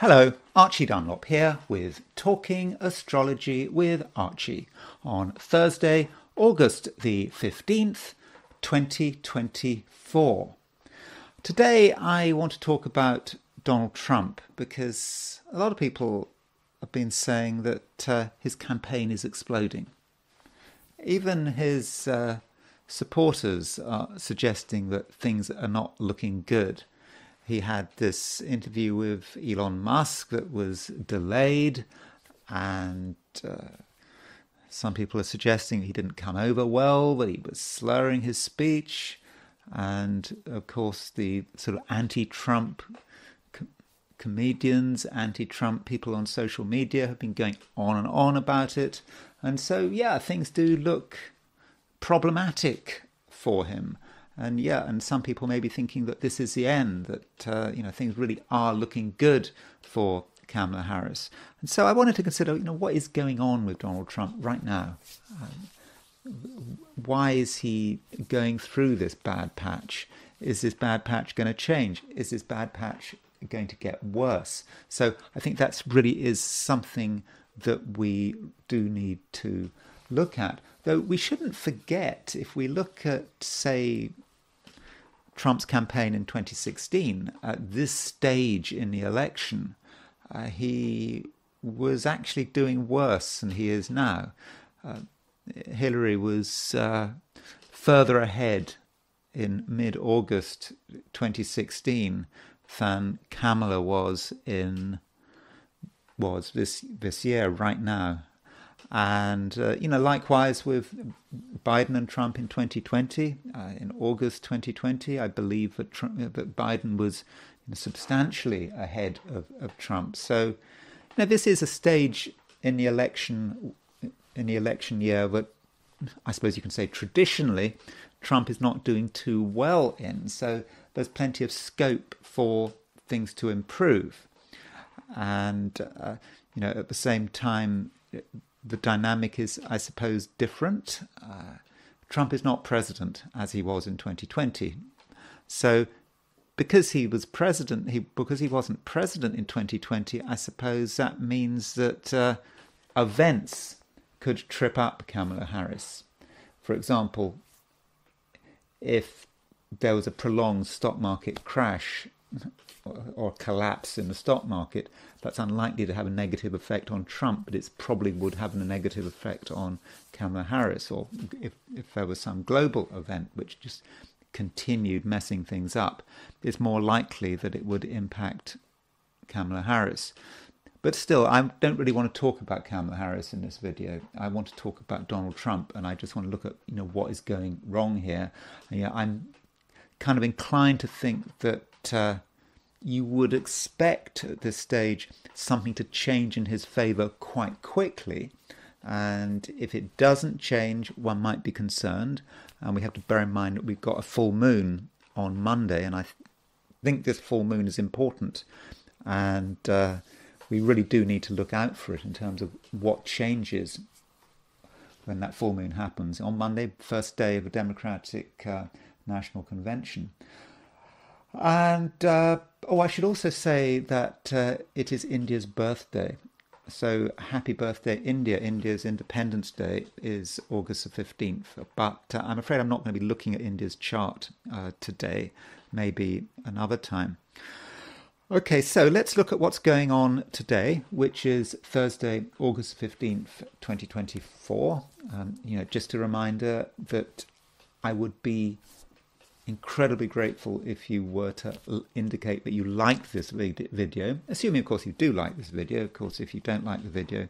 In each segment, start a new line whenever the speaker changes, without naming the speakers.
Hello, Archie Dunlop here with Talking Astrology with Archie on Thursday, August the 15th, 2024. Today I want to talk about Donald Trump because a lot of people have been saying that uh, his campaign is exploding. Even his uh, supporters are suggesting that things are not looking good he had this interview with Elon Musk that was delayed, and uh, some people are suggesting he didn't come over well, that he was slurring his speech, and of course the sort of anti-Trump co- comedians, anti-Trump people on social media have been going on and on about it, and so yeah, things do look problematic for him and yeah, and some people may be thinking that this is the end, that uh, you know things really are looking good for Kamala Harris. And so I wanted to consider, you know, what is going on with Donald Trump right now? Um, why is he going through this bad patch? Is this bad patch going to change? Is this bad patch going to get worse? So I think that's really is something that we do need to look at. Though we shouldn't forget, if we look at, say, Trump's campaign in 2016, at this stage in the election, uh, he was actually doing worse than he is now. Uh, Hillary was uh, further ahead in mid August 2016 than Kamala was in was this this year right now and, uh, you know, likewise with Biden and Trump in 2020, uh, in August 2020, I believe that, Trump, uh, that Biden was you know, substantially ahead of, of Trump. So, you know, this is a stage in the election, in the election year that I suppose you can say traditionally Trump is not doing too well in. So there's plenty of scope for things to improve. And, uh, you know, at the same time, the dynamic is, I suppose, different. Uh, Trump is not president as he was in 2020. So, because he was president, he because he wasn't president in 2020, I suppose that means that uh, events could trip up Kamala Harris. For example, if there was a prolonged stock market crash or collapse in the stock market, that's unlikely to have a negative effect on Trump, but it probably would have a negative effect on Kamala Harris, or if, if there was some global event which just continued messing things up, it's more likely that it would impact Kamala Harris. But still, I don't really want to talk about Kamala Harris in this video. I want to talk about Donald Trump, and I just want to look at you know what is going wrong here. And, yeah, I'm kind of inclined to think that uh, you would expect at this stage something to change in his favour quite quickly. And if it doesn't change, one might be concerned. And we have to bear in mind that we've got a full moon on Monday, and I th- think this full moon is important. And uh, we really do need to look out for it in terms of what changes when that full moon happens. On Monday, first day of a Democratic uh, National Convention. And uh, oh, I should also say that uh, it is India's birthday. So happy birthday, India. India's Independence Day is August the 15th. But uh, I'm afraid I'm not going to be looking at India's chart uh, today, maybe another time. Okay, so let's look at what's going on today, which is Thursday, August 15th, 2024. Um, you know, just a reminder that I would be incredibly grateful if you were to indicate that you like this video, assuming, of course, you do like this video. Of course, if you don't like the video,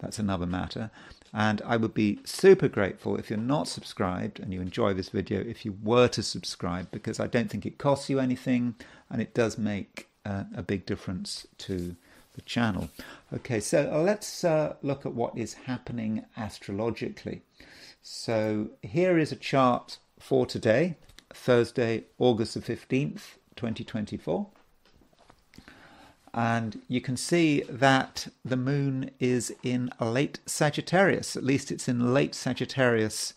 that's another matter. And I would be super grateful if you're not subscribed and you enjoy this video, if you were to subscribe, because I don't think it costs you anything and it does make uh, a big difference to the channel. Okay, so uh, let's uh, look at what is happening astrologically. So here is a chart for today Thursday, August the 15th, 2024. And you can see that the moon is in late Sagittarius, at least it's in late Sagittarius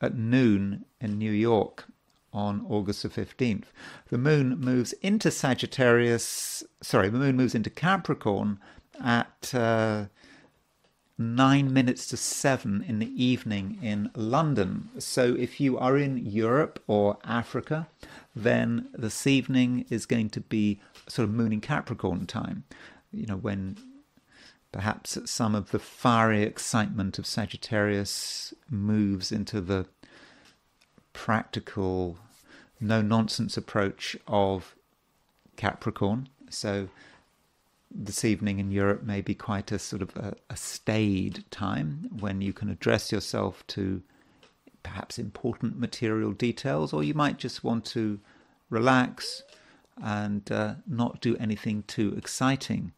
at noon in New York on August the 15th. The moon moves into Sagittarius, sorry, the moon moves into Capricorn at uh, nine minutes to seven in the evening in London. So if you are in Europe or Africa, then this evening is going to be sort of moon in Capricorn time. You know, when perhaps some of the fiery excitement of Sagittarius moves into the practical, no nonsense approach of Capricorn. So this evening in Europe may be quite a sort of a, a staid time when you can address yourself to perhaps important material details, or you might just want to relax and uh, not do anything too exciting.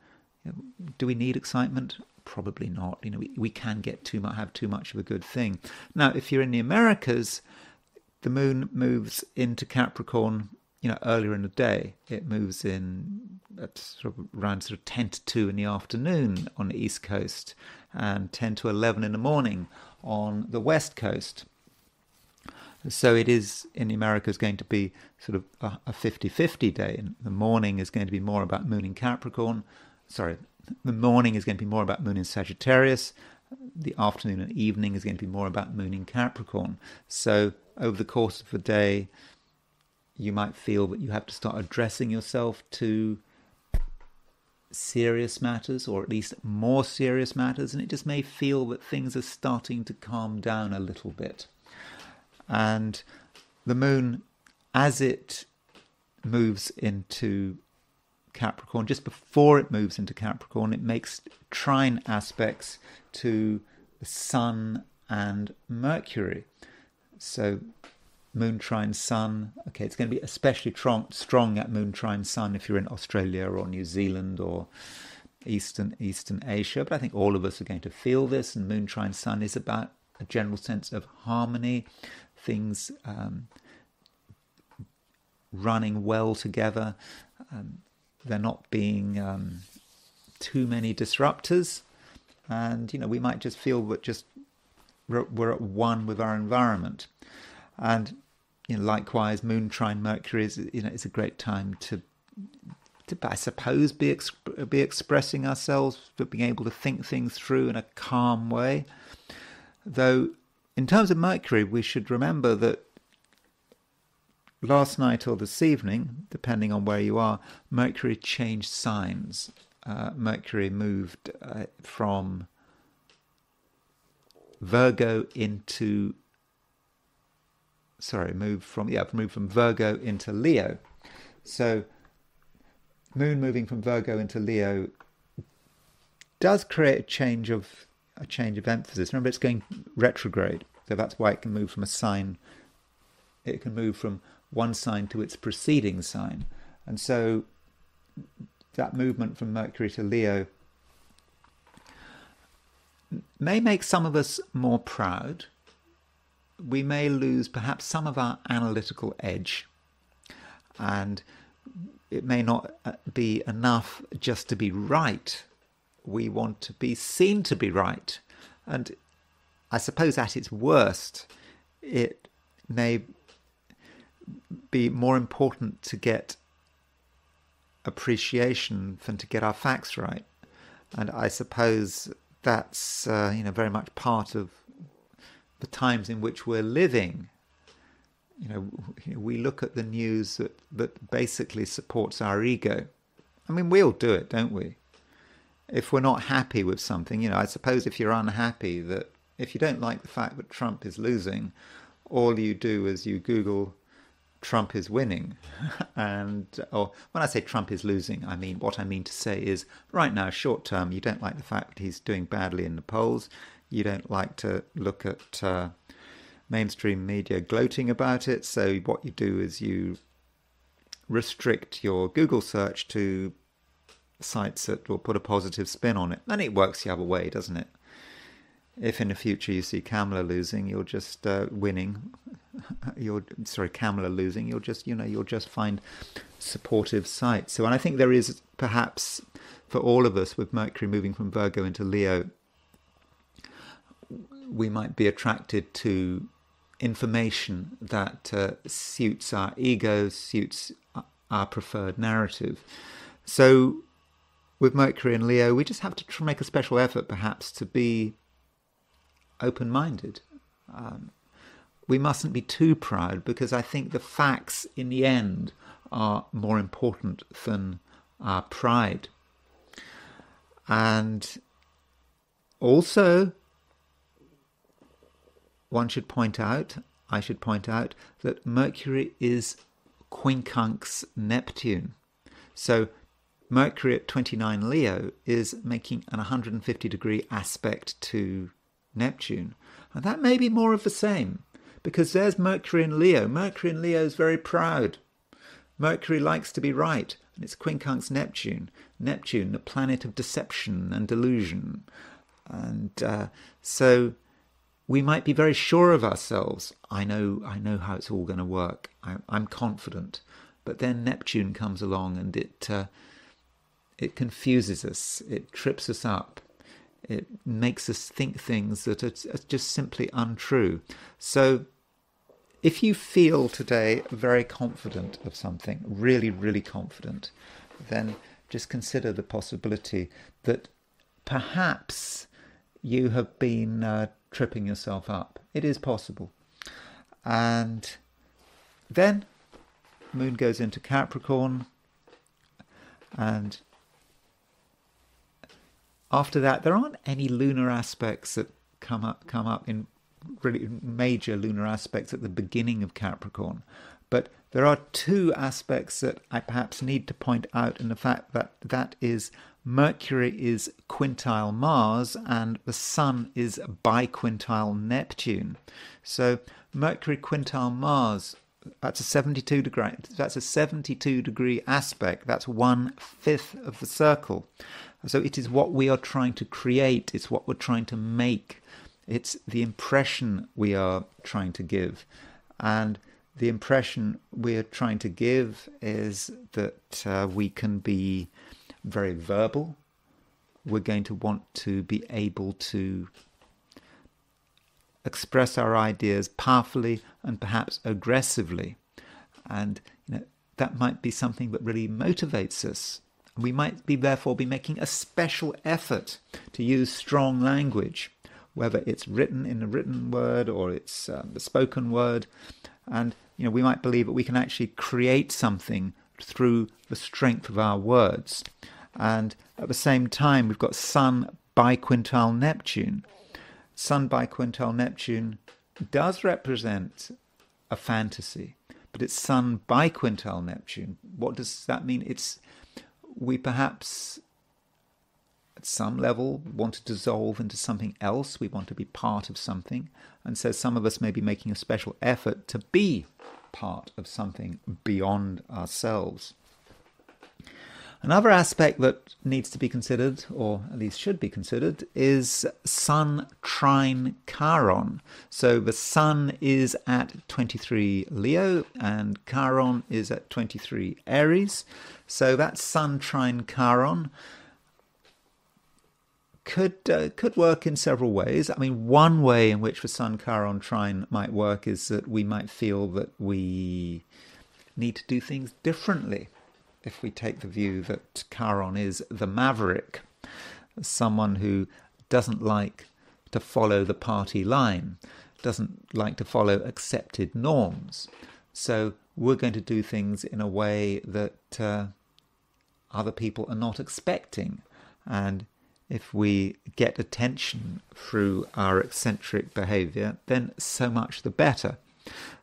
Do we need excitement? Probably not. You know, we, we can get too much, have too much of a good thing. Now, if you're in the Americas, the moon moves into Capricorn you know, earlier in the day. It moves in at sort of around sort of 10 to 2 in the afternoon on the east coast and 10 to 11 in the morning on the west coast. So it is in the Americas going to be sort of a 50 50 day. And the morning is going to be more about moon in Capricorn. Sorry, the morning is going to be more about moon in Sagittarius. The afternoon and evening is going to be more about moon in Capricorn. So over the course of the day, you might feel that you have to start addressing yourself to serious matters, or at least more serious matters, and it just may feel that things are starting to calm down a little bit. And the moon, as it moves into Capricorn, just before it moves into Capricorn, it makes trine aspects to the Sun and Mercury. So moon trine sun. Okay, it's going to be especially strong, strong at moon trine sun if you're in Australia or New Zealand or Eastern Eastern Asia. But I think all of us are going to feel this. And moon trine sun is about a general sense of harmony, things um, running well together. Um, they're not being um, too many disruptors, and you know we might just feel that just we're, we're at one with our environment. And you know, likewise, moon trine Mercury is you know it's a great time to, to I suppose, be be expressing ourselves, but being able to think things through in a calm way. Though, in terms of Mercury, we should remember that last night or this evening, depending on where you are, Mercury changed signs. Uh, Mercury moved uh, from Virgo into sorry, moved from yeah, moved from Virgo into Leo. So Moon moving from Virgo into Leo does create a change of a change of emphasis. Remember, it's going retrograde, so that's why it can move from a sign. It can move from one sign to its preceding sign, and so that movement from Mercury to Leo may make some of us more proud we may lose perhaps some of our analytical edge. And it may not uh, be enough just to be right. We want to be seen to be right. And I suppose at its worst, it may be more important to get appreciation than to get our facts right. And I suppose that's uh, you know very much part of the times in which we're living. You know, we look at the news that, that basically supports our ego. I mean, we all do it, don't we? If we're not happy with something, you know, I suppose if you're unhappy that if you don't like the fact that Trump is losing, all you do is you Google Trump is winning. and or when I say Trump is losing, I mean what I mean to say is right now, short term, you don't like the fact that he's doing badly in the polls you don't like to look at uh, mainstream media gloating about it. So what you do is you restrict your Google search to sites that will put a positive spin on it. And it works the other way, doesn't it? If in the future you see Kamala losing, you'll just uh, winning. You'll sorry, Kamala losing. You'll just you know you'll just find supportive sites. So, and I think there is perhaps for all of us with Mercury moving from Virgo into Leo we might be attracted to information that uh, suits our ego, suits our preferred narrative. So, with Mercury and Leo, we just have to make a special effort, perhaps, to be open minded. Um, we mustn't be too proud because I think the facts in the end are more important than our pride. And also, one should point out, I should point out, that Mercury is quincunx Neptune. So Mercury at 29 Leo is making an 150 degree aspect to Neptune. And that may be more of the same, because there's Mercury in Leo. Mercury in Leo is very proud. Mercury likes to be right, and it's quincunx Neptune. Neptune, the planet of deception and delusion. And uh, so we might be very sure of ourselves. I know, I know how it's all going to work. I, am confident. But then Neptune comes along and it uh, it confuses us. It trips us up. It makes us think things that are just simply untrue. So, if you feel today very confident of something, really, really confident, then just consider the possibility that perhaps you have been uh, tripping yourself up. It is possible. And then moon goes into Capricorn and after that there aren't any lunar aspects that come up come up in really major lunar aspects at the beginning of Capricorn. But there are two aspects that I perhaps need to point out in the fact that that is Mercury is quintile Mars and the Sun is biquintile Neptune. So Mercury quintile Mars, that's a 72 degree that's a 72 degree aspect. That's one fifth of the circle. So it is what we are trying to create. It's what we're trying to make. It's the impression we are trying to give, and the impression we're trying to give is that uh, we can be very verbal. We're going to want to be able to express our ideas powerfully and perhaps aggressively. And you know, that might be something that really motivates us. We might be therefore be making a special effort to use strong language, whether it's written in the written word or it's uh, the spoken word. And you know, we might believe that we can actually create something through the strength of our words. And at the same time, we've got Sun biquintile Neptune. Sun biquintile Neptune does represent a fantasy, but it's Sun biquintile Neptune. What does that mean? It's we perhaps at some level want to dissolve into something else. We want to be part of something. And so some of us may be making a special effort to be part of something beyond ourselves. Another aspect that needs to be considered, or at least should be considered, is Sun trine Chiron. So the Sun is at 23 Leo and Chiron is at 23 Aries. So that Sun trine Chiron could uh, could work in several ways. I mean, one way in which the Sun Chiron trine might work is that we might feel that we need to do things differently if we take the view that Chiron is the maverick, someone who doesn't like to follow the party line, doesn't like to follow accepted norms. So we're going to do things in a way that uh, other people are not expecting. And if we get attention through our eccentric behavior, then so much the better.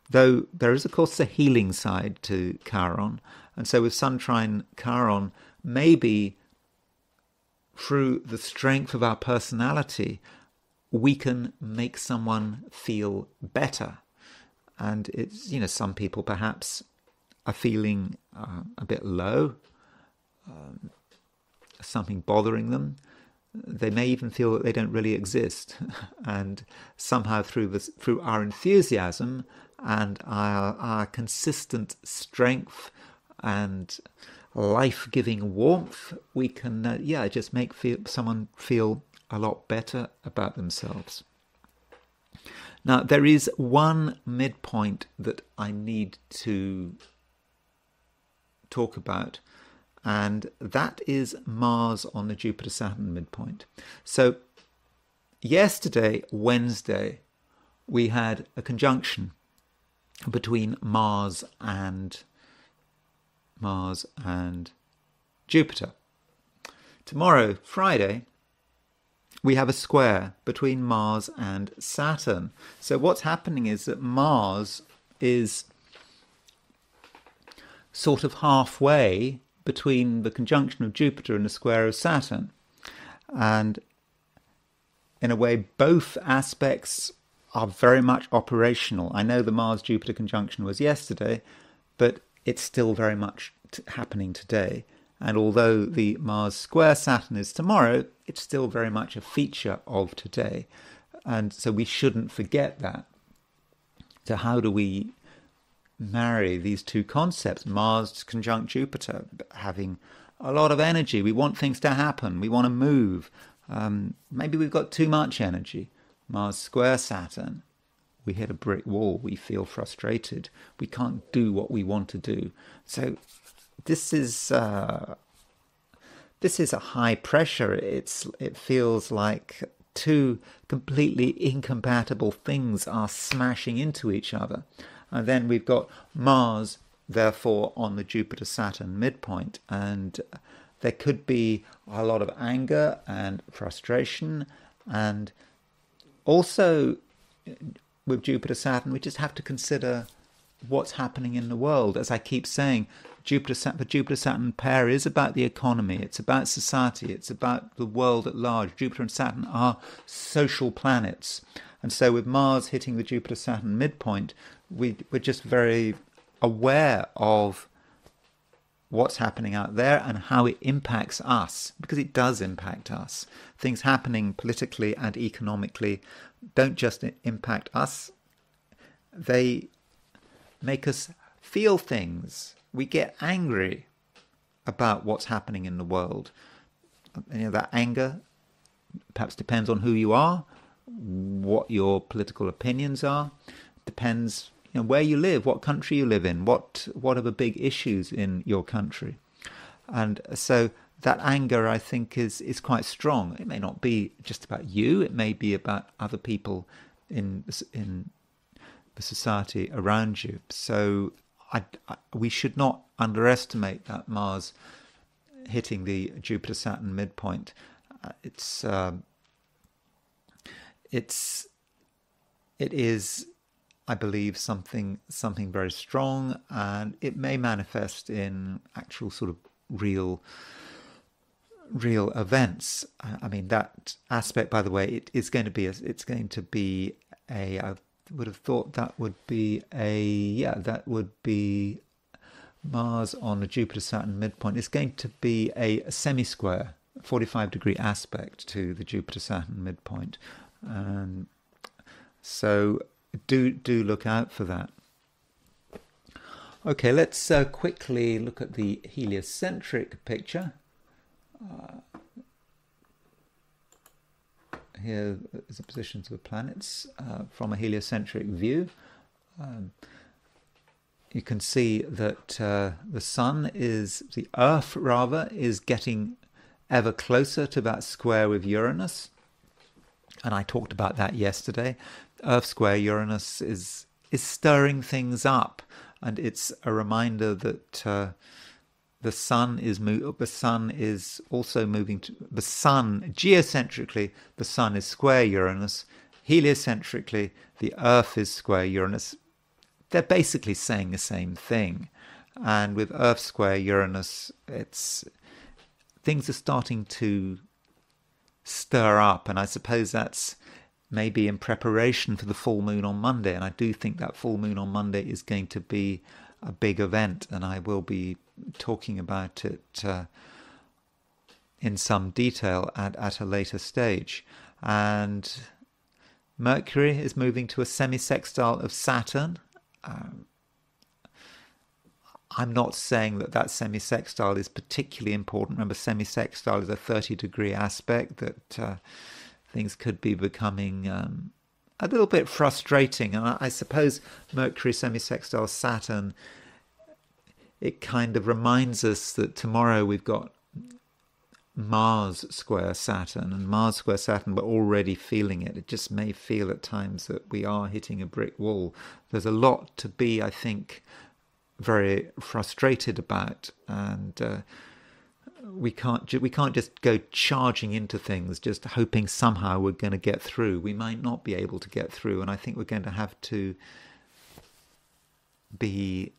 Though there is, of course, a healing side to Chiron, and so with Sun trine Chiron, maybe through the strength of our personality, we can make someone feel better. And it's, you know, some people perhaps are feeling uh, a bit low, um, something bothering them. They may even feel that they don't really exist. and somehow through, this, through our enthusiasm and our, our consistent strength and life-giving warmth, we can, uh, yeah, just make feel, someone feel a lot better about themselves. Now, there is one midpoint that I need to talk about, and that is Mars on the Jupiter Saturn midpoint. So, yesterday, Wednesday, we had a conjunction between Mars and Mars and Jupiter. Tomorrow, Friday, we have a square between Mars and Saturn. So what's happening is that Mars is sort of halfway between the conjunction of Jupiter and the square of Saturn. And in a way, both aspects are very much operational. I know the Mars Jupiter conjunction was yesterday, but it's still very much t- happening today. And although the Mars square Saturn is tomorrow, it's still very much a feature of today. And so we shouldn't forget that. So, how do we marry these two concepts? Mars conjunct Jupiter, having a lot of energy. We want things to happen, we want to move. Um, maybe we've got too much energy. Mars square Saturn, we hit a brick wall, we feel frustrated, we can't do what we want to do. So this is uh, this is a high pressure. It's it feels like two completely incompatible things are smashing into each other, and then we've got Mars, therefore, on the Jupiter Saturn midpoint, and there could be a lot of anger and frustration, and also with Jupiter Saturn, we just have to consider what's happening in the world. As I keep saying, Jupiter the Jupiter Saturn pair is about the economy, it's about society, it's about the world at large. Jupiter and Saturn are social planets. And so with Mars hitting the Jupiter Saturn midpoint, we, we're just very aware of what's happening out there and how it impacts us, because it does impact us. Things happening politically and economically don't just impact us, they make us feel things. We get angry about what's happening in the world. You know, that anger perhaps depends on who you are, what your political opinions are, depends you know, where you live, what country you live in, what what are the big issues in your country, and so that anger I think is is quite strong. It may not be just about you; it may be about other people in in the society around you. So I, I, we should not underestimate that Mars hitting the Jupiter Saturn midpoint. Uh, it's um, it's it is, I believe, something something very strong, and it may manifest in actual sort of real real events. I mean, that aspect, by the way, it is going to be a, it's going to be a, a would have thought that would be a yeah that would be Mars on a Jupiter Saturn midpoint. It's going to be a semi-square, 45 degree aspect to the Jupiter Saturn midpoint, and so do do look out for that. Okay, let's uh, quickly look at the heliocentric picture. Uh, here is the positions of the planets uh, from a heliocentric view. Um, you can see that uh, the sun is, the Earth rather, is getting ever closer to that square with Uranus. And I talked about that yesterday. Earth square Uranus is is stirring things up, and it's a reminder that uh, the sun is mo- the sun is also moving to the sun geocentrically the sun is square uranus heliocentrically the earth is square uranus. They're basically saying the same thing. And with earth square uranus it's things are starting to stir up. And i suppose that's maybe in preparation for the full moon on monday. And i do think that full moon on monday is going to be a big event and i will be talking about it uh, in some detail at, at a later stage. And Mercury is moving to a semi-sextile of Saturn. Um, I'm not saying that that semi-sextile is particularly important. Remember, semi-sextile is a 30 degree aspect that uh, things could be becoming um, a little bit frustrating. And I, suppose Mercury semisextile Saturn, it kind of reminds us that tomorrow we've got Mars square Saturn, and Mars square Saturn, we're already feeling it. It just may feel at times that we are hitting a brick wall. There's a lot to be, I think, very frustrated about, and uh, we can't we can't just go charging into things just hoping somehow we're going to get through. We might not be able to get through, and I think we're going to have to be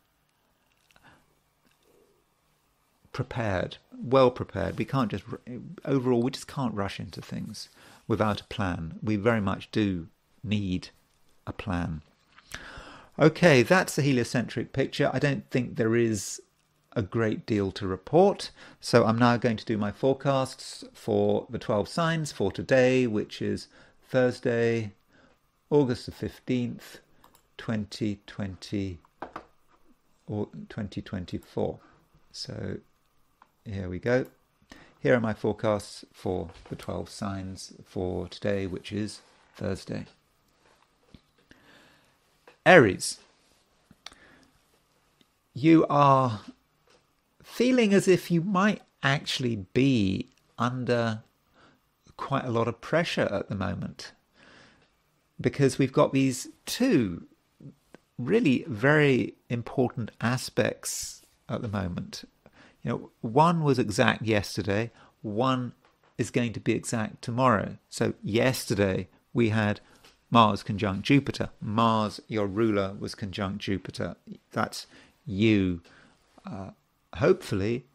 prepared, well prepared. We can't just overall we just can't rush into things without a plan. We very much do need a plan. Okay, that's the heliocentric picture. I don't think there is a great deal to report. So I'm now going to do my forecasts for the 12 signs for today, which is Thursday, August the 15th, 2020 or 2024. So here we go. Here are my forecasts for the 12 signs for today, which is Thursday. Aries, you are feeling as if you might actually be under quite a lot of pressure at the moment because we've got these two really very important aspects at the moment. You know, one was exact yesterday, one is going to be exact tomorrow. So yesterday we had Mars conjunct Jupiter. Mars, your ruler, was conjunct Jupiter. That's you, uh, hopefully,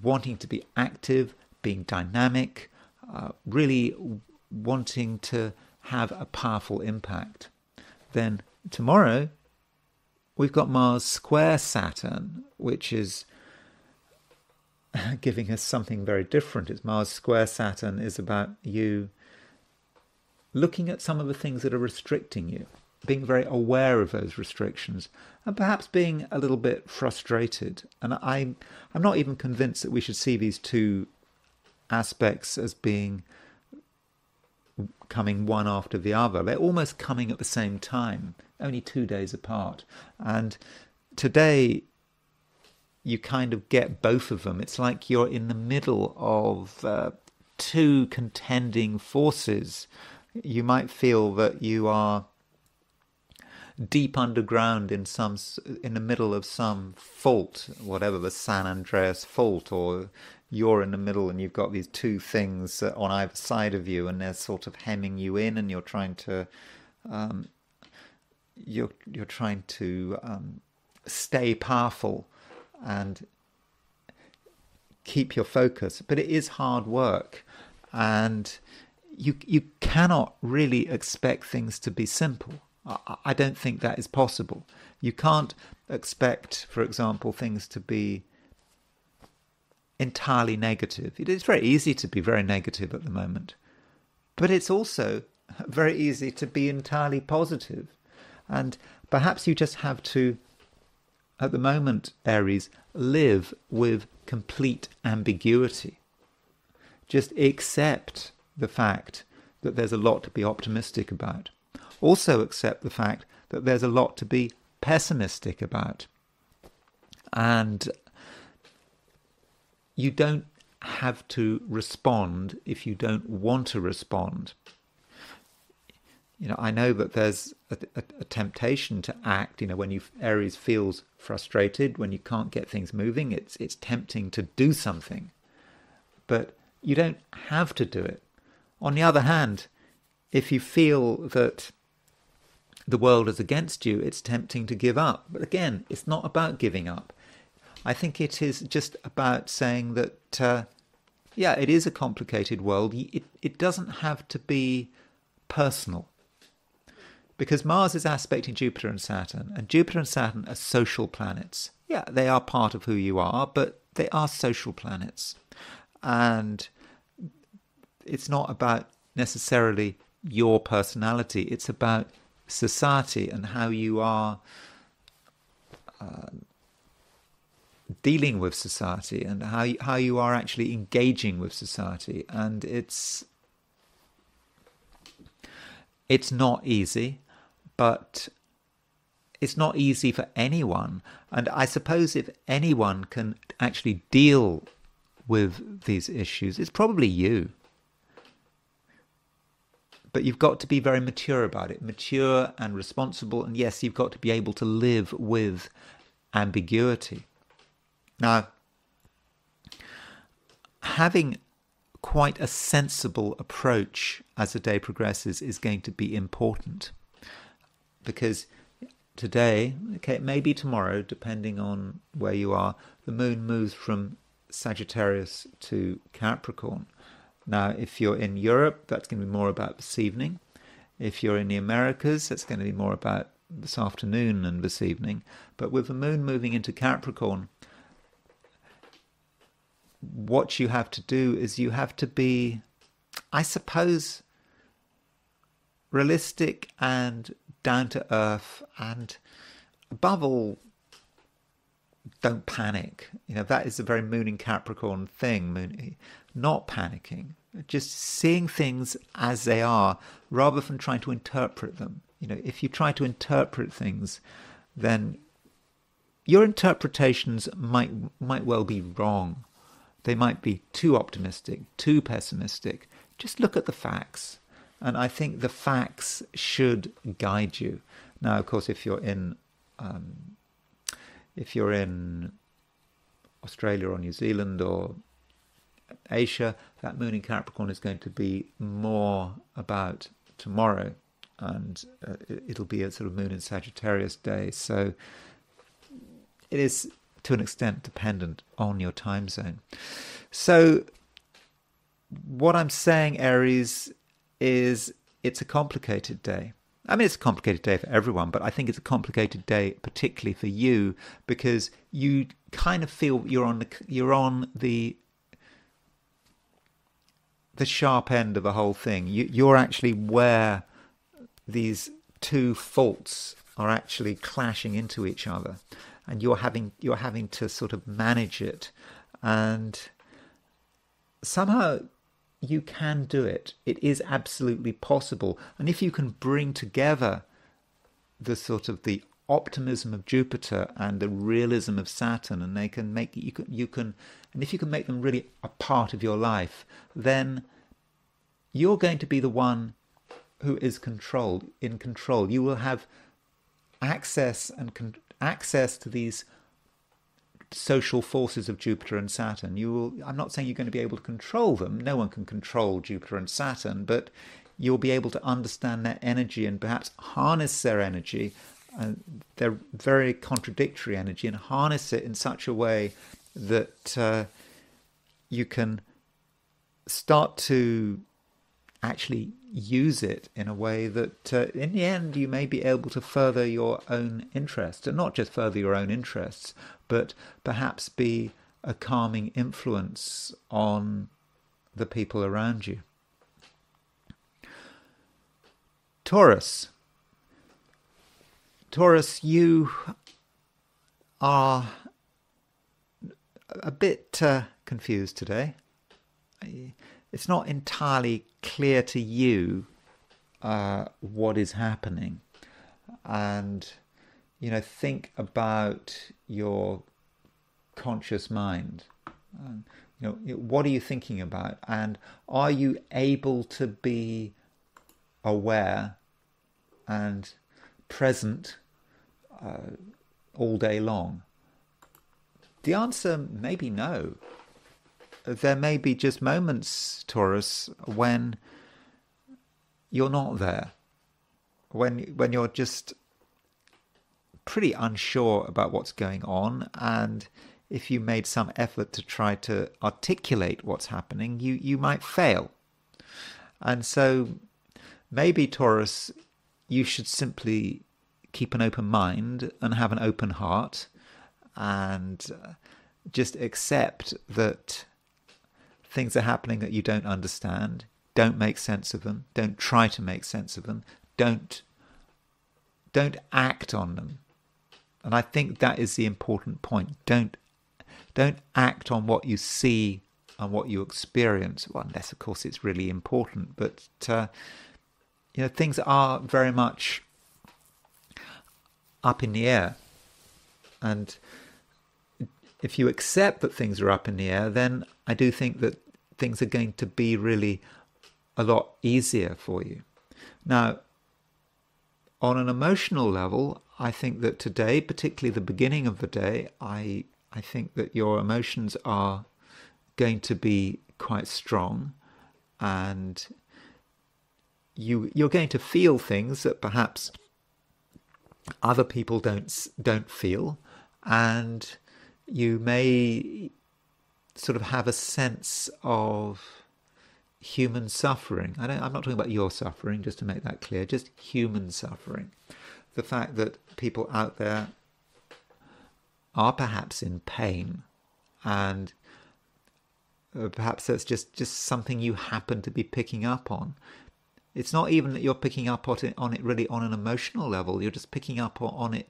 wanting to be active, being dynamic, uh, really wanting to have a powerful impact. Then tomorrow, we've got Mars square Saturn, which is giving us something very different. It's Mars square Saturn is about you looking at some of the things that are restricting you, being very aware of those restrictions, and perhaps being a little bit frustrated. And I, I'm not even convinced that we should see these two aspects as being coming one after the other. They're almost coming at the same time, only two days apart. And today, you kind of get both of them. It's like you're in the middle of uh, two contending forces you might feel that you are deep underground in some in the middle of some fault whatever the san andreas fault or you're in the middle and you've got these two things on either side of you and they're sort of hemming you in and you're trying to um, you're you're trying to um, stay powerful and keep your focus but it is hard work and you you cannot really expect things to be simple. I, don't think that is possible. You can't expect, for example, things to be entirely negative. It is very easy to be very negative at the moment, but it's also very easy to be entirely positive. And perhaps you just have to, at the moment, Aries, live with complete ambiguity. Just accept the fact that there's a lot to be optimistic about. Also, accept the fact that there's a lot to be pessimistic about. And you don't have to respond if you don't want to respond. You know, I know that there's a, a, a, temptation to act. You know, when you Aries feels frustrated, when you can't get things moving, it's it's tempting to do something, but you don't have to do it. On the other hand, if you feel that the world is against you, it's tempting to give up. But again, it's not about giving up. I think it is just about saying that, uh, yeah, it is a complicated world. It, it doesn't have to be personal. Because Mars is aspecting Jupiter and Saturn, and Jupiter and Saturn are social planets. Yeah, they are part of who you are, but they are social planets. And it's not about necessarily your personality. It's about society and how you are uh, dealing with society and how you, how you are actually engaging with society. And it's it's not easy, but it's not easy for anyone. And I suppose if anyone can actually deal with these issues, it's probably you. But you've got to be very mature about it, mature and responsible. And yes, you've got to be able to live with ambiguity. Now, having quite a sensible approach as the day progresses is going to be important because today, okay, maybe tomorrow, depending on where you are, the moon moves from Sagittarius to Capricorn. Now, if you're in Europe, that's going to be more about this evening. If you're in the Americas, that's going to be more about this afternoon and this evening. But with the moon moving into Capricorn, what you have to do is you have to be, I suppose, realistic and down to earth, and above all, don't panic. You know that is a very Moon in Capricorn thing. Moon, not panicking, just seeing things as they are, rather than trying to interpret them. You know, if you try to interpret things, then your interpretations might might well be wrong. They might be too optimistic, too pessimistic. Just look at the facts. And I think the facts should guide you. Now, of course, if you're in um, if you're in Australia or New Zealand or Asia, that moon in Capricorn is going to be more about tomorrow, and uh, it'll be a sort of moon in Sagittarius day. So it is to an extent dependent on your time zone. So what I'm saying, Aries, is it's a complicated day. I mean, it's a complicated day for everyone, but I think it's a complicated day, particularly for you, because you kind of feel you're on the you're on the the sharp end of the whole thing. You, you're actually where these two faults are actually clashing into each other, and you're having you're having to sort of manage it, and somehow you can do it. It is absolutely possible. And if you can bring together the sort of the optimism of Jupiter and the realism of Saturn, and they can make you can you can, and if you can make them really a part of your life, then you're going to be the one who is controlled in control. You will have access and con- access to these social forces of Jupiter and Saturn. You will, I'm not saying you're going to be able to control them. No one can control Jupiter and Saturn, but you'll be able to understand their energy and perhaps harness their energy, uh, their very contradictory energy, and harness it in such a way that uh, you can start to actually use it in a way that uh, in the end you may be able to further your own interests and not just further your own interests but perhaps be a calming influence on the people around you. Taurus taurus you are a bit uh, confused today it's not entirely clear to you uh, what is happening. And, you know, think about your conscious mind. You know, what are you thinking about? And are you able to be aware and present uh, all day long? The answer may be no there may be just moments, Taurus, when you're not there, when when you're just pretty unsure about what's going on, and if you made some effort to try to articulate what's happening, you you might fail, and so maybe Taurus, you should simply keep an open mind and have an open heart, and just accept that things are happening that you don't understand. Don't make sense of them. Don't try to make sense of them. Don't don't act on them. And I think that is the important point. Don't don't act on what you see and what you experience. Well, unless of course it's really important. But uh, you know, things are very much up in the air. And if you accept that things are up in the air, then I do think that things are going to be really a lot easier for you. Now, on an emotional level, I think that today, particularly the beginning of the day, I I think that your emotions are going to be quite strong, and you you're going to feel things that perhaps other people don't don't feel, and you may sort of have a sense of human suffering. I am not talking about your suffering, just to make that clear, just human suffering. The fact that people out there are perhaps in pain and uh, perhaps that's just, just something you happen to be picking up on. It's not even that you're picking up on it, on it really on an emotional level. You're just picking up on it,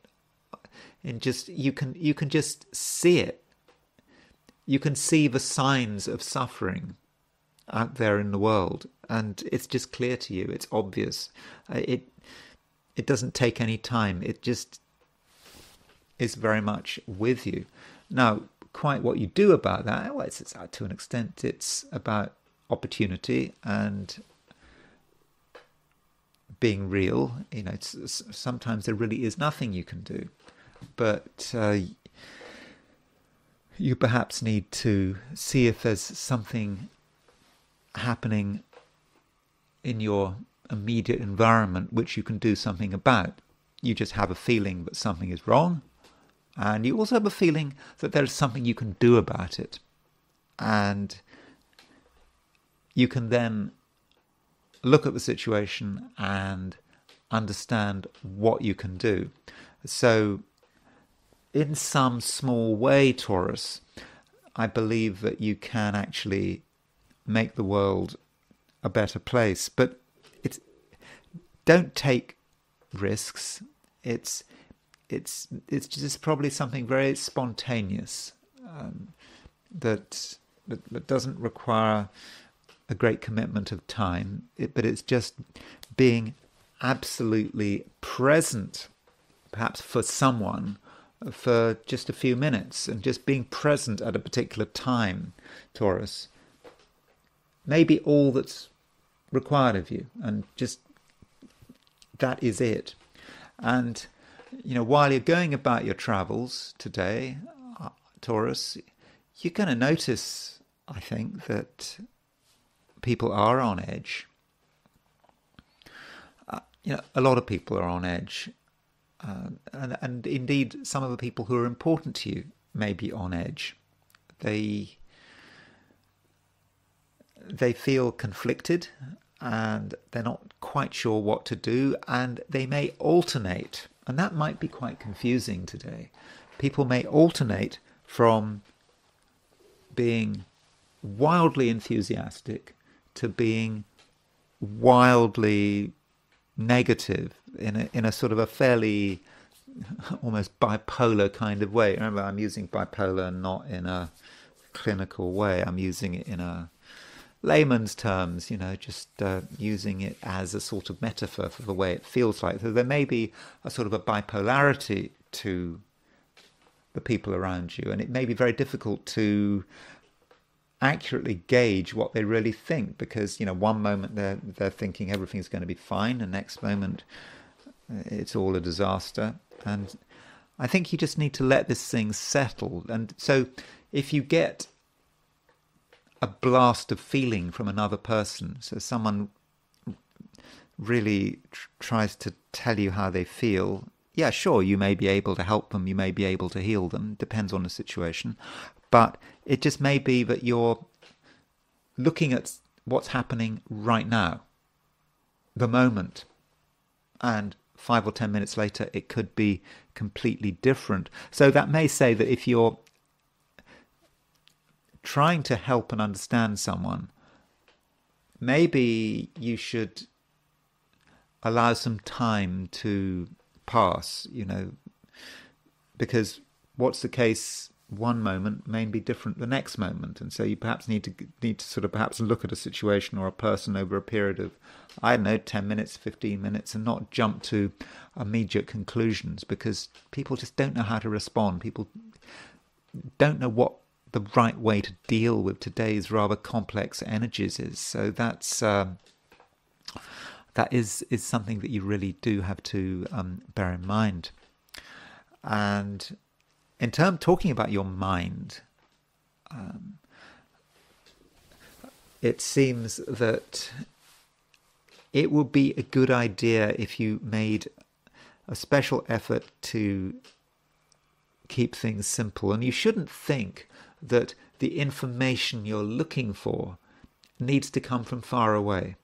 and just you can you can just see it. You can see the signs of suffering out there in the world, and it's just clear to you. It's obvious. Uh, it it doesn't take any time. It just is very much with you. Now, quite what you do about that, well, it's, it's to an extent, it's about opportunity and being real. You know, sometimes there really is nothing you can do, but uh, you perhaps need to see if there's something happening in your immediate environment which you can do something about. You just have a feeling that something is wrong, and you also have a feeling that there is something you can do about it. And you can then look at the situation and understand what you can do. So, in some small way, Taurus, I believe that you can actually make the world a better place. But it's don't take risks. It's it's it's just probably something very spontaneous um, that, that, that doesn't require a great commitment of time. It, but it's just being absolutely present, perhaps for someone, for just a few minutes, and just being present at a particular time, Taurus Maybe all that's required of you, and just that is it. And you know, while you're going about your travels today, uh, Taurus, you're going to notice, I think, that people are on edge. Uh, you know, a lot of people are on edge, uh, and, and indeed, some of the people who are important to you may be on edge. They they feel conflicted and they're not quite sure what to do, and they may alternate. And that might be quite confusing today. People may alternate from being wildly enthusiastic to being wildly negative in a, in a sort of a fairly almost bipolar kind of way. Remember, I'm using bipolar not in a clinical way. I'm using it in a layman's terms, you know, just uh, using it as a sort of metaphor for the way it feels like. So there may be a sort of a bipolarity to the people around you, and it may be very difficult to accurately gauge what they really think because you know one moment they're they're thinking everything's going to be fine, the next moment uh, it's all a disaster, and I think you just need to let this thing settle. And so if you get a blast of feeling from another person. So someone really tr- tries to tell you how they feel. Yeah, sure, you may be able to help them, you may be able to heal them, depends on the situation. But it just may be that you're looking at what's happening right now, the moment. And five or ten minutes later, it could be completely different. So that may say that if you're trying to help and understand someone, maybe you should allow some time to pass, you know, because what's the case one moment may be different the next moment, and so you perhaps need to need to sort of perhaps look at a situation or a person over a period of I don't know ten minutes, fifteen minutes, and not jump to immediate conclusions because people just don't know how to respond. People don't know what the right way to deal with today's rather complex energies is. So that's. Um, that is is something that you really do have to um, bear in mind. And in term talking about your mind, um, it seems that it would be a good idea if you made a special effort to keep things simple. And you shouldn't think that the information you're looking for needs to come from far away.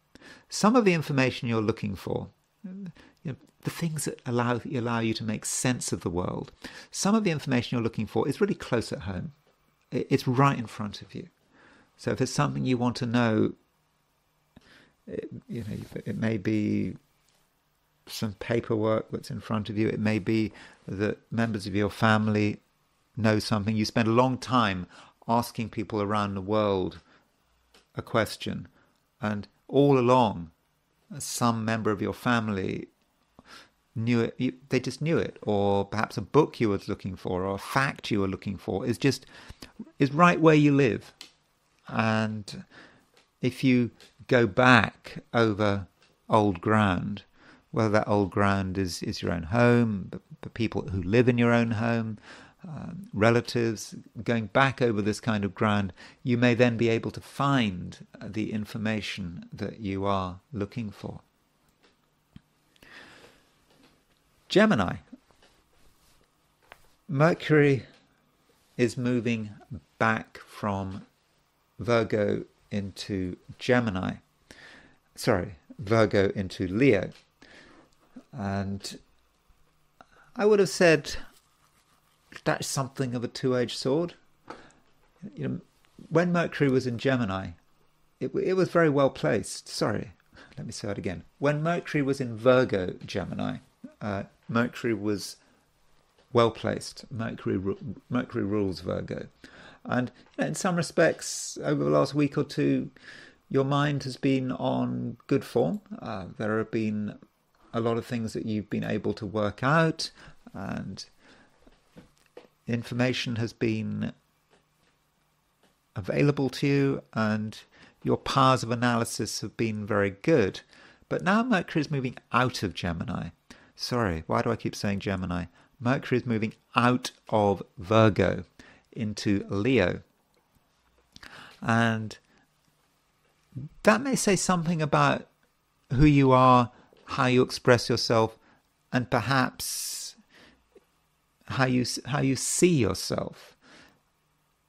Some of the information you're looking for, you know, the things that allow, allow you to make sense of the world, some of the information you're looking for is really close at home. It's right in front of you. So if it's something you want to know, it, you know, it may be some paperwork that's in front of you. It may be that members of your family know something. You spend a long time asking people around the world a question, and all along, some member of your family knew it. You, they just knew it, or perhaps a book you were looking for, or a fact you were looking for, is just is right where you live. And if you go back over old ground, whether that old ground is, is your own home, the people who live in your own home, um, relatives, going back over this kind of ground, you may then be able to find the information that you are looking for. Gemini. Mercury is moving back from Virgo into Gemini. Sorry, Virgo into Leo. And I would have said that's something of a two-edged sword. You know, when Mercury was in Gemini, it, it was very well placed. Sorry, let me say it again. When Mercury was in Virgo Gemini, uh, Mercury was well placed. Mercury Mercury rules Virgo, and you know, in some respects, over the last week or two, your mind has been on good form. Uh, there have been a lot of things that you've been able to work out, and information has been available to you and your powers of analysis have been very good. But now Mercury is moving out of Gemini. Sorry, why do I keep saying Gemini? Mercury is moving out of Virgo into Leo. And that may say something about who you are, how you express yourself, and perhaps how you how you see yourself.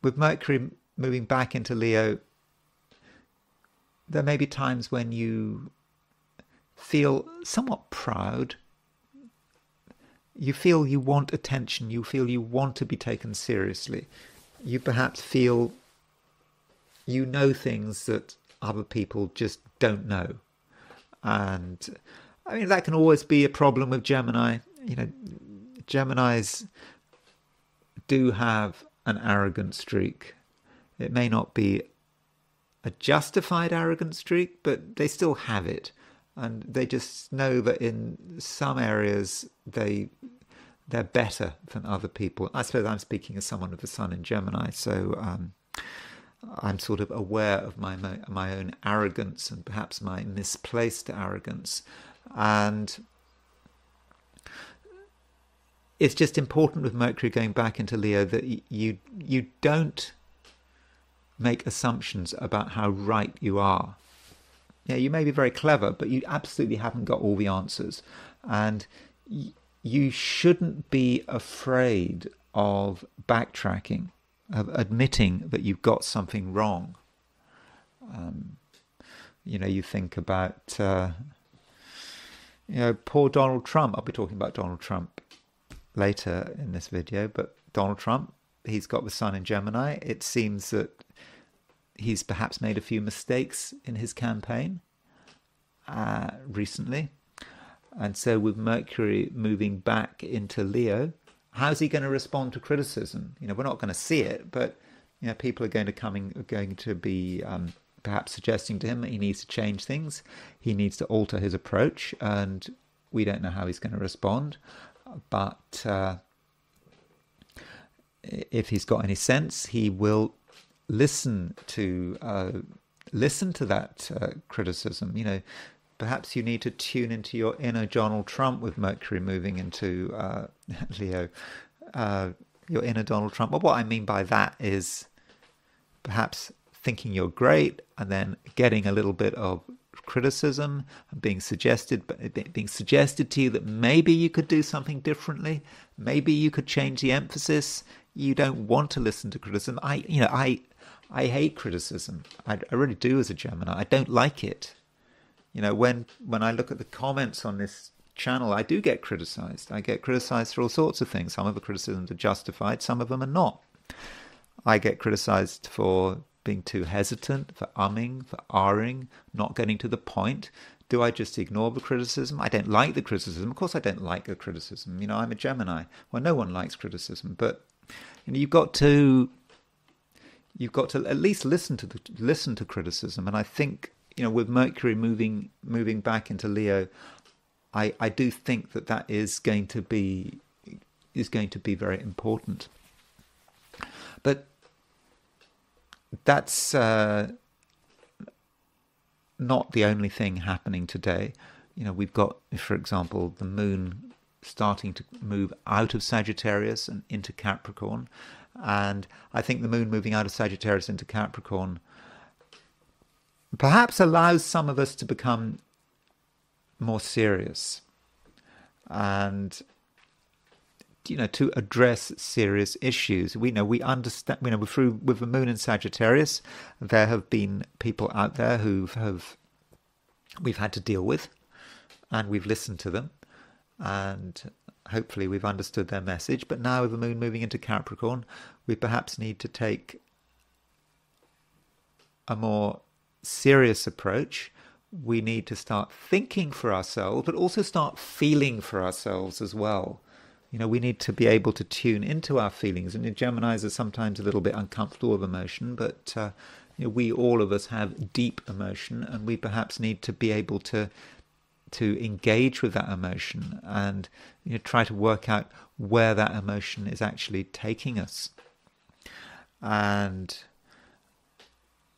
With Mercury moving back into Leo, there may be times when you feel somewhat proud. You feel you want attention. You feel you want to be taken seriously. You perhaps feel you know things that other people just don't know. And I mean, that can always be a problem with Gemini. You know, Geminis do have an arrogant streak. It may not be a justified arrogant streak, but they still have it. And they just know that in some areas they they're better than other people. I suppose I'm speaking as someone with the sun in Gemini, so um, I'm sort of aware of my, my my own arrogance and perhaps my misplaced arrogance, and it's just important with Mercury going back into Leo that you you don't make assumptions about how right you are. Yeah, you may be very clever, but you absolutely haven't got all the answers, and you shouldn't be afraid of backtracking, of admitting that you've got something wrong. Um, you know, you think about, uh, you know, poor Donald Trump. I'll be talking about Donald Trump later in this video, but Donald Trump, he's got the sun in Gemini. It seems that he's perhaps made a few mistakes in his campaign uh, recently. And so, with Mercury moving back into Leo, how's he going to respond to criticism? You know, we're not going to see it, but you know, people are going to coming going to be um, perhaps suggesting to him that he needs to change things, he needs to alter his approach, and we don't know how he's going to respond. But uh, if he's got any sense, he will listen to uh, listen to that uh, criticism. You know, perhaps you need to tune into your inner Donald Trump with Mercury moving into uh, Leo. Uh, your inner Donald Trump. But what I mean by that is perhaps thinking you're great and then getting a little bit of criticism being suggested being suggested to you that maybe you could do something differently maybe you could change the emphasis. You don't want to listen to criticism. I you know i i hate criticism. I, I really do as a gemini i don't like it. You know when when i look at the comments on this channel i do get criticized. I get criticized for all sorts of things. Some of the criticisms are justified some of them are not. I get criticized for being too hesitant, for umming, for ahhing, not getting to the point? Do I just ignore the criticism? I don't like the criticism. Of course, I don't like the criticism. You know, I'm a Gemini. Well, no one likes criticism, but you know, you've got to you've got to at least listen to the, listen to criticism. And I think you know, with Mercury moving moving back into Leo, I I do think that that is going to be is going to be very important. But that's uh, not the only thing happening today. You know, we've got, for example, the moon starting to move out of Sagittarius and into Capricorn. And I think the moon moving out of Sagittarius into Capricorn perhaps allows some of us to become more serious and you know to address serious issues. We know we understand. You know, through with the moon in Sagittarius, there have been people out there who have we've had to deal with, and we've listened to them, and hopefully we've understood their message. But now with the moon moving into Capricorn, we perhaps need to take a more serious approach. We need to start thinking for ourselves, but also start feeling for ourselves as well. You know, we need to be able to tune into our feelings. And Geminis are sometimes a little bit uncomfortable with emotion, but uh, you know, we all of us have deep emotion, and we perhaps need to be able to to engage with that emotion and you know, try to work out where that emotion is actually taking us. And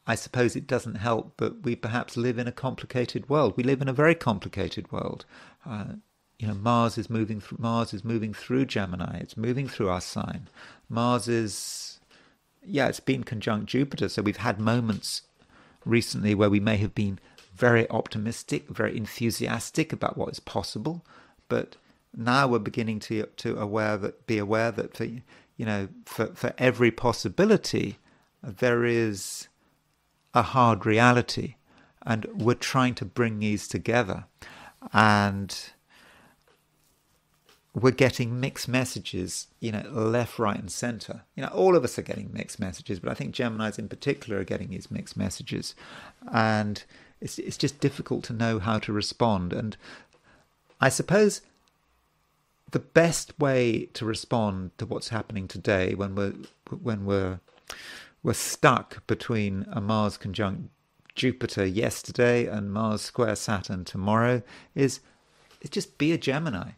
I suppose it doesn't help, but we perhaps live in a complicated world. We live in a very complicated world. Uh, you know, Mars is moving. Through, Mars is moving through Gemini. It's moving through our sign. Mars is, yeah, it's been conjunct Jupiter. So we've had moments recently where we may have been very optimistic, very enthusiastic about what is possible, but now we're beginning to to aware that be aware that for you know for for every possibility there is a hard reality, and we're trying to bring these together, and we're getting mixed messages, you know, left, right, and center. You know, all of us are getting mixed messages, but I think Gemini's in particular are getting these mixed messages, and it's it's just difficult to know how to respond. And I suppose the best way to respond to what's happening today, when we're when we're we're stuck between a Mars conjunct Jupiter yesterday and Mars square Saturn tomorrow, is is just be a Gemini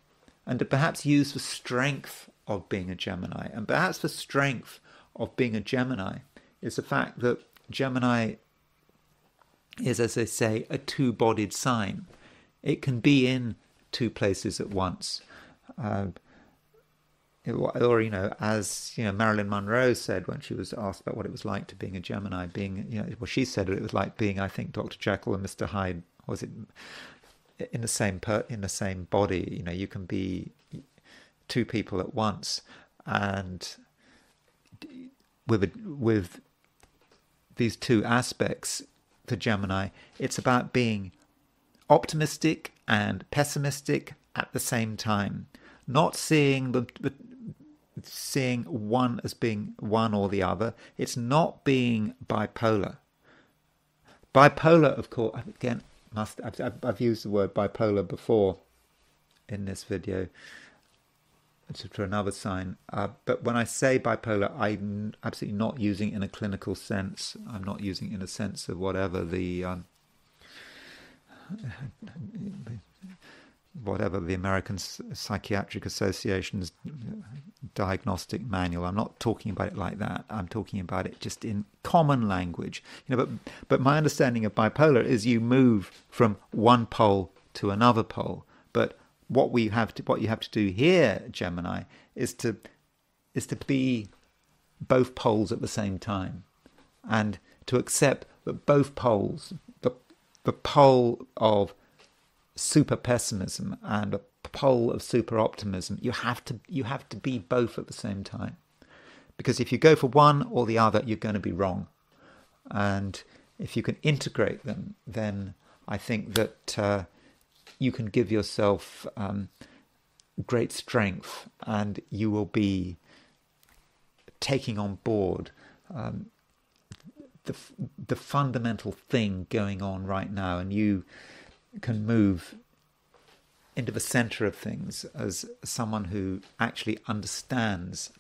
and to perhaps use the strength of being a Gemini. And perhaps the strength of being a Gemini is the fact that Gemini is, as they say, a two bodied sign. It can be in two places at once. Uh, or, you know, as you know, Marilyn Monroe said when she was asked about what it was like to being a Gemini, being, you know, well, she said it was like being, I think, Dr. Jekyll and Mr. Hyde. Was it in the same per, in the same body. You know, you can be two people at once, and with a, with these two aspects for Gemini, it's about being optimistic and pessimistic at the same time, not seeing the, the seeing one as being one or the other. It's not being bipolar. Bipolar, of course, again, must I've, I've used the word bipolar before in this video. to, another sign. Uh, but when I say bipolar, I'm absolutely not using it in a clinical sense. I'm not using it in a sense of whatever the um, whatever the American Psychiatric Association's uh, diagnostic manual. I'm not talking about it like that. I'm talking about it just in common language. You know, but but my understanding of bipolar is you move from one pole to another pole. But what we have to what you have to do here, Gemini, is to is to be both poles at the same time, and to accept that both poles, the the pole of super pessimism and a pole of super optimism, you have to you have to be both at the same time, because if you go for one or the other, you're going to be wrong, and if you can integrate them, then I think that. Uh, you can give yourself um, great strength and you will be taking on board um, the, the fundamental thing going on right now and you can move into the center of things as someone who actually understands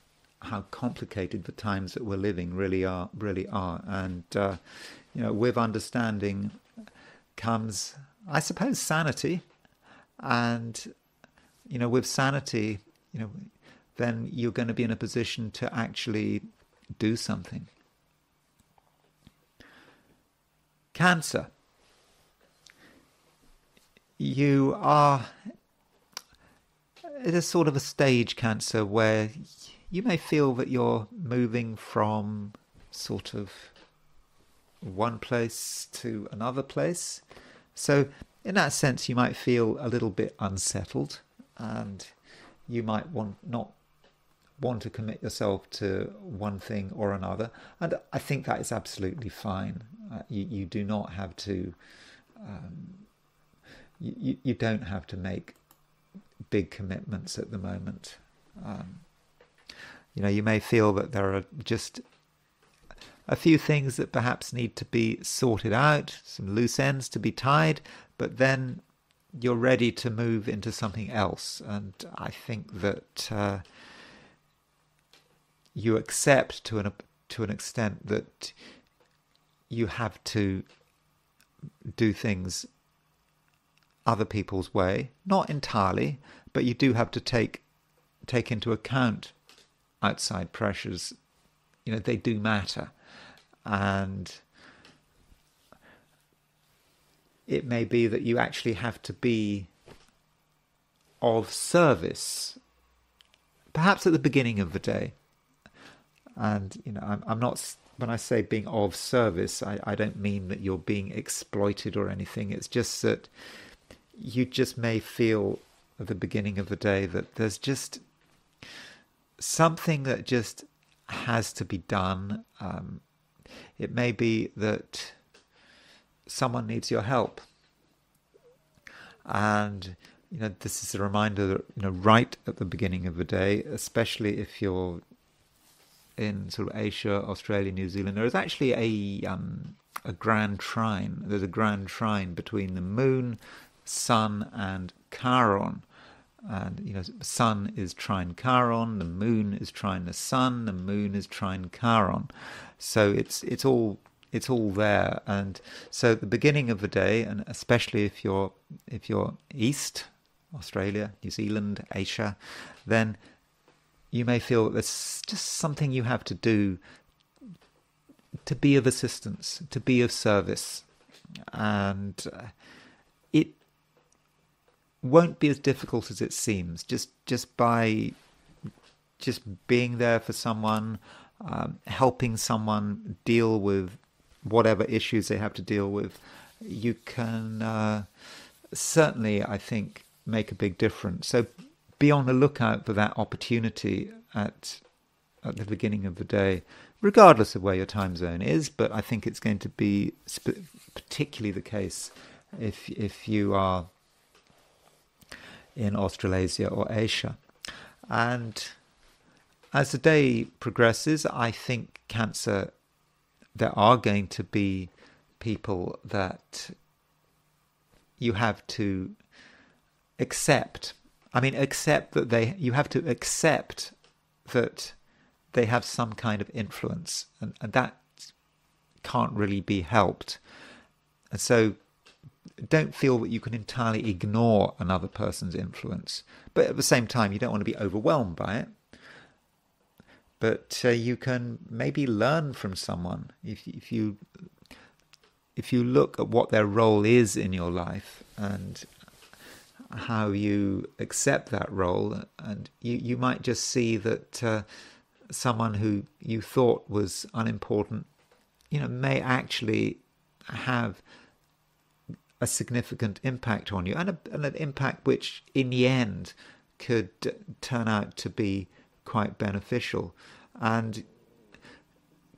how complicated the times that we're living really are really are. And uh, you know with understanding comes i suppose sanity. And you know with sanity you know then you're going to be in a position to actually do something. Cancer you are at a sort of a stage cancer where you may feel that you're moving from sort of one place to another place so in that sense, you might feel a little bit unsettled, and you might want not want to commit yourself to one thing or another. And I think that is absolutely fine. Uh, you, you do not have to. Um, you, you don't have to make big commitments at the moment. Um, you know, you may feel that there are just a few things that perhaps need to be sorted out, some loose ends to be tied, but then you're ready to move into something else. And I think that uh, you accept to an to an extent that you have to do things other people's way, not entirely, but you do have to take take into account outside pressures. You know, they do matter, and it may be that you actually have to be of service, perhaps at the beginning of the day. And, you know, I'm, I'm not, when I say being of service, I, I don't mean that you're being exploited or anything. It's just that you just may feel at the beginning of the day that there's just something that just has to be done. Um, it may be that someone needs your help. And you know, this is a reminder that you know, right at the beginning of the day, especially if you're in sort of Asia, Australia, New Zealand, there is actually a um, a grand trine. There's a grand trine between the moon, sun, and Chiron. And you know, sun is trine Chiron, the moon is trine the sun, the moon is trine Chiron. So it's it's all it's all there. And so the beginning of the day, and especially if you're if you're east, Australia, New Zealand, Asia, then you may feel that there's just something you have to do to be of assistance, to be of service, and uh, it won't be as difficult as it seems. Just just by just being there for someone, um, helping someone deal with whatever issues they have to deal with, you can uh, certainly, I think, make a big difference. So be on the lookout for that opportunity at at the beginning of the day, regardless of where your time zone is. But I think it's going to be sp- particularly the case if if you are in Australasia or Asia, and as the day progresses, I think cancer there are going to be people that you have to accept I mean, accept that they, you have to accept that they have some kind of influence, and, and that can't really be helped. And so don't feel that you can entirely ignore another person's influence. But at the same time, you don't want to be overwhelmed by it. But uh, you can maybe learn from someone if, if you if you look at what their role is in your life and how you accept that role, and you, you might just see that uh, someone who you thought was unimportant, you know, may actually have a significant impact on you, and, a, and an impact which, in the end, could turn out to be quite beneficial. And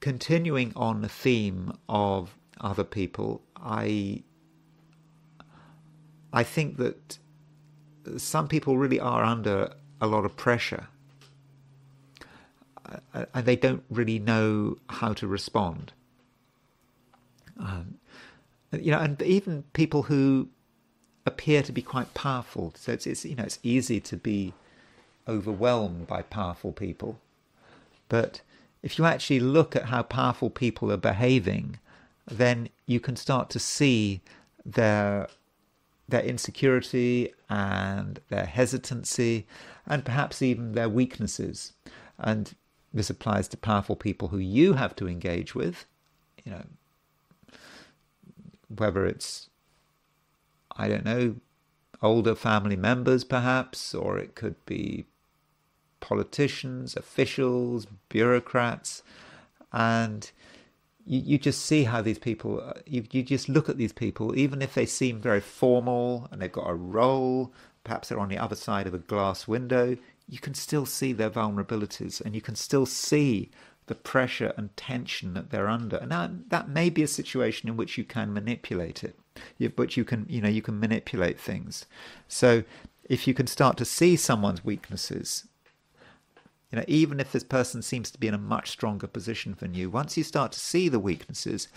continuing on the theme of other people, I I think that some people really are under a lot of pressure and they don't really know how to respond. Um, you know, and even people who appear to be quite powerful. So it's, it's you know it's easy to be overwhelmed by powerful people, but if you actually look at how powerful people are behaving, then you can start to see their their insecurity and their hesitancy and perhaps even their weaknesses. And this applies to powerful people who you have to engage with, you know, whether it's, I don't know, older family members perhaps, or it could be politicians, officials, bureaucrats, and you, you just see how these people, uh, you, you just look at these people, even if they seem very formal and they've got a role, perhaps they're on the other side of a glass window, you can still see their vulnerabilities and you can still see the pressure and tension that they're under. And that may be a situation in which you can manipulate it, but you can, you know, you can manipulate things. So if you can start to see someone's weaknesses, you know, even if this person seems to be in a much stronger position than you, once you start to see the weaknesses,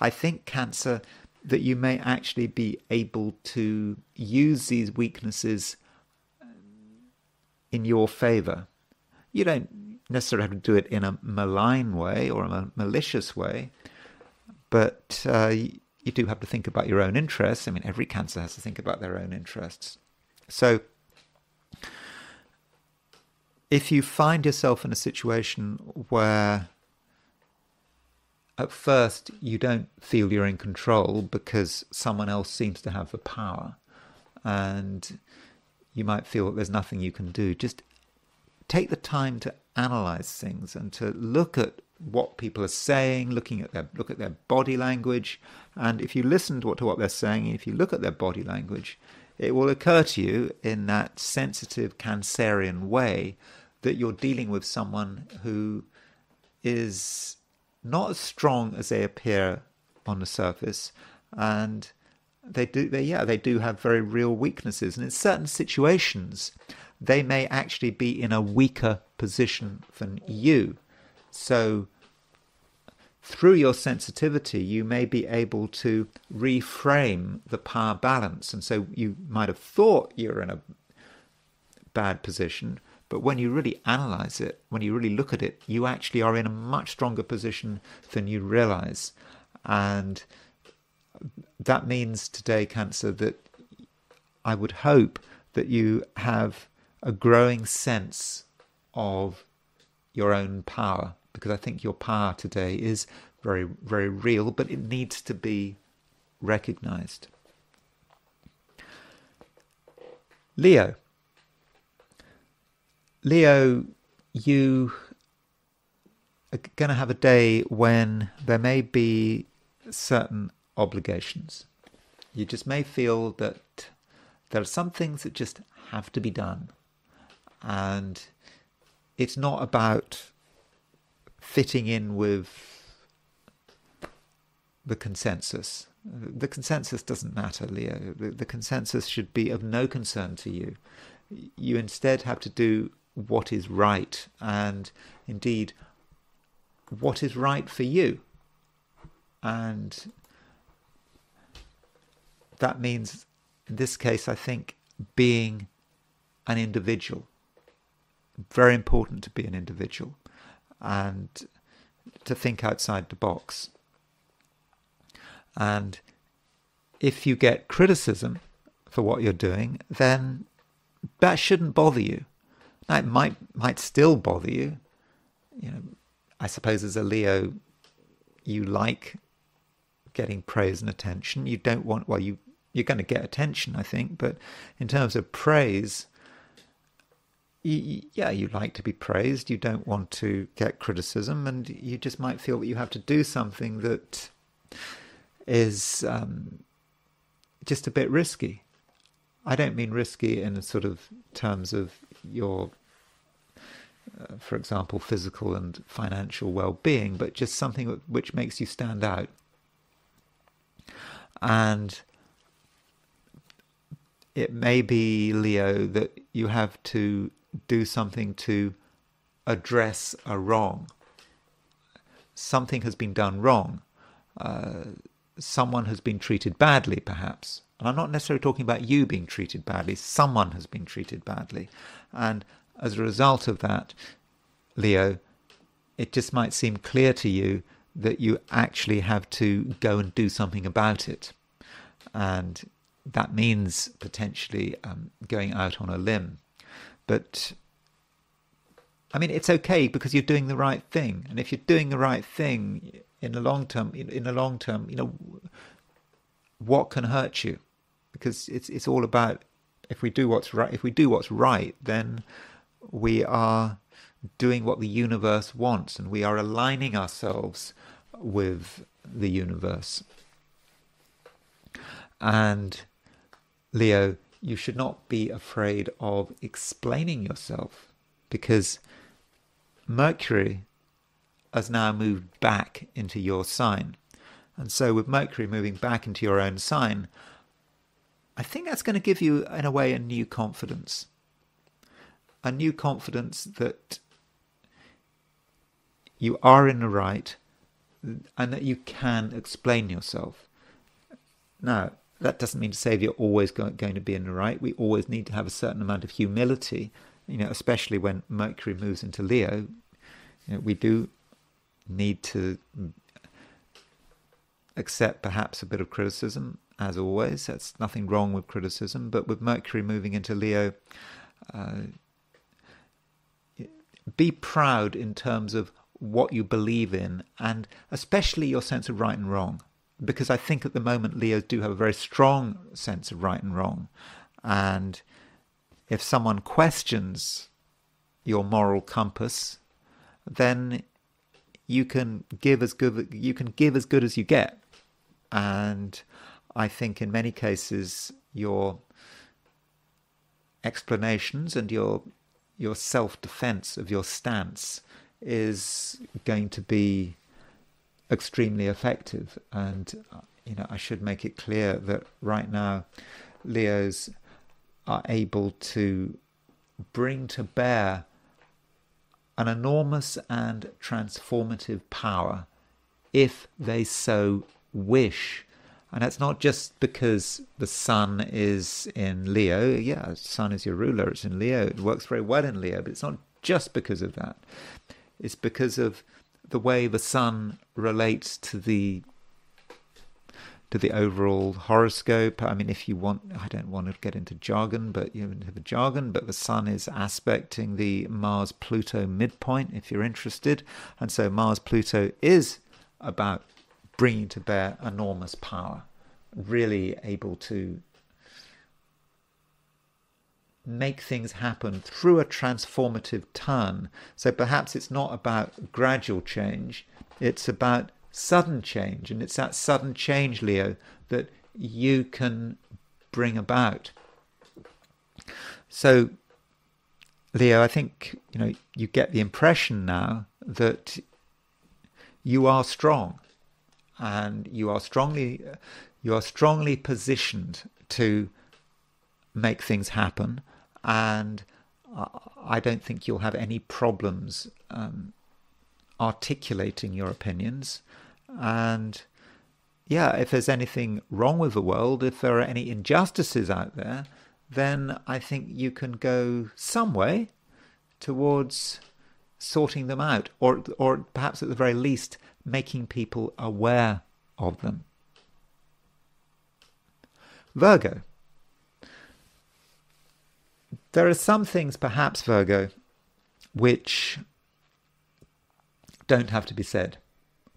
I think cancer that you may actually be able to use these weaknesses in your favor. You don't necessarily have to do it in a malign way or a malicious way, but uh, you do have to think about your own interests. I mean, every cancer has to think about their own interests. So, if you find yourself in a situation where at first you don't feel you're in control because someone else seems to have the power and you might feel that there's nothing you can do just take the time to analyze things and to look at what people are saying, looking at their look at their body language, and if you listen to what, to what they're saying, if you look at their body language, it will occur to you in that sensitive Cancerian way that you're dealing with someone who is not as strong as they appear on the surface, and they do they yeah they do have very real weaknesses, and in certain situations they may actually be in a weaker position than you. So, through your sensitivity, you may be able to reframe the power balance. And so, you might have thought you're in a bad position, but when you really analyze it, when you really look at it, you actually are in a much stronger position than you realize. And that means today, Cancer, that I would hope that you have a growing sense of your own power because I think your power today is very, very real, but it needs to be recognized. Leo. Leo, you are going to have a day when there may be certain obligations. You just may feel that there are some things that just have to be done and it's not about fitting in with the consensus. The consensus doesn't matter, Leo. The, the, consensus should be of no concern to you. You instead have to do what is right, and indeed, what is right for you. And that means, in this case, I think being an individual. Very important to be an individual and to think outside the box. And if you get criticism for what you're doing, then that shouldn't bother you. Now, it might might still bother you. You know, I suppose as a Leo, you like getting praise and attention. You don't want well, you you're going to get attention, I think, but in terms of praise, you, yeah, you like to be praised. You don't want to get criticism, and you just might feel that you have to do something that is um, just a bit risky. I don't mean risky in sort of terms of your, uh, for example, physical and financial well-being, but just something which makes you stand out. And it may be, Leo, that you have to do something to address a wrong. Something has been done wrong. Uh, someone has been treated badly, perhaps. And I'm not necessarily talking about you being treated badly, someone has been treated badly. And as a result of that, Leo, it just might seem clear to you that you actually have to go and do something about it. And that means potentially um, going out on a limb. But I mean, it's okay because you're doing the right thing. And if you're doing the right thing in the long term, in, the long term, you know, what can hurt you? Because it's it's all about if we do what's right. If we do what's right, then we are doing what the universe wants, and we are aligning ourselves with the universe. And Leo, you should not be afraid of explaining yourself because Mercury has now moved back into your sign. And so, with Mercury moving back into your own sign, I think that's going to give you, in a way, a new confidence. A new confidence that you are in the right and that you can explain yourself. Now, that doesn't mean to say you're always going to be in the right. We always need to have a certain amount of humility, you know, especially when Mercury moves into Leo. You know, we do need to accept perhaps a bit of criticism, as always. That's nothing wrong with criticism, but with Mercury moving into Leo, uh, be proud in terms of what you believe in, and especially your sense of right and wrong because I think at the moment Leos do have a very strong sense of right and wrong. And if someone questions your moral compass, then you can give as good you can give as good as you get. And I think in many cases your explanations and your your self defense of your stance is going to be extremely effective. And you know, I should make it clear that right now, Leos are able to bring to bear an enormous and transformative power if they so wish. And that's not just because the sun is in Leo. Yeah, sun is your ruler, it's in Leo. It works very well in Leo, but it's not just because of that. It's because of the way the sun relates to the to the overall horoscope. I mean, if you want, I don't want to get into jargon, but you know, into the jargon, but the sun is aspecting the Mars Pluto midpoint if you're interested. And so Mars Pluto is about bringing to bear enormous power, really able to make things happen through a transformative turn. So perhaps it's not about gradual change, it's about sudden change. And it's that sudden change, Leo, that you can bring about. So, Leo, I think you know you get the impression now that you are strong, and you are strongly you are strongly positioned to make things happen and I don't think you'll have any problems um, articulating your opinions. And yeah, if there's anything wrong with the world, if there are any injustices out there, then I think you can go some way towards sorting them out, or or perhaps at the very least making people aware of them. Virgo. There are some things, perhaps, Virgo, which don't have to be said,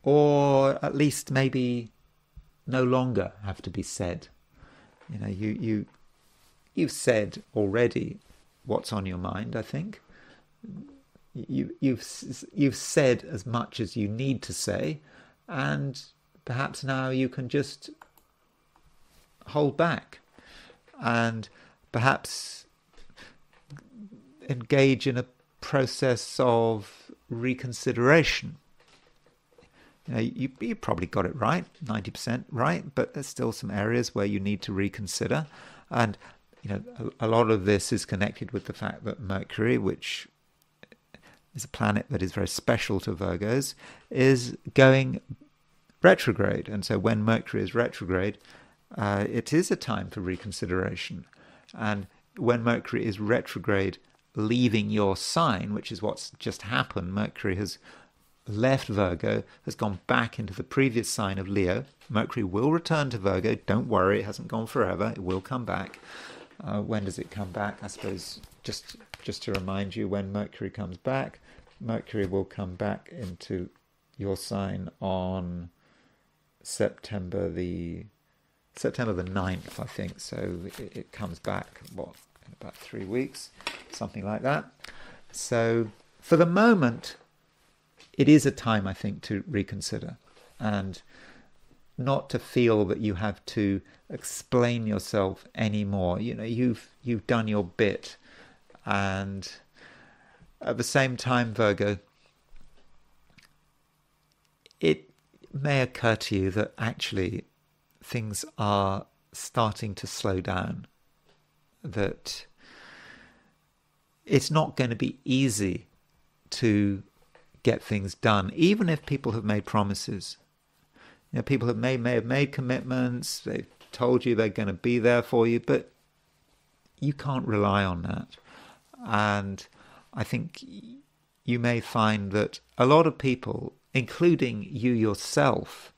or at least maybe no longer have to be said. You know, you you you've said already what's on your mind. I think you you've you've said as much as you need to say, and perhaps now you can just hold back, and perhaps engage in a process of reconsideration. You, know, you, you probably got it right, 90% right, but there's still some areas where you need to reconsider. And, you know, a, a lot of this is connected with the fact that Mercury, which is a planet that is very special to Virgos, is going retrograde. And so when Mercury is retrograde, uh, it is a time for reconsideration. And when Mercury is retrograde, leaving your sign, which is what's just happened, Mercury has left Virgo, has gone back into the previous sign of Leo. Mercury will return to Virgo. Don't worry, it hasn't gone forever. It will come back. Uh, when does it come back? I suppose just just to remind you, when Mercury comes back, Mercury will come back into your sign on September the September the 9th, I think. So it, it comes back what about three weeks, something like that. So for the moment, it is a time, I think, to reconsider and not to feel that you have to explain yourself anymore. You know, you've you've done your bit, and at the same time, Virgo, it may occur to you that actually things are starting to slow down. That it's not going to be easy to get things done, even if people have made promises. You know, people have made may have made commitments. They've told you they're going to be there for you, but you can't rely on that. And I think you may find that a lot of people, including you yourself,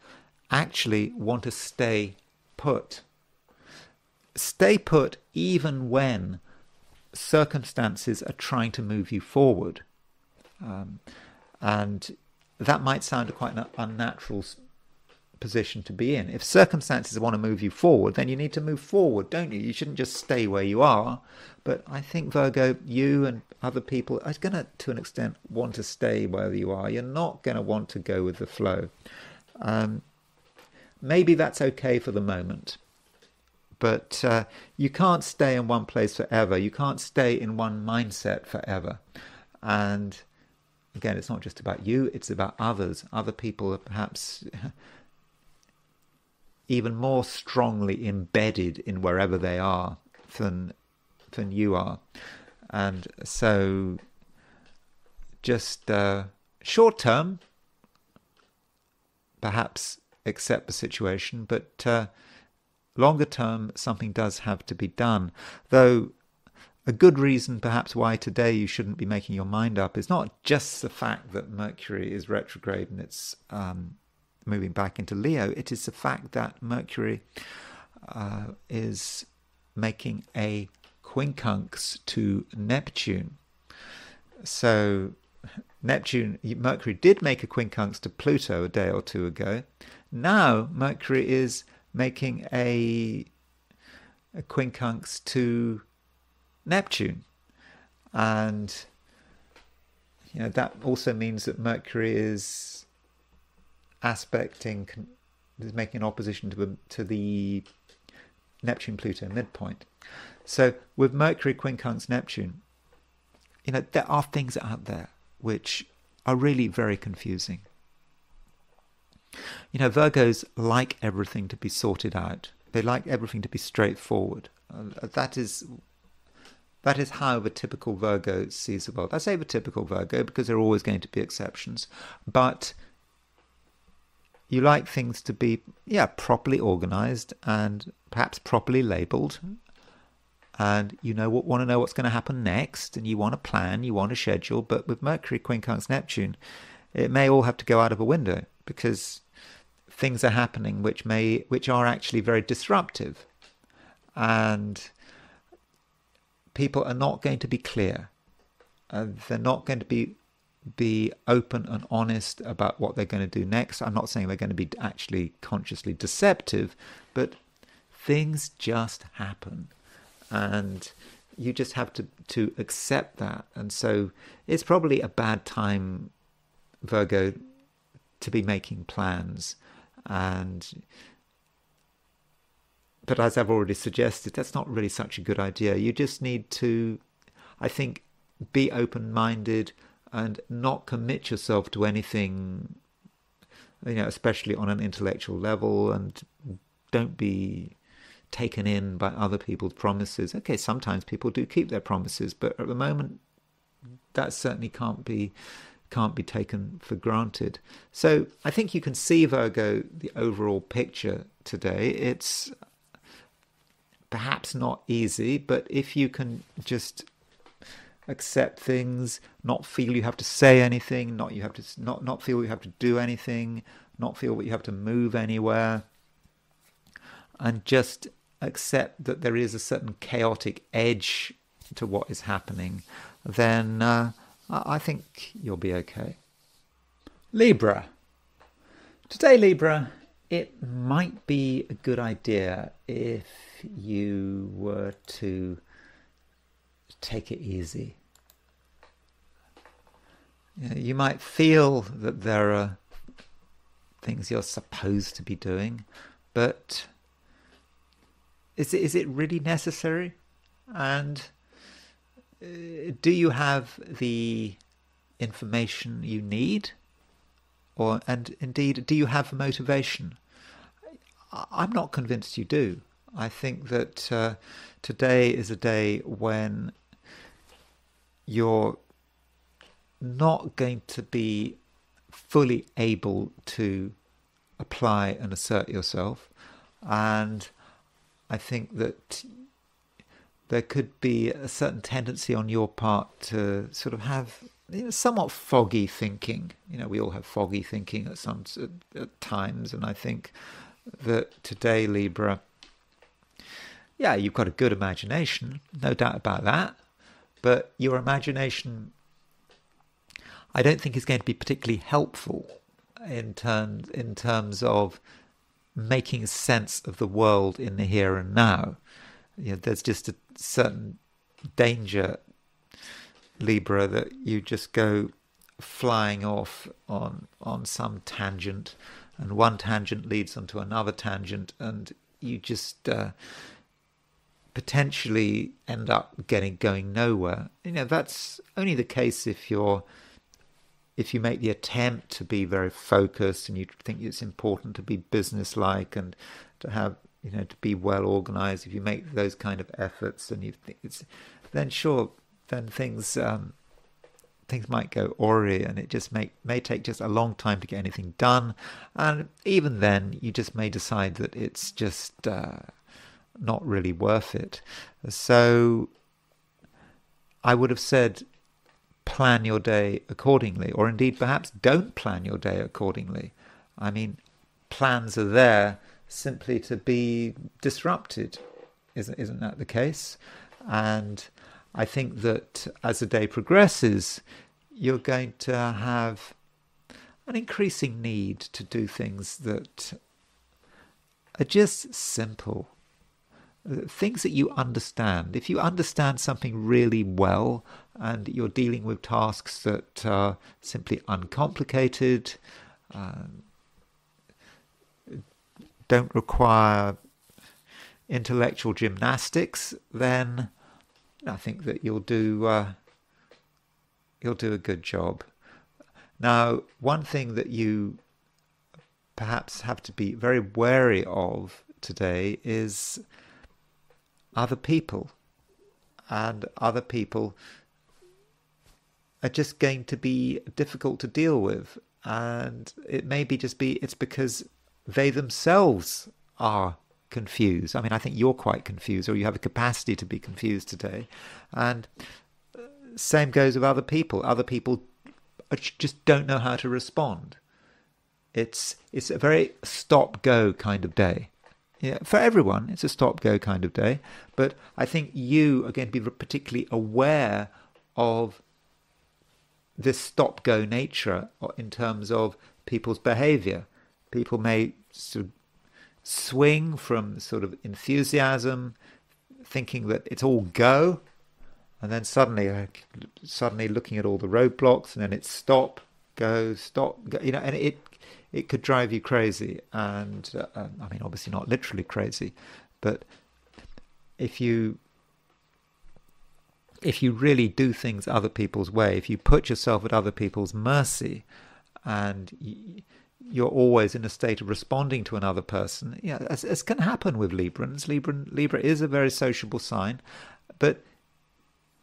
actually want to stay put. Stay put even when circumstances are trying to move you forward. Um, and that might sound a quite an unnatural position to be in. If circumstances want to move you forward, then you need to move forward, don't you? You shouldn't just stay where you are. But I think, Virgo, you and other people are going to, to an extent, want to stay where you are. You're not going to want to go with the flow. Um, maybe that's okay for the moment. But uh, you can't stay in one place forever. You can't stay in one mindset forever. And again, it's not just about you, it's about others. Other people are perhaps even more strongly embedded in wherever they are than than you are. And so just uh, short term, perhaps accept the situation, but uh, longer term, something does have to be done. Though a good reason, perhaps, why today you shouldn't be making your mind up is not just the fact that Mercury is retrograde and it's um, moving back into Leo, it is the fact that Mercury uh, is making a quincunx to Neptune. So, Neptune, Mercury did make a quincunx to Pluto a day or two ago. Now, Mercury is making a, a quincunx to Neptune. And you know that also means that Mercury is aspecting is making an opposition to to the Neptune Pluto midpoint. So with Mercury quincunx Neptune, you know there are things out there which are really very confusing. You know, Virgos like everything to be sorted out. They like everything to be straightforward. Uh, that is that is how the typical Virgo sees the world. I say the typical Virgo because there are always going to be exceptions, but you like things to be, yeah, properly organized and perhaps properly labeled. and you know what want to know what's going to happen next and you want to plan you want to schedule but with mercury quincunx neptune it may all have to go out of a window because things are happening which may which are actually very disruptive. And people are not going to be clear. Uh, they're not going to be be open and honest about what they're going to do next. I'm not saying they're going to be actually consciously deceptive but things just happen. And you just have to to accept that. And so it's probably a bad time virgo to be making plans and but as i've already suggested that's not really such a good idea you just need to i think be open minded and not commit yourself to anything you know especially on an intellectual level and don't be taken in by other people's promises. Okay, sometimes people do keep their promises, but at the moment, that certainly can't be can't be taken for granted. So I think you can see Virgo the overall picture today. It's perhaps not easy, but if you can just accept things, not feel you have to say anything, not you have to not not feel you have to do anything, not feel that you have to move anywhere, and just accept that there is a certain chaotic edge to what is happening, then uh, I think you'll be okay. Libra. Today, Libra, it might be a good idea if you were to take it easy. You might feel that there are things you're supposed to be doing, but is it, is it really necessary? And do you have the information you need? Or and indeed, do you have motivation? I'm not convinced you do. I think that uh, today is a day when you're not going to be fully able to apply and assert yourself, and I think that there could be a certain tendency on your part to sort of have you know, somewhat foggy thinking. You know, we all have foggy thinking at some at, at times, and I think that today, Libra, yeah, you've got a good imagination, no doubt about that, but your imagination, I don't think is going to be particularly helpful in terms in terms of making sense of the world in the here and now. You know, there's just a certain danger, Libra, that you just go flying off on on some tangent, and one tangent leads onto another tangent, and you just uh, potentially end up getting going nowhere. You know that's only the case if you're if you make the attempt to be very focused and you think it's important to be businesslike and to have you know to be well organized. If you make those kind of efforts and you it's then sure then things um, things might go awry and it just may may take just a long time to get anything done. And even then you just may decide that it's just uh, not really worth it. So I would have said plan your day accordingly, or indeed perhaps don't plan your day accordingly. I mean, plans are there simply to be disrupted, isn't, isn't that the case? And I think that as the day progresses, you're going to have an increasing need to do things that are just simple things that you understand. If you understand something really well and you're dealing with tasks that are simply uncomplicated, uh, don't require intellectual gymnastics, then I think that you'll do uh, you'll do a good job. Now, one thing that you perhaps have to be very wary of today is other people. And other people are just going to be difficult to deal with. And it may be just be it's because they themselves are confused. I mean, I think you're quite confused, or you have a capacity to be confused today. And uh, same goes with other people. Other people just don't know how to respond. It's it's a very stop go kind of day. Yeah, for everyone, it's a stop go kind of day. But I think you are going to be particularly aware of this stop go nature in terms of people's behavior. People may sort of swing from sort of enthusiasm, thinking that it's all go, and then suddenly, suddenly looking at all the roadblocks, and then it's stop, go, stop, go, you know, and it it could drive you crazy. And uh, I mean, obviously not literally crazy, but if you if you really do things other people's way, if you put yourself at other people's mercy, and you're always in a state of responding to another person, yeah, as, as can happen with Librans. Libra, Libra is a very sociable sign, but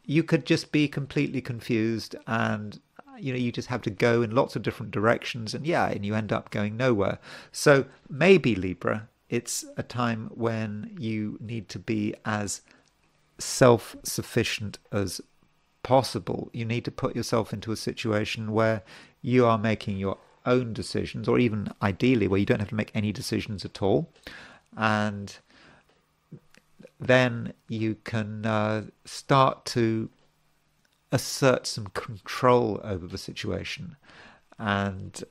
you could just be completely confused and you know you just have to go in lots of different directions and yeah and you end up going nowhere. So maybe libra it's a time when you need to be as self-sufficient as possible. You need to put yourself into a situation where you are making your own decisions or even ideally where you don't have to make any decisions at all and then you can uh, start to assert some control over the situation. And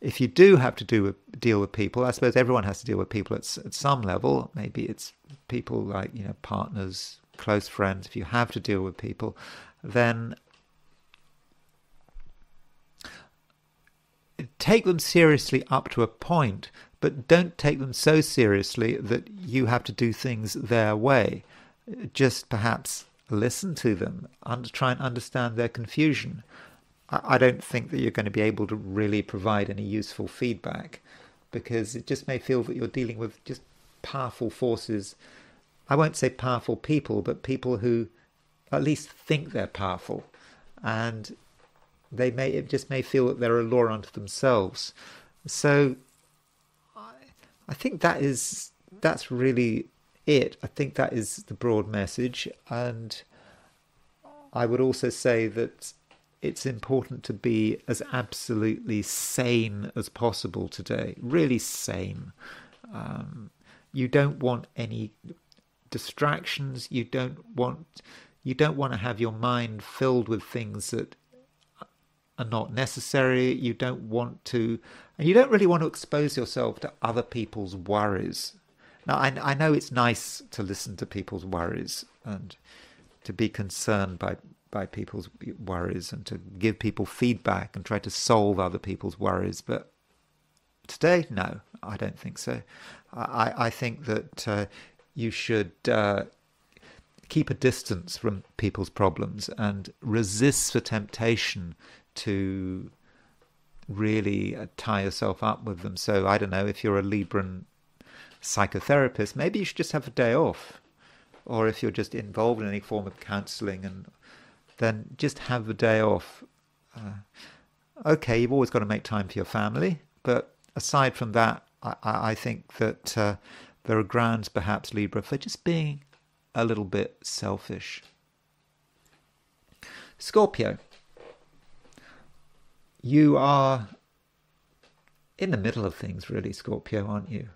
if you do have to do with, deal with people, I suppose everyone has to deal with people at, at some level. Maybe it's people like you know partners, close friends. If you have to deal with people, then take them seriously up to a point, but don't take them so seriously that you have to do things their way. Just perhaps listen to them, and try and understand their confusion. I, don't think that you're going to be able to really provide any useful feedback because it just may feel that you're dealing with just powerful forces. I won't say powerful people, but people who at least think they're powerful, and they may it just may feel that they're a law unto themselves. So I, think that is that's really it. I think that is the broad message. And I would also say that it's important to be as absolutely sane as possible today, really sane. Um, you don't want any distractions. You don't want you don't want to have your mind filled with things that are not necessary. You don't want to, and you don't really want to expose yourself to other people's worries. Now, I, I know it's nice to listen to people's worries and to be concerned by by people's worries and to give people feedback and try to solve other people's worries. But today, no, I don't think so. I, I think that uh, you should uh, keep a distance from people's problems and resist the temptation to really uh, tie yourself up with them. So I don't know if you're a Libran psychotherapist, maybe you should just have a day off. Or if you're just involved in any form of counseling, and then just have a day off. Uh, okay, you've always got to make time for your family, but aside from that, I, I think that uh, there are grounds, perhaps Libra, for just being a little bit selfish. Scorpio, you are in the middle of things, really, Scorpio, aren't you?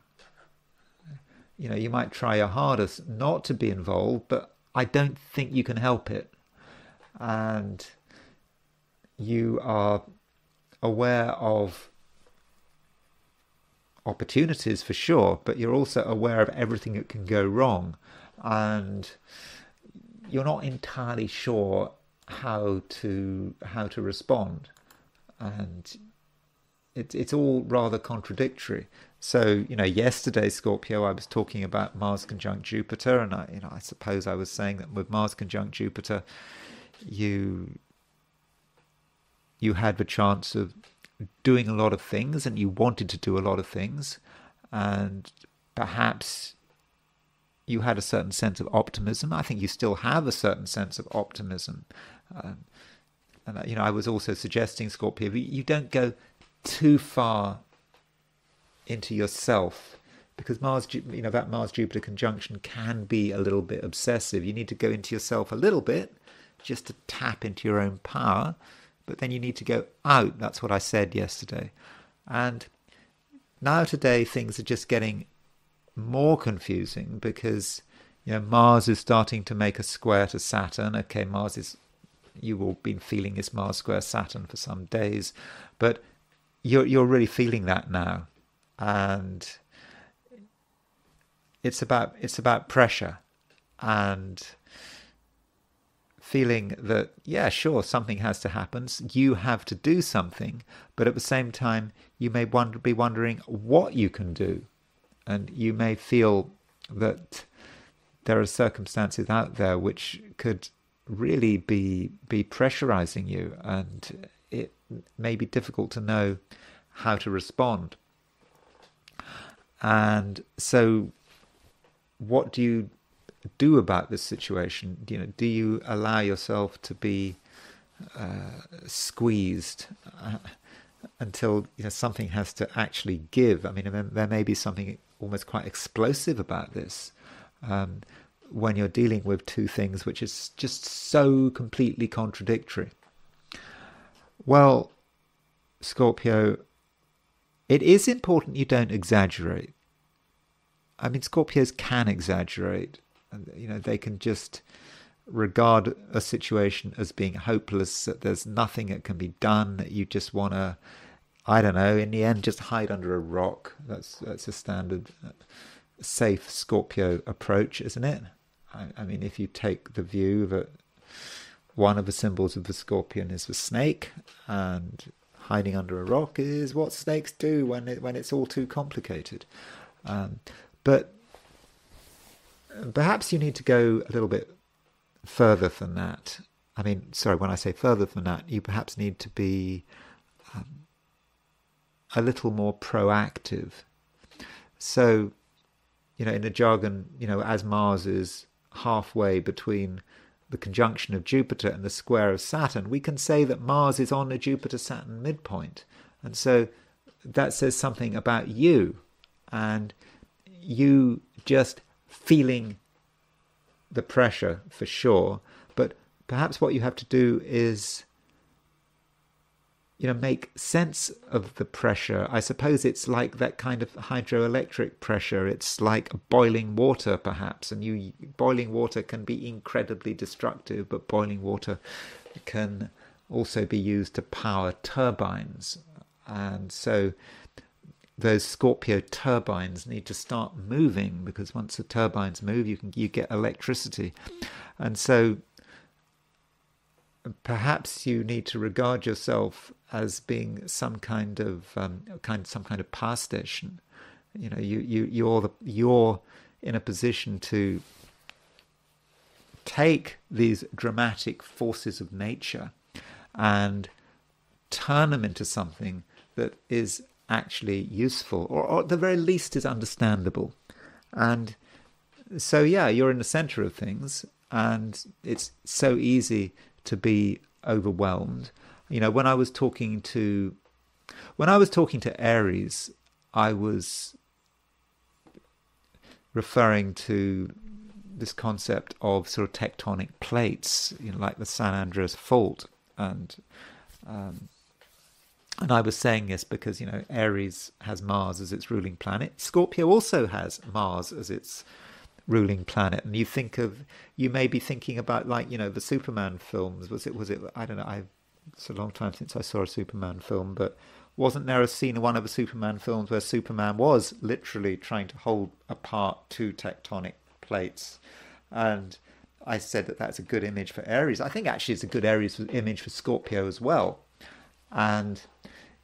you know, you might try your hardest not to be involved, but I don't think you can help it. And you are aware of opportunities for sure, but you're also aware of everything that can go wrong. And you're not entirely sure how to how to respond. And it's it's all rather contradictory. So, you know, yesterday, Scorpio, I was talking about Mars conjunct Jupiter, and I, you know, I suppose I was saying that with Mars conjunct Jupiter, you you had the chance of doing a lot of things, and you wanted to do a lot of things, and perhaps you had a certain sense of optimism. I think you still have a certain sense of optimism. Um, and uh, you know, I was also suggesting Scorpio, you don't go too far into yourself because Mars, you know, that Mars Jupiter conjunction can be a little bit obsessive. You need to go into yourself a little bit just to tap into your own power, but then you need to go out. That's what I said yesterday. And now today things are just getting more confusing because you know Mars is starting to make a square to Saturn. Okay, Mars is you've all been feeling this Mars square Saturn for some days, but you're you're really feeling that now, and it's about it's about pressure and feeling that yeah sure something has to happen. You have to do something but at the same time you may wonder, be wondering what you can do. And you may feel that there are circumstances out there which could really be be pressurizing you and it may be difficult to know how to respond and so what do you do about this situation? You know, do you allow yourself to be uh, squeezed uh, until you know something has to actually give? I mean, there may be something almost quite explosive about this um, when you're dealing with two things which is just so completely contradictory. Well, Scorpio, it is important you don't exaggerate. I mean, Scorpios can exaggerate. You know, they can just regard a situation as being hopeless, that there's nothing that can be done, that you just want to, I don't know, in the end, just hide under a rock. That's, that's a standard uh, safe Scorpio approach, isn't it? I, I mean, if you take the view that one of the symbols of the scorpion is the snake, and hiding under a rock is what snakes do when it, when it's all too complicated. Um, but perhaps you need to go a little bit further than that. I mean, sorry, when I say further than that, you perhaps need to be um, a little more proactive. So, you know, in the jargon, you know, as Mars is halfway between the conjunction of Jupiter and the square of Saturn, we can say that Mars is on a Jupiter Saturn midpoint. And so that says something about you. And you just feeling the pressure for sure, but perhaps what you have to do is you know make sense of the pressure. I suppose it's like that kind of hydroelectric pressure. It's like boiling water perhaps and you boiling water can be incredibly destructive but boiling water can also be used to power turbines. And so those Scorpio turbines need to start moving because once the turbines move, you can you get electricity, and so perhaps you need to regard yourself as being some kind of um, kind some kind of power station. You know, you you you're the you're in a position to take these dramatic forces of nature and turn them into something that is actually useful, or, or at the very least is understandable. And so, yeah, you're in the center of things, and it's so easy to be overwhelmed. You know, when I was talking to when I was talking to Aries, I was referring to this concept of sort of tectonic plates, you know, like the San Andreas Fault, and um, and I was saying this because, you know, Aries has Mars as its ruling planet. Scorpio also has Mars as its ruling planet. And you think of, you may be thinking about like, you know, the Superman films. Was it, was it, I don't know, I, it's a long time since I saw a Superman film, but wasn't there a scene in one of the Superman films where Superman was literally trying to hold apart two tectonic plates? And I said that that's a good image for Aries. I think actually it's a good Aries image for Scorpio as well. And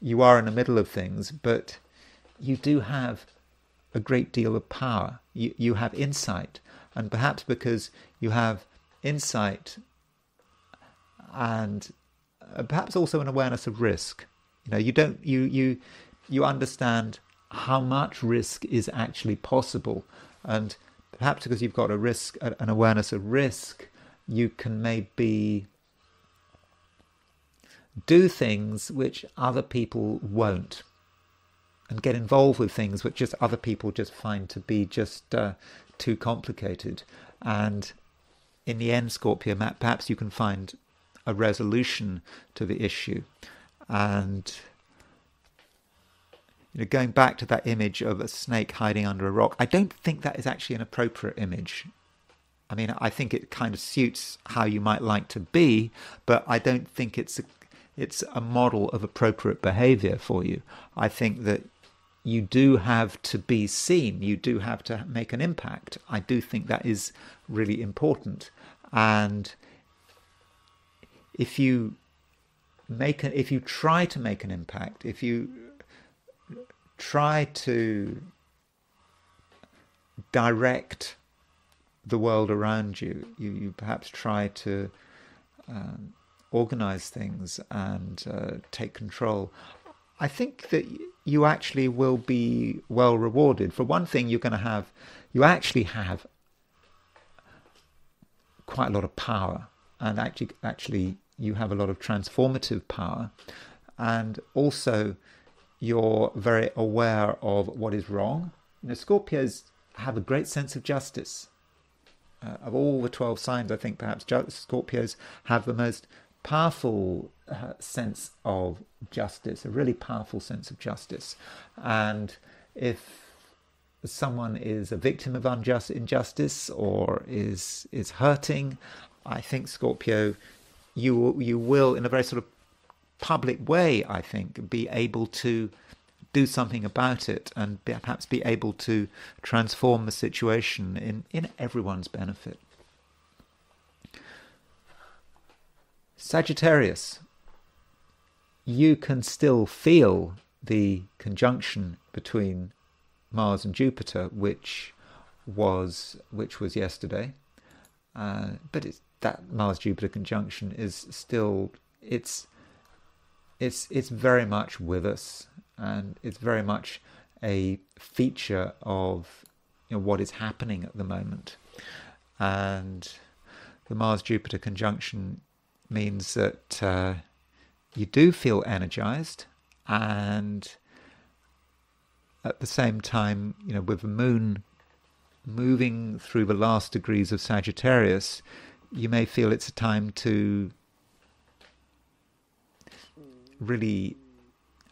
you are in the middle of things, but you do have a great deal of power. You, you have insight, and perhaps because you have insight and perhaps also an awareness of risk. You know, you don't you you you understand how much risk is actually possible, and perhaps because you've got a risk, an awareness of risk, you can maybe do things which other people won't. and get involved with things which just other people just find to be just uh, too complicated. And in the end, Scorpio, perhaps you can find a resolution to the issue. And you know, going back to that image of a snake hiding under a rock, I don't think that is actually an appropriate image. I mean, I think it kind of suits how you might like to be, but I don't think it's a, it's a model of appropriate behavior for you. I think that you do have to be seen, you do have to make an impact. I do think that is really important. And if you make an, if you try to make an impact, if you try to direct the world around you, you, you perhaps try to um, organize things and uh, take control. I think that you actually will be well rewarded. For one thing, you're going to have, you actually have quite a lot of power, and actually, actually, you have a lot of transformative power, and also you're very aware of what is wrong. You know, Scorpios have a great sense of justice. Uh, of all the 12 signs, I think perhaps Scorpios have the most powerful uh, sense of justice, a really powerful sense of justice. And if someone is a victim of unjust injustice or is is hurting, I think Scorpio, you you will in a very sort of public way, I think, be able to do something about it and perhaps be able to transform the situation in, in everyone's benefit. Sagittarius, you can still feel the conjunction between Mars and Jupiter, which was which was yesterday, uh, but it's, that Mars Jupiter conjunction is still it's it's it's very much with us, and it's very much a feature of you know, what is happening at the moment, and the Mars Jupiter conjunction means that uh, you do feel energized and at the same time, you know, with the moon moving through the last degrees of Sagittarius, you may feel it's a time to really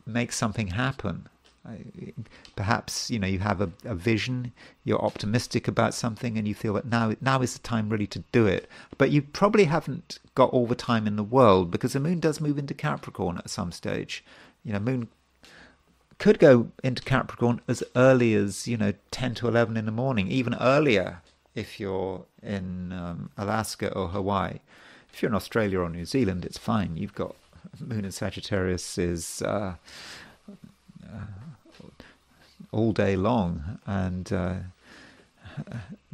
make something happen. Perhaps you know you have a, a, vision you're optimistic about something and you feel that now now is the time really to do it. But you probably haven't got all the time in the world because the moon does move into capricorn at some stage. You know moon could go into capricorn as early as you know 10 to 11 in the morning even earlier if you're in um, alaska or hawaii if you're in australia or new zealand it's fine you've got moon in sagittarius is uh, uh, all day long, and uh,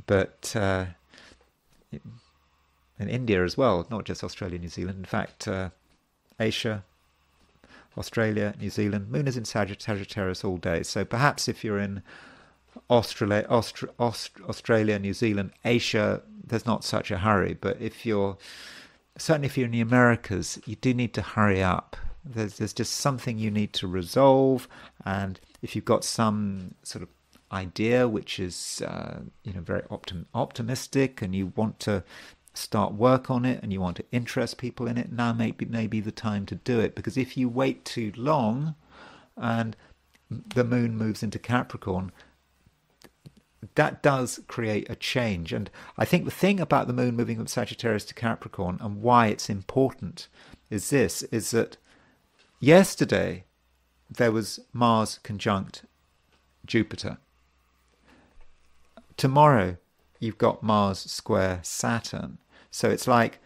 but uh, in India as well, not just Australia, New Zealand. In fact, uh, Asia, Australia, New Zealand, Moon is in Sagittarius all day. So perhaps if you're in Australia, Aust- Aust- Australia, New Zealand, Asia, there's not such a hurry. But if you're certainly if you're in the Americas, you do need to hurry up. There's there's just something you need to resolve, and if you've got some sort of idea which is uh, you know very optim- optimistic and you want to start work on it and you want to interest people in it now may be, may be the time to do it because if you wait too long and the moon moves into capricorn that does create a change and i think the thing about the moon moving from sagittarius to capricorn and why it's important is this is that yesterday there was Mars conjunct Jupiter. Tomorrow, you've got Mars square Saturn. So it's like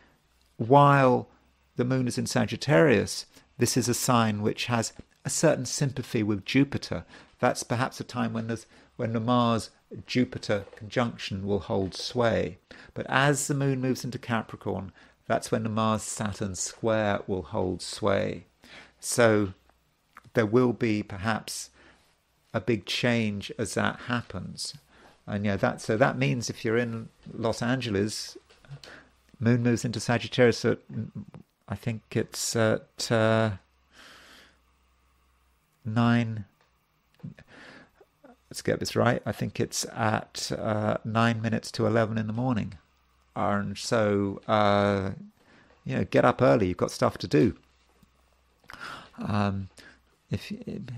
while the moon is in Sagittarius, this is a sign which has a certain sympathy with Jupiter. That's perhaps a time when there's when the Mars Jupiter conjunction will hold sway. But as the moon moves into Capricorn, that's when the Mars Saturn square will hold sway. So there will be perhaps a big change as that happens. And yeah, that so that means if you're in Los Angeles, Moon moves into Sagittarius at I think it's at uh, nine let's get this right. I think it's at uh, nine minutes to eleven in the morning, and so uh, you know, get up early. You've got stuff to do. Um, if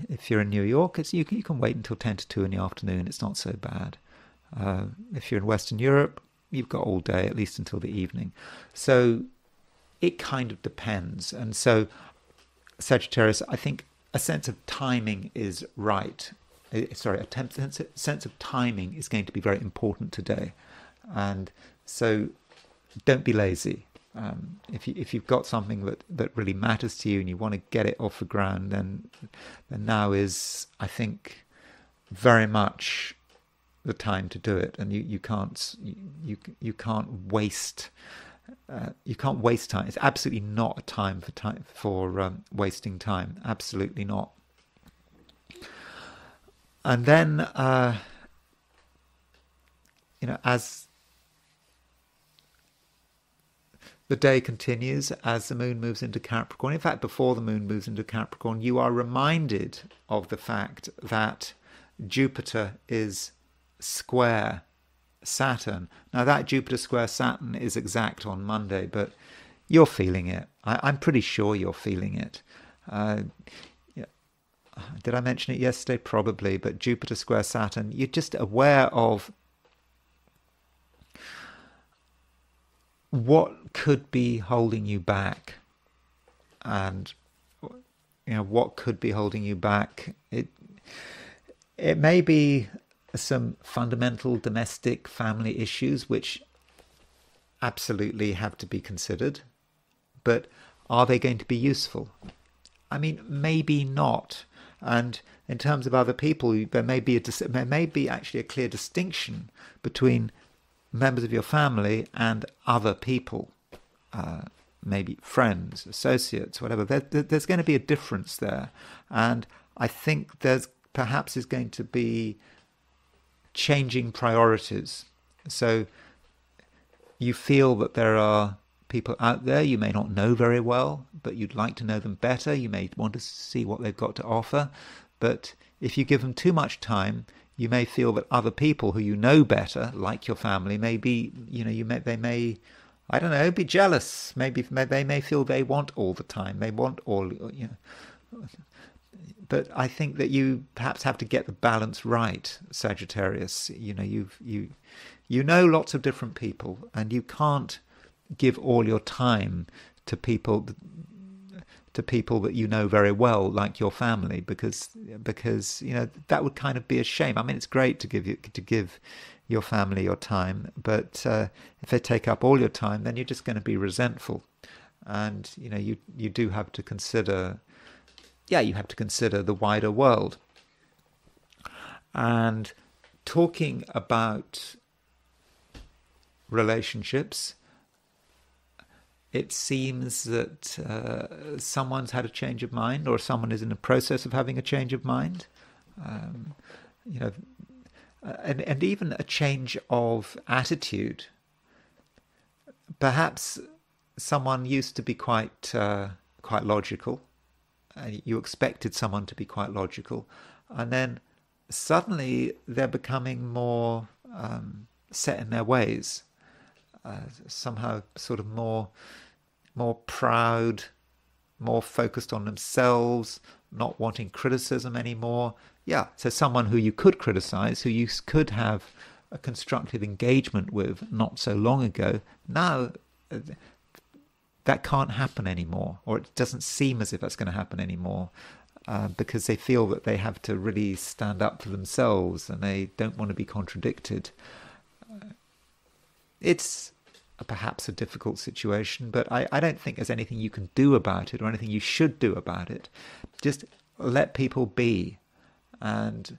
if you're in New York, it's you can, you can wait until ten to two in the afternoon. It's not so bad. Uh, if you're in Western Europe, you've got all day, at least until the evening. So it kind of depends. And so Sagittarius, I think a sense of timing is right. Sorry, a sense of timing is going to be very important today. And so don't be lazy. Um, if you if you've got something that, that really matters to you and you want to get it off the ground, then then now is I think very much the time to do it, and you, you can't you you, you can't waste uh, you can't waste time. It's absolutely not a time for time for um, wasting time. Absolutely not. And then, uh, you know, as the day continues, as the moon moves into Capricorn, in fact, before the moon moves into Capricorn, you are reminded of the fact that Jupiter is square Saturn. Now, that Jupiter square Saturn is exact on Monday, but you're feeling it. I, am pretty sure you're feeling it. Uh, did I mention it yesterday? Probably, but Jupiter square Saturn, you're just aware of what could be holding you back and you know what could be holding you back. It it may be some fundamental domestic family issues which absolutely have to be considered but are they going to be useful? I mean maybe not and in terms of other people there may be a there may be actually a clear distinction between members of your family and other people, uh, maybe friends, associates, whatever. There, there's going to be a difference there, and I think there's perhaps is going to be changing priorities. So you feel that there are people out there you may not know very well, but you'd like to know them better. You may want to see what they've got to offer. But if you give them too much time, you may feel that other people who you know better, like your family, may be, you know, you may, they may, I don't know, be jealous. Maybe they may feel they want all the time. They want all, you know. But I think that you perhaps have to get the balance right, Sagittarius. You know, you you you know lots of different people, and you can't give all your time to people to people that you know very well, like your family, because because you know that would kind of be a shame. I mean, it's great to give you to give your family your time, but uh, if they take up all your time, then you're just going to be resentful, and you know you you do have to consider, yeah, you have to consider the wider world, and talking about relationships it seems that uh, someone's had a change of mind or someone is in the process of having a change of mind. Um, you know, uh, and, and even a change of attitude. Perhaps someone used to be quite uh, quite logical, and you expected someone to be quite logical, and then suddenly they're becoming more um, set in their ways, uh, somehow sort of more more proud, more focused on themselves, not wanting criticism anymore. Yeah, so someone who you could criticize, who you could have a constructive engagement with not so long ago, now uh, that can't happen anymore, or it doesn't seem as if that's going to happen anymore. Uh, because they feel that they have to really stand up for themselves and they don't want to be contradicted. Uh, it's perhaps a difficult situation, but I, I don't think there's anything you can do about it or anything you should do about it. Just let people be and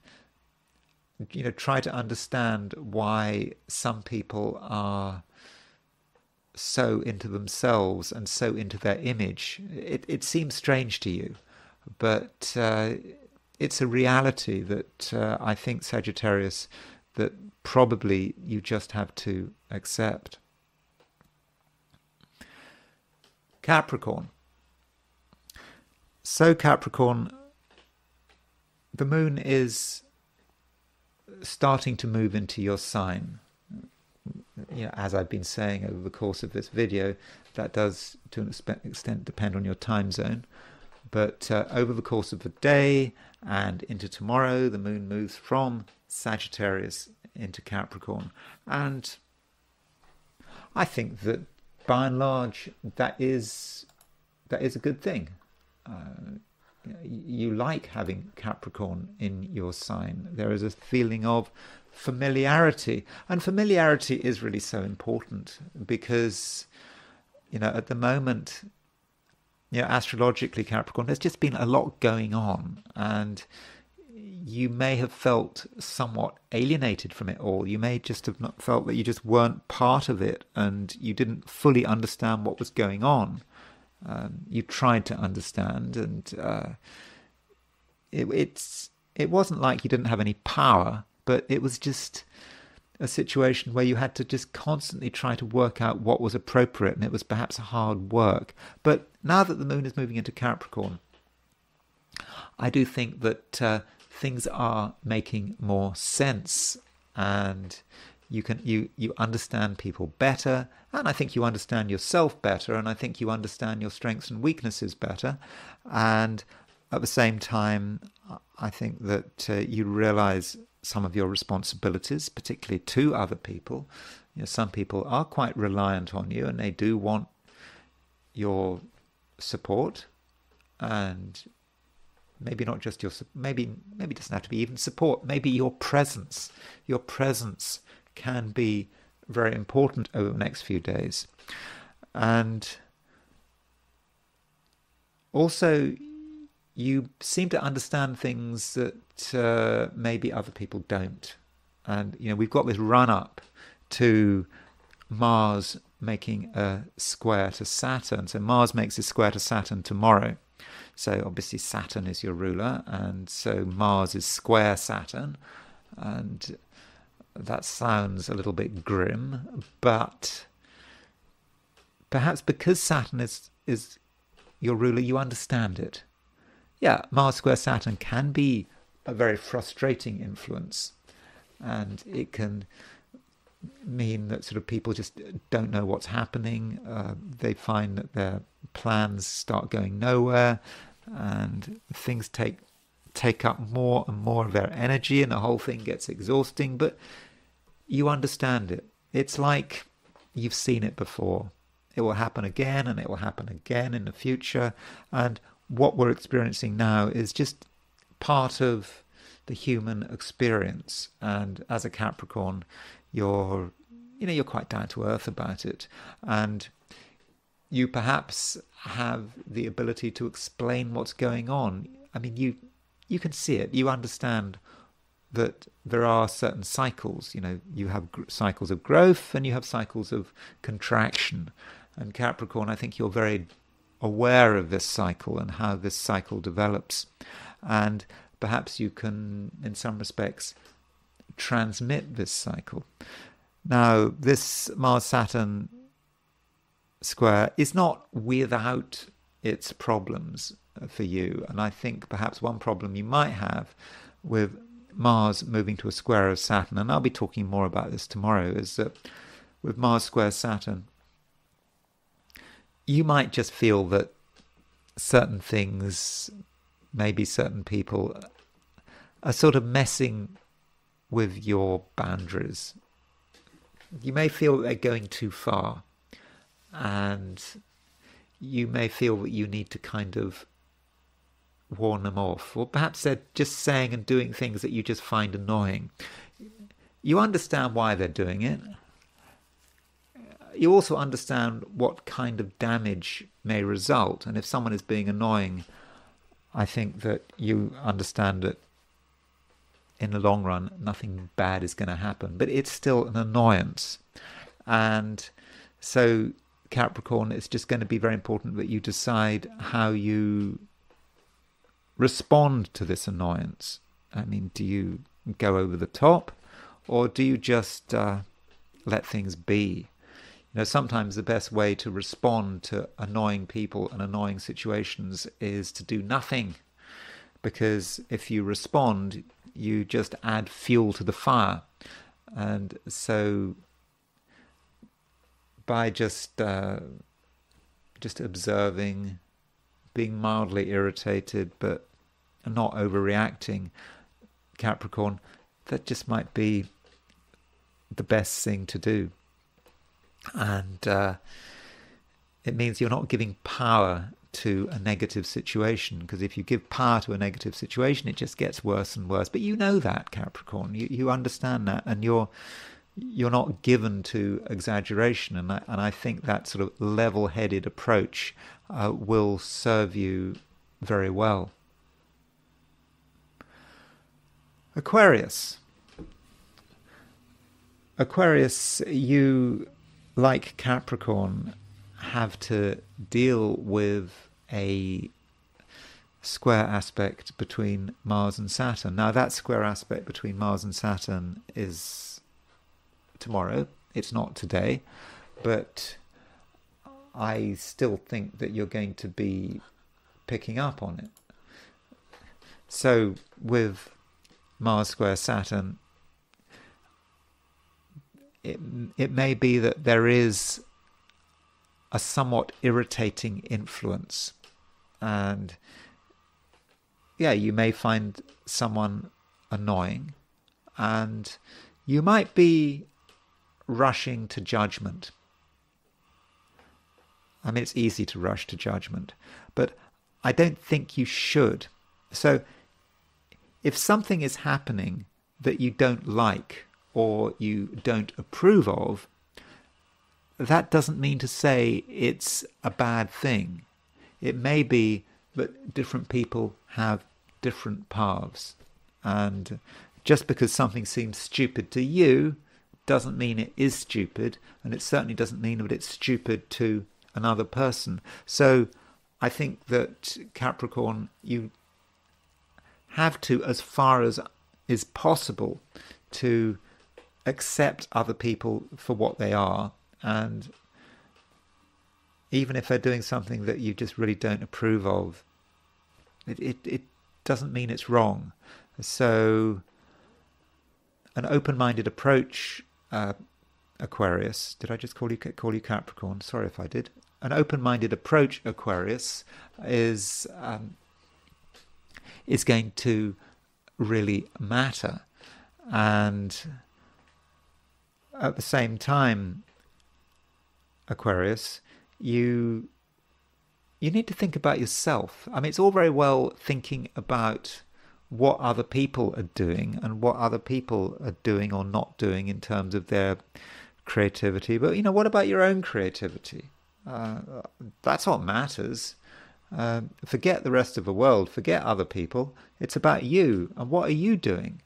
you know try to understand why some people are so into themselves and so into their image. It, it seems strange to you, but uh, it's a reality that uh, I think Sagittarius that probably you just have to accept. Capricorn. So, Capricorn, the moon is starting to move into your sign. You know, as I've been saying over the course of this video, that does to an extent depend on your time zone. But uh, over the course of the day and into tomorrow, the moon moves from Sagittarius into Capricorn. And I think that by and large, that is that is a good thing. Uh, you like having Capricorn in your sign. There is a feeling of familiarity, and familiarity is really so important because, you know, at the moment, you know, astrologically, Capricorn, there's just been a lot going on, and you may have felt somewhat alienated from it all. You may just have not felt that you just weren't part of it, and you didn't fully understand what was going on. Um, you tried to understand, and uh, it, it's it wasn't like you didn't have any power, but it was just a situation where you had to just constantly try to work out what was appropriate, and it was perhaps hard work. But now that the moon is moving into Capricorn, I do think that uh, things are making more sense, and you can you you understand people better and i think you understand yourself better and i think you understand your strengths and weaknesses better and at the same time i think that uh, you realize some of your responsibilities particularly to other people. You know, some people are quite reliant on you and they do want your support and maybe not just your maybe maybe it doesn't have to be even support maybe your presence your presence can be very important over the next few days. And also, you seem to understand things that uh, maybe other people don't. And, you know, we've got this run up to Mars making a square to Saturn. So Mars makes a square to Saturn tomorrow. So obviously Saturn is your ruler, and so Mars is square Saturn. And that sounds a little bit grim, but perhaps because Saturn is, is your ruler, you understand it. Yeah, Mars square Saturn can be a very frustrating influence, and it can mean that sort of people just don't know what's happening. Uh, they find that their plans start going nowhere, and things take take up more and more of their energy, and the whole thing gets exhausting. But you understand it. It's like you've seen it before. It will happen again and it will happen again in the future. And what we're experiencing now is just part of the human experience. And as a Capricorn, you're you know you're quite down to earth about it and you perhaps have the ability to explain what's going on i mean you you can see it you understand that there are certain cycles. You know, you have gr- cycles of growth and you have cycles of contraction. And Capricorn, I think you're very aware of this cycle and how this cycle develops. And perhaps you can, in some respects, transmit this cycle. Now, this Mars Saturn square is not without its problems for you. And I think perhaps one problem you might have with Mars moving to a square of Saturn, and I'll be talking more about this tomorrow, is that with Mars square Saturn, you might just feel that certain things, maybe certain people, are sort of messing with your boundaries. You may feel they're going too far, and you may feel that you need to kind of warn them off, or perhaps they're just saying and doing things that you just find annoying. You understand why they're doing it. You also understand what kind of damage may result, and if someone is being annoying, I think that you understand that in the long run, nothing bad is going to happen, but it's still an annoyance. And so, Capricorn, it's just going to be very important that you decide how you respond to this annoyance? I mean, do you go over the top or do you just uh, let things be? You know, sometimes the best way to respond to annoying people and annoying situations is to do nothing. Because if you respond, you just add fuel to the fire. And so by just uh, just observing, being mildly irritated but not overreacting, Capricorn, that just might be the best thing to do. And uh, it means you're not giving power to a negative situation because if you give power to a negative situation, it just gets worse and worse. But you know that, Capricorn. You you understand that, and you're you're not given to exaggeration. And I, and I think that sort of level-headed approach uh, will serve you very well. Aquarius. Aquarius, you, like Capricorn, have to deal with a square aspect between Mars and Saturn. Now, that square aspect between Mars and Saturn is tomorrow, it's not today, but I still think that you're going to be picking up on it. So, with Mars square Saturn, it, it may be that there is a somewhat irritating influence. And yeah, you may find someone annoying, and you might be rushing to judgment. I mean, it's easy to rush to judgment, but I don't think you should. So, if something is happening that you don't like or you don't approve of, that doesn't mean to say it's a bad thing. It may be that different people have different paths. And just because something seems stupid to you doesn't mean it is stupid. And it certainly doesn't mean that it's stupid to another person. So I think that Capricorn, you have to, as far as is possible, to accept other people for what they are and even if they're doing something that you just really don't approve of, it, it, it doesn't mean it's wrong. So, an open-minded approach, uh, Aquarius. Did I just call you call you Capricorn? Sorry if I did. An open-minded approach, Aquarius, is um, is going to really matter, and at the same time, Aquarius, you you need to think about yourself. I mean, it's all very well thinking about what other people are doing and what other people are doing or not doing in terms of their creativity. But you know, what about your own creativity? Uh, that's what matters. Uh, forget the rest of the world. Forget other people. It's about you and what are you doing.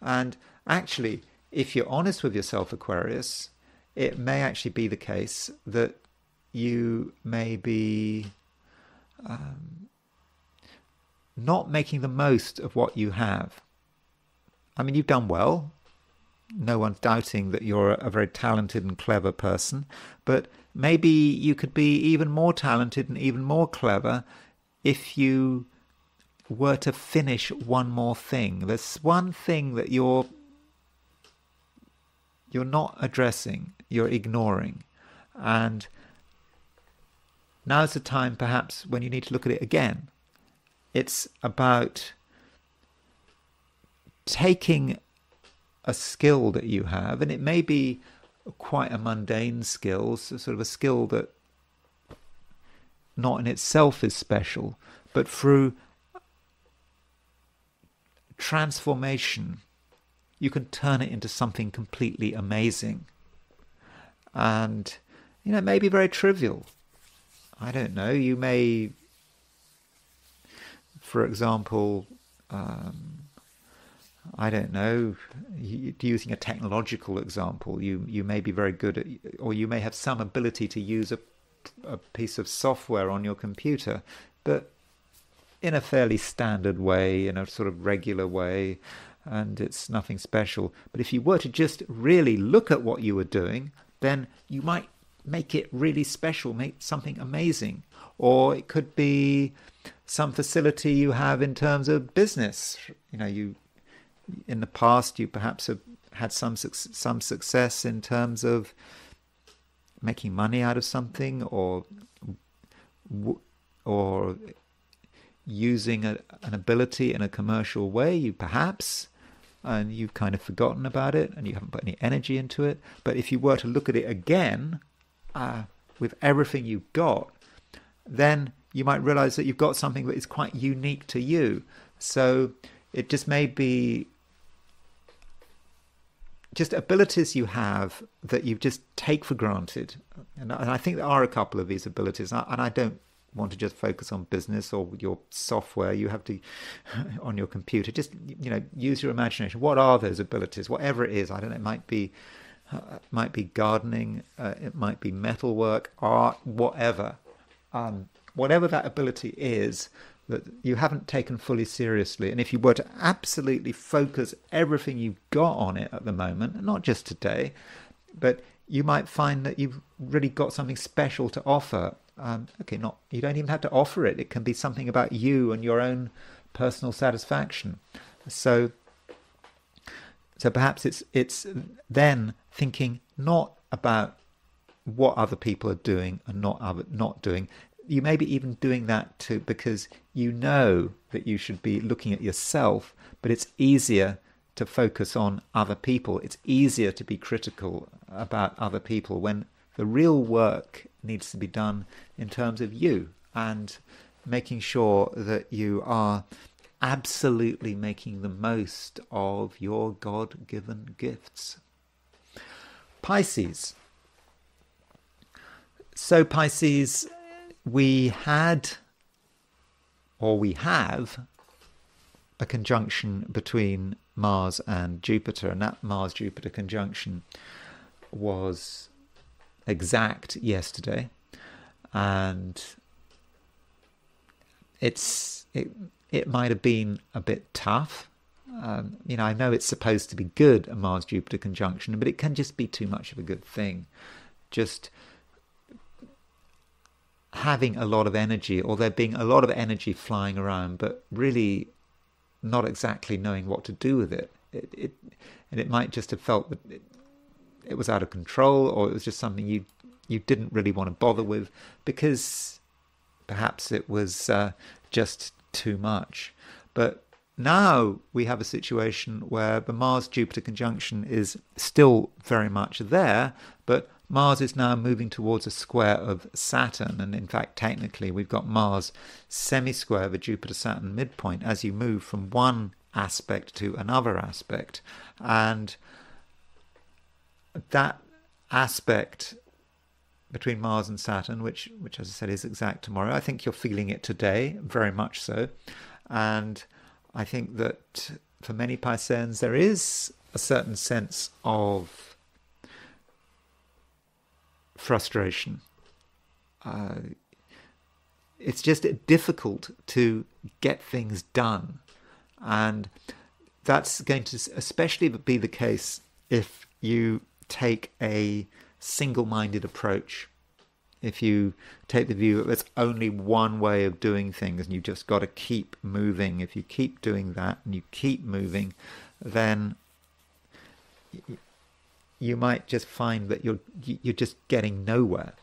And actually, if you're honest with yourself, Aquarius, it may actually be the case that you may be um, not making the most of what you have. I mean, you've done well. No one's doubting that you're a very talented and clever person, but maybe you could be even more talented and even more clever if you were to finish one more thing. There's one thing that you're you're not addressing, you're ignoring. And now's the time, perhaps, when you need to look at it again. It's about taking a skill that you have, and it may be quite a mundane skill, so sort of a skill that not in itself is special, but through transformation you can turn it into something completely amazing. And, you know, it may be very trivial. I don't know. You may, for example, um, I don't know, using a technological example, you, you may be very good at, or you may have some ability to use a, a piece of software on your computer, but in a fairly standard way, in a sort of regular way and it's nothing special. But if you were to just really look at what you were doing, then you might make it really special, make something amazing. Or it could be some facility you have in terms of business. You know, you in the past you perhaps have had some some success in terms of making money out of something or or using a, an ability in a commercial way you perhaps and you've kind of forgotten about it and you haven't put any energy into it but if you were to look at it again uh, with everything you've got then you might realize that you've got something that is quite unique to you so it just may be just abilities you have that you just take for granted. And, I think there are a couple of these abilities, and I don't want to just focus on business or your software. You have to, on your computer, just you know, use your imagination. What are those abilities? Whatever it is, I don't know. It might be, uh, it might be gardening. Uh, it might be metalwork, art, whatever. Um, whatever that ability is, that you haven't taken fully seriously. And if you were to absolutely focus everything you've got on it at the moment, not just today, but you might find that you've really got something special to offer. Um, okay, not you don't even have to offer it. It can be something about you and your own personal satisfaction. So, so perhaps it's it's then thinking not about what other people are doing and not other, not doing you may be even doing that too because you know that you should be looking at yourself, but it's easier to focus on other people. It's easier to be critical about other people when the real work needs to be done in terms of you and making sure that you are absolutely making the most of your God given gifts. Pisces. So, Pisces, we had or we have a conjunction between Mars and Jupiter, and that Mars Jupiter conjunction was exact yesterday, and it's it it might have been a bit tough. Um, you know, I know it's supposed to be good a Mars Jupiter conjunction, but it can just be too much of a good thing. Just having a lot of energy or there being a lot of energy flying around, but really not exactly knowing what to do with it. it, it and it might just have felt that it, it was out of control or it was just something you you didn't really want to bother with because perhaps it was uh, just too much. But now we have a situation where the Mars Jupiter conjunction is still very much there, but Mars is now moving towards a square of Saturn, and in fact, technically, we've got Mars semi square of a Jupiter Saturn midpoint as you move from one aspect to another aspect. And that aspect between Mars and Saturn, which, which as I said, is exact tomorrow, I think you're feeling it today, very much so. And I think that for many Pisceans, there is a certain sense of frustration. Uh, it's just difficult to get things done. And that's going to especially be the case if you take a single minded approach. If you take the view that there's only one way of doing things and you've just got to keep moving, if you keep doing that and you keep moving, then you might just find that you're you're just getting nowhere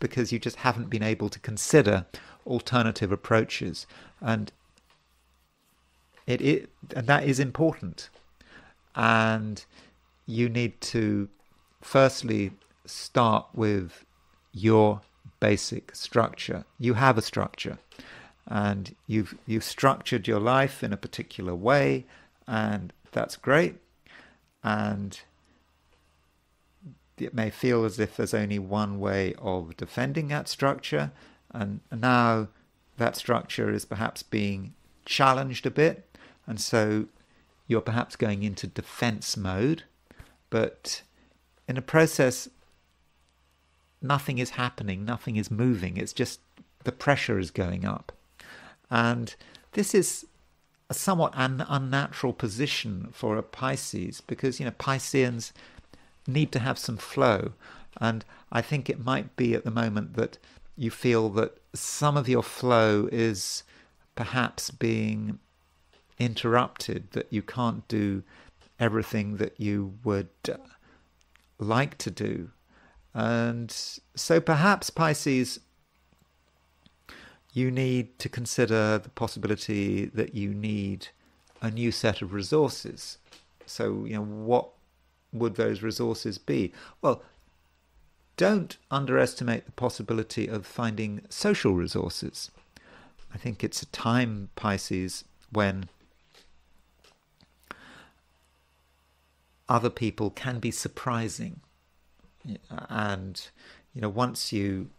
because you just haven't been able to consider alternative approaches. And it, it and that is important. And you need to firstly start with your basic structure. You have a structure and you've you've structured your life in a particular way and that's great. And it may feel as if there's only one way of defending that structure, and now that structure is perhaps being challenged a bit, and so you're perhaps going into defense mode, but in a process, nothing is happening, nothing is moving, it's just the pressure is going up. And this is a somewhat un- unnatural position for a Pisces because, you know, Pisceans need to have some flow. And I think it might be at the moment that you feel that some of your flow is perhaps being interrupted, that you can't do everything that you would like to do. And so perhaps Pisces, you need to consider the possibility that you need a new set of resources. So, you know, what would those resources be? Well, don't underestimate the possibility of finding social resources. I think it's a time, Pisces, when other people can be surprising. And, you know, once you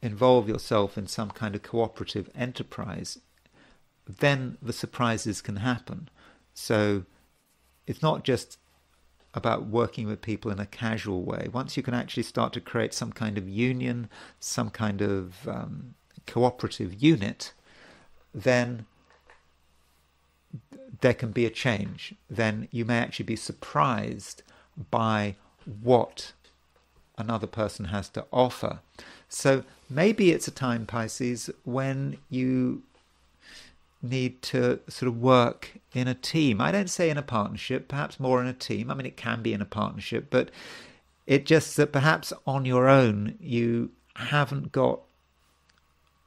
involve yourself in some kind of cooperative enterprise, then the surprises can happen. So it's not just about working with people in a casual way. Once you can actually start to create some kind of union, some kind of um, cooperative unit, then there can be a change. Then you may actually be surprised by what another person has to offer. So maybe it's a time, Pisces, when you need to sort of work in a team. I don't say in a partnership, perhaps more in a team. I mean, it can be in a partnership, but it just that perhaps on your own you haven't got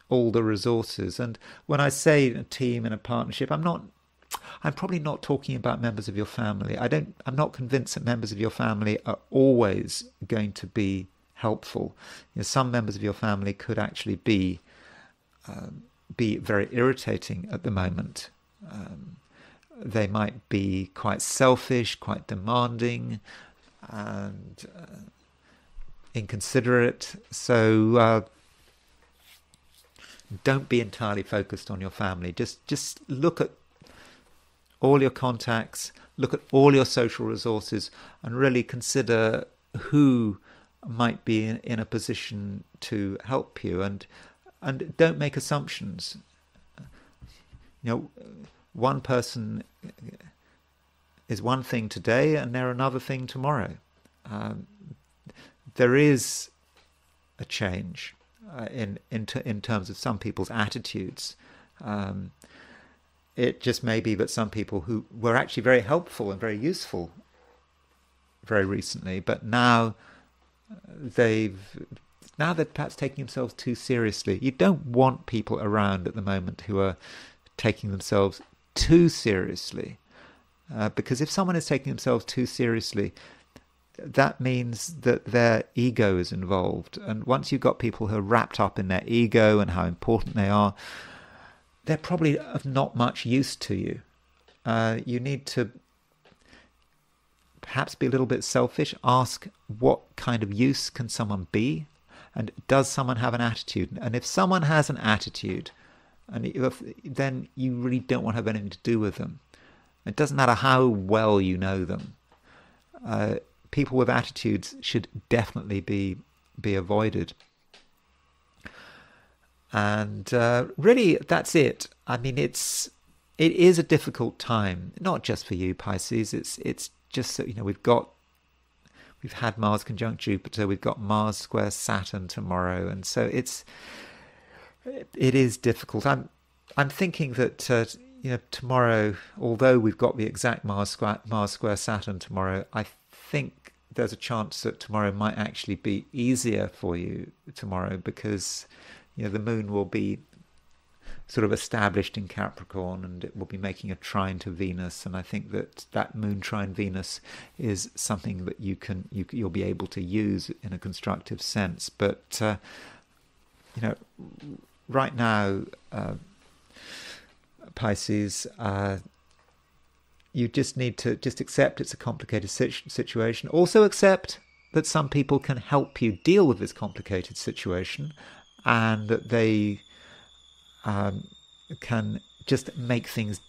all the resources. And when I say a team and a partnership, I'm not. I'm probably not talking about members of your family. I don't. I'm not convinced that members of your family are always going to be helpful. You know, some members of your family could actually be um, be very irritating at the moment. Um, they might be quite selfish, quite demanding, and uh, inconsiderate. So uh, don't be entirely focused on your family. Just just look at all your contacts, look at all your social resources, and really consider who might be in, in a position to help you. And and don't make assumptions. You know, one person is one thing today, and they're another thing tomorrow. Um, there is a change uh, in in in terms of some people's attitudes. Um, it just may be that some people who were actually very helpful and very useful very recently, but now they've now they're perhaps taking themselves too seriously. You don't want people around at the moment who are taking themselves too seriously. Uh, because if someone is taking themselves too seriously, that means that their ego is involved. And once you've got people who are wrapped up in their ego and how important they are, they're probably of not much use to you. Uh, you need to perhaps be a little bit selfish. Ask what kind of use can someone be and does someone have an attitude? And if someone has an attitude, and if, then you really don't want to have anything to do with them. It doesn't matter how well you know them. Uh, people with attitudes should definitely be be avoided. And uh, really, that's it. I mean, it's it is a difficult time, not just for you, Pisces. It's it's just you know we've got we've had Mars conjunct Jupiter, we've got Mars square Saturn tomorrow, and so it's it is difficult. I'm I'm thinking that uh, you know tomorrow, although we've got the exact Mars square Mars square Saturn tomorrow, I think there's a chance that tomorrow might actually be easier for you tomorrow because you know the Moon will be sort of established in Capricorn and it will be making a trine to Venus. And I think that that moon trine Venus is something that you can you, you'll be able to use in a constructive sense. But uh, you know, right now, uh, Pisces. Uh, you just need to just accept it's a complicated situation. Also accept that some people can help you deal with this complicated situation and that they um, can just make things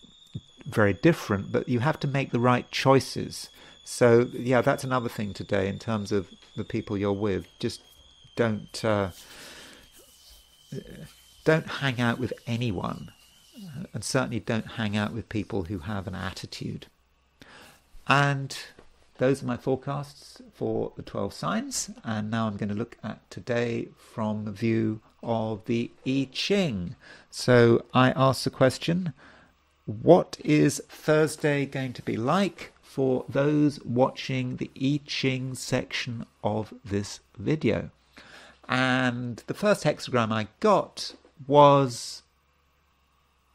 very different, but you have to make the right choices. So yeah, that's another thing today in terms of the people you're with. Just don't uh, don't hang out with anyone, and certainly don't hang out with people who have an attitude. And those are my forecasts for the 12 signs. And now I'm going to look at today from the view of the I Ching. So I asked the question what is Thursday going to be like for those watching the I Ching section of this video? And the first hexagram I got was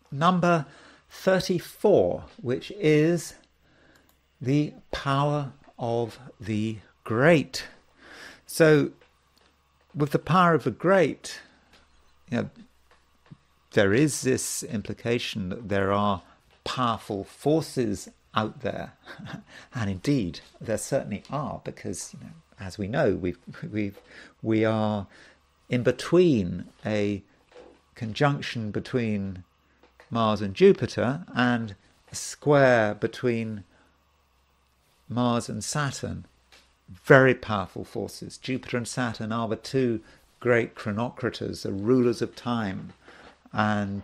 number 34, which is the power of the great. So, with the power of the great, you know, there is this implication that there are powerful forces out there, and indeed there certainly are, because you know, as we know, we we we are in between a conjunction between Mars and Jupiter and a square between Mars and Saturn. Very powerful forces. Jupiter and Saturn are the two great chronocrators, the rulers of time. And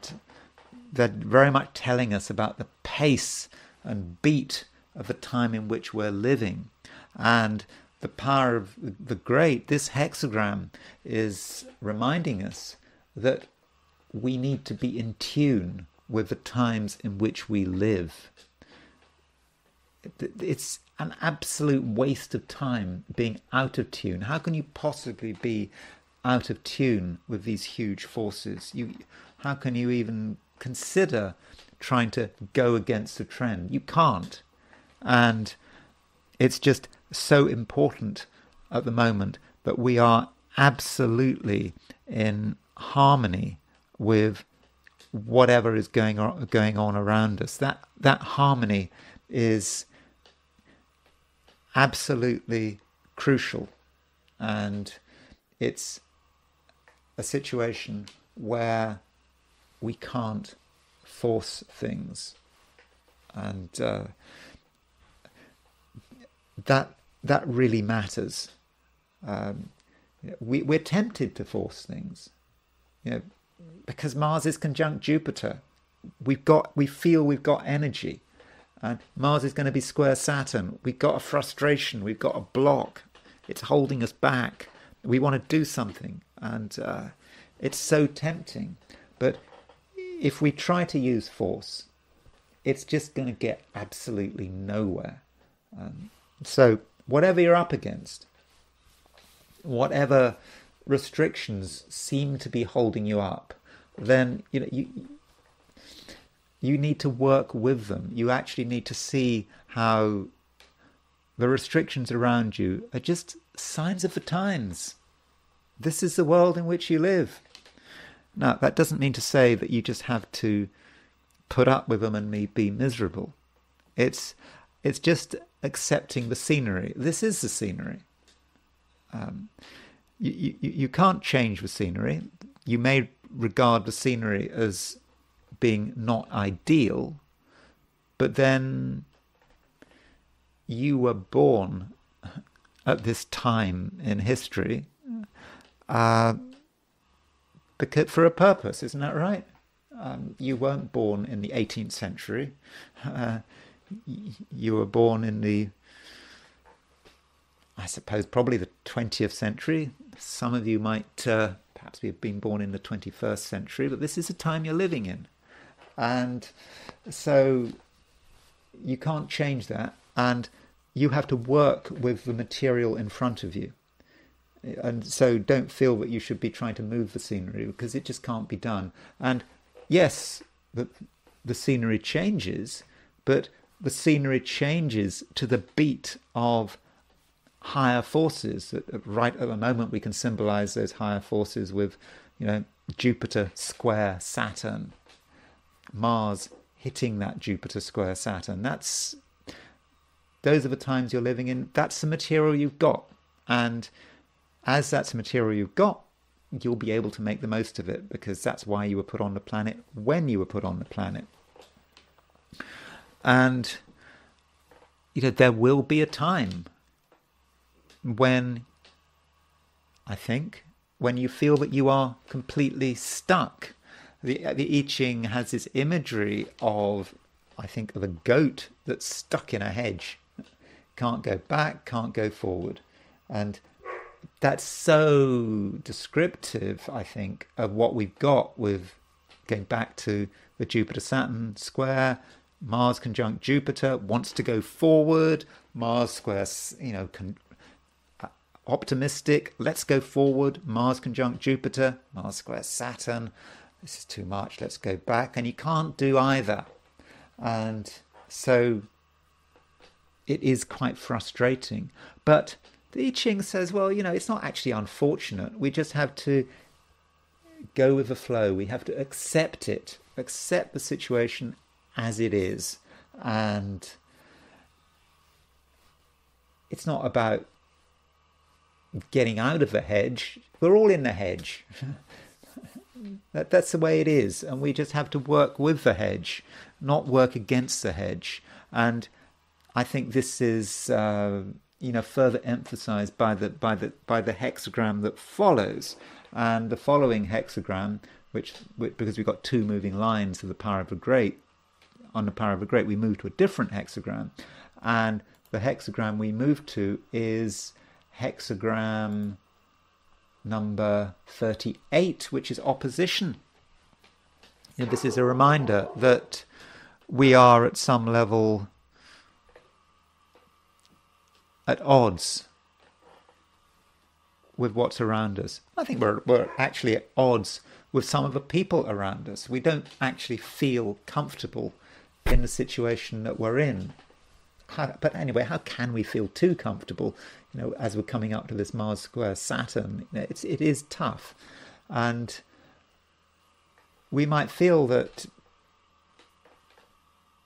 they're very much telling us about the pace and beat of the time in which we're living. And the power of the great, this hexagram is reminding us that we need to be in tune with the times in which we live. It's an absolute waste of time being out of tune. How can you possibly be out of tune with these huge forces? You, how can you even consider trying to go against the trend? You can't. And it's just so important at the moment that we are absolutely in harmony with whatever is going on, going on around us. That that harmony is absolutely crucial, and it's a situation where we can't force things, and uh, that that really matters. Um, we, we're tempted to force things, you know, because Mars is conjunct Jupiter. We've got, we feel we've got energy, and Mars is going to be square Saturn. We've got a frustration. We've got a block. It's holding us back. We want to do something, and uh, it's so tempting. But if we try to use force, it's just going to get absolutely nowhere. Um, so, whatever you're up against, whatever restrictions seem to be holding you up, then you know you you need to work with them. You actually need to see how the restrictions around you are just signs of the times. This is the world in which you live. Now, that doesn't mean to say that you just have to put up with them and me be miserable. It's it's just accepting the scenery. This is the scenery. Um, you, you, you can't change the scenery. You may regard the scenery as being not ideal, but then you were born at this time in history uh, for a purpose, isn't that right? Um, you weren't born in the 18th century. Uh, you were born in the, I suppose, probably the 20th century. Some of you might uh, perhaps have been born in the 21st century, but this is the time you're living in. And so you can't change that. And you have to work with the material in front of you. And so don't feel that you should be trying to move the scenery because it just can't be done. And yes, the, the scenery changes, but the scenery changes to the beat of higher forces. Right at the moment, we can symbolize those higher forces with, you know, Jupiter square Saturn, Mars hitting that Jupiter square Saturn. That's those are the times you're living in. That's the material you've got, and as that's the material you've got, you'll be able to make the most of it because that's why you were put on the planet when you were put on the planet. And you know there will be a time when I think when you feel that you are completely stuck the the I Ching has this imagery of I think of a goat that's stuck in a hedge. can't go back, can't go forward. And that's so descriptive, I think, of what we've got with going back to the Jupiter Saturn square. Mars conjunct Jupiter wants to go forward. Mars square, you know, con- uh, optimistic. Let's go forward. Mars conjunct Jupiter. Mars square Saturn. This is too much. Let's go back. And you can't do either. And so it is quite frustrating. But the I Ching says, well, you know, it's not actually unfortunate. We just have to go with the flow. We have to accept it, accept the situation as it is. And it's not about getting out of the hedge. We're all in the hedge. that, that's the way it is. And we just have to work with the hedge, not work against the hedge. And I think this is, uh, you know, further emphasized by the, by, the, by the hexagram that follows. And the following hexagram, which, which because we've got two moving lines of the power of the great, on the power of a great, we move to a different hexagram. And the hexagram we move to is hexagram number 38, which is opposition. You know, this is a reminder that we are at some level at odds with what's around us. I think we're, we're actually at odds with some of the people around us. We don't actually feel comfortable in the situation that we're in. How, but anyway, how can we feel too comfortable? You know, as we're coming up to this Mars square Saturn, it's it is tough, and we might feel that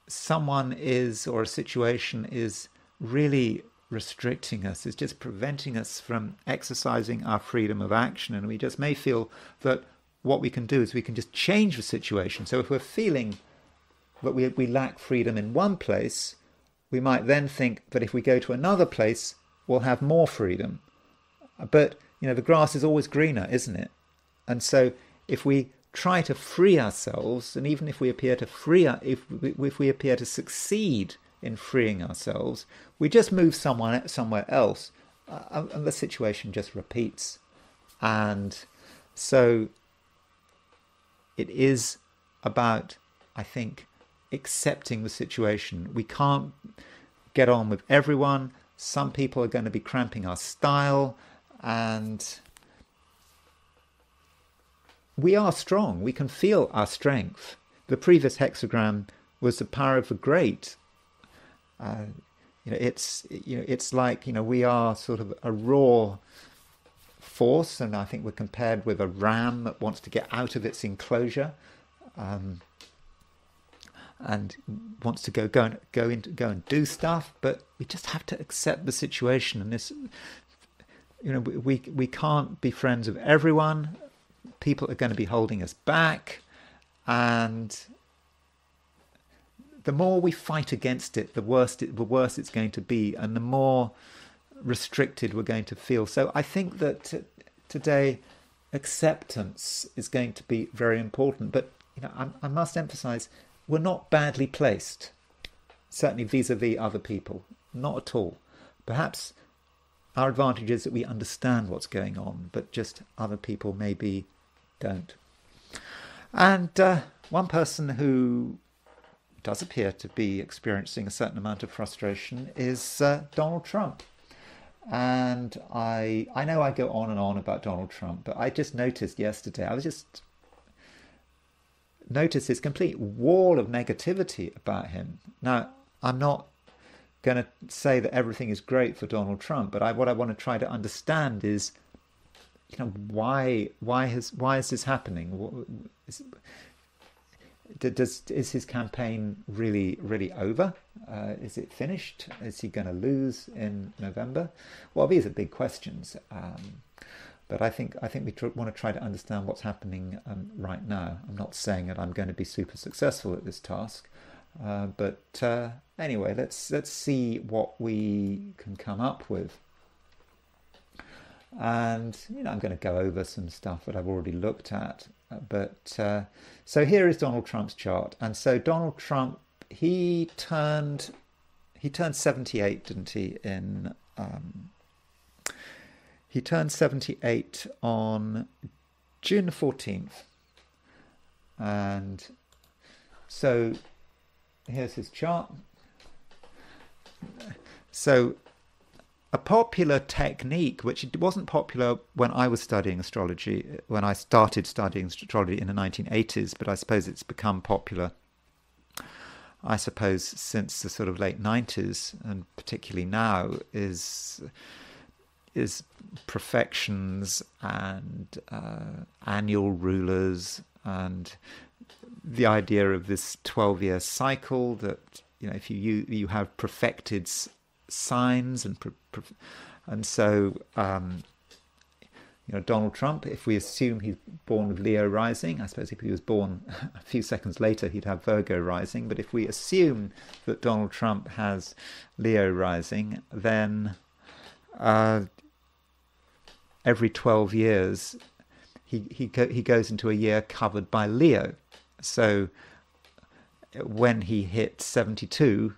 someone is or a situation is really restricting us, is just preventing us from exercising our freedom of action, and we just may feel that what we can do is we can just change the situation. So if we're feeling that we, we lack freedom in one place, we might then think that if we go to another place, we'll have more freedom. But, you know, the grass is always greener, isn't it? And so if we try to free ourselves, and even if we appear to free, if if we appear to succeed in freeing ourselves, we just move someone somewhere else, uh, and the situation just repeats. And so it is about, I think, accepting the situation. We can't get on with everyone. Some people are going to be cramping our style, and we are strong. We can feel our strength. The previous hexagram was the power of the great. Uh, you know, it's you know, it's like you know, we are sort of a raw force, and I think we're compared with a ram that wants to get out of its enclosure. Um, and wants to go go and go into go and do stuff, but we just have to accept the situation. And this, you know, we we can't be friends with everyone. People are going to be holding us back, and the more we fight against it, the worse it, the worse it's going to be, and the more restricted we're going to feel. So I think that today acceptance is going to be very important. But you know, I, I must emphasize we're not badly placed, certainly vis a vis other people, not at all. Perhaps our advantage is that we understand what's going on, but just other people maybe don't. And uh, one person who does appear to be experiencing a certain amount of frustration is uh, Donald Trump. And I I know I go on and on about Donald Trump, but I just noticed yesterday, I was just notice this complete wall of negativity about him. Now, I'm not going to say that everything is great for Donald Trump, but I, what I want to try to understand is, you know, why why has why is this happening? Is, does is his campaign really really over? Uh, is it finished? Is he going to lose in November? Well, these are big questions. Um, but I think I think we tr- want to try to understand what's happening um, right now. I'm not saying that I'm going to be super successful at this task, uh, but uh, anyway, let's let's see what we can come up with. And you know, I'm going to go over some stuff that I've already looked at. But uh, so here is Donald Trump's chart, and so Donald Trump he turned he turned 78, didn't he? In um, he turned 78 on June 14th, and so here's his chart. So a popular technique, which wasn't popular when I was studying astrology, when I started studying astrology in the 1980s, but I suppose it's become popular I suppose, since the sort of late 90s, and particularly now, is is profections and uh, annual rulers and the idea of this 12 year cycle that you know if you you, you have profected signs and and so um, you know, Donald Trump, if we assume he's born with Leo rising, I suppose if he was born a few seconds later, he'd have Virgo rising. But if we assume that Donald Trump has Leo rising, then uh, every 12 years he, he, go, he goes into a year covered by Leo. So when he hits 72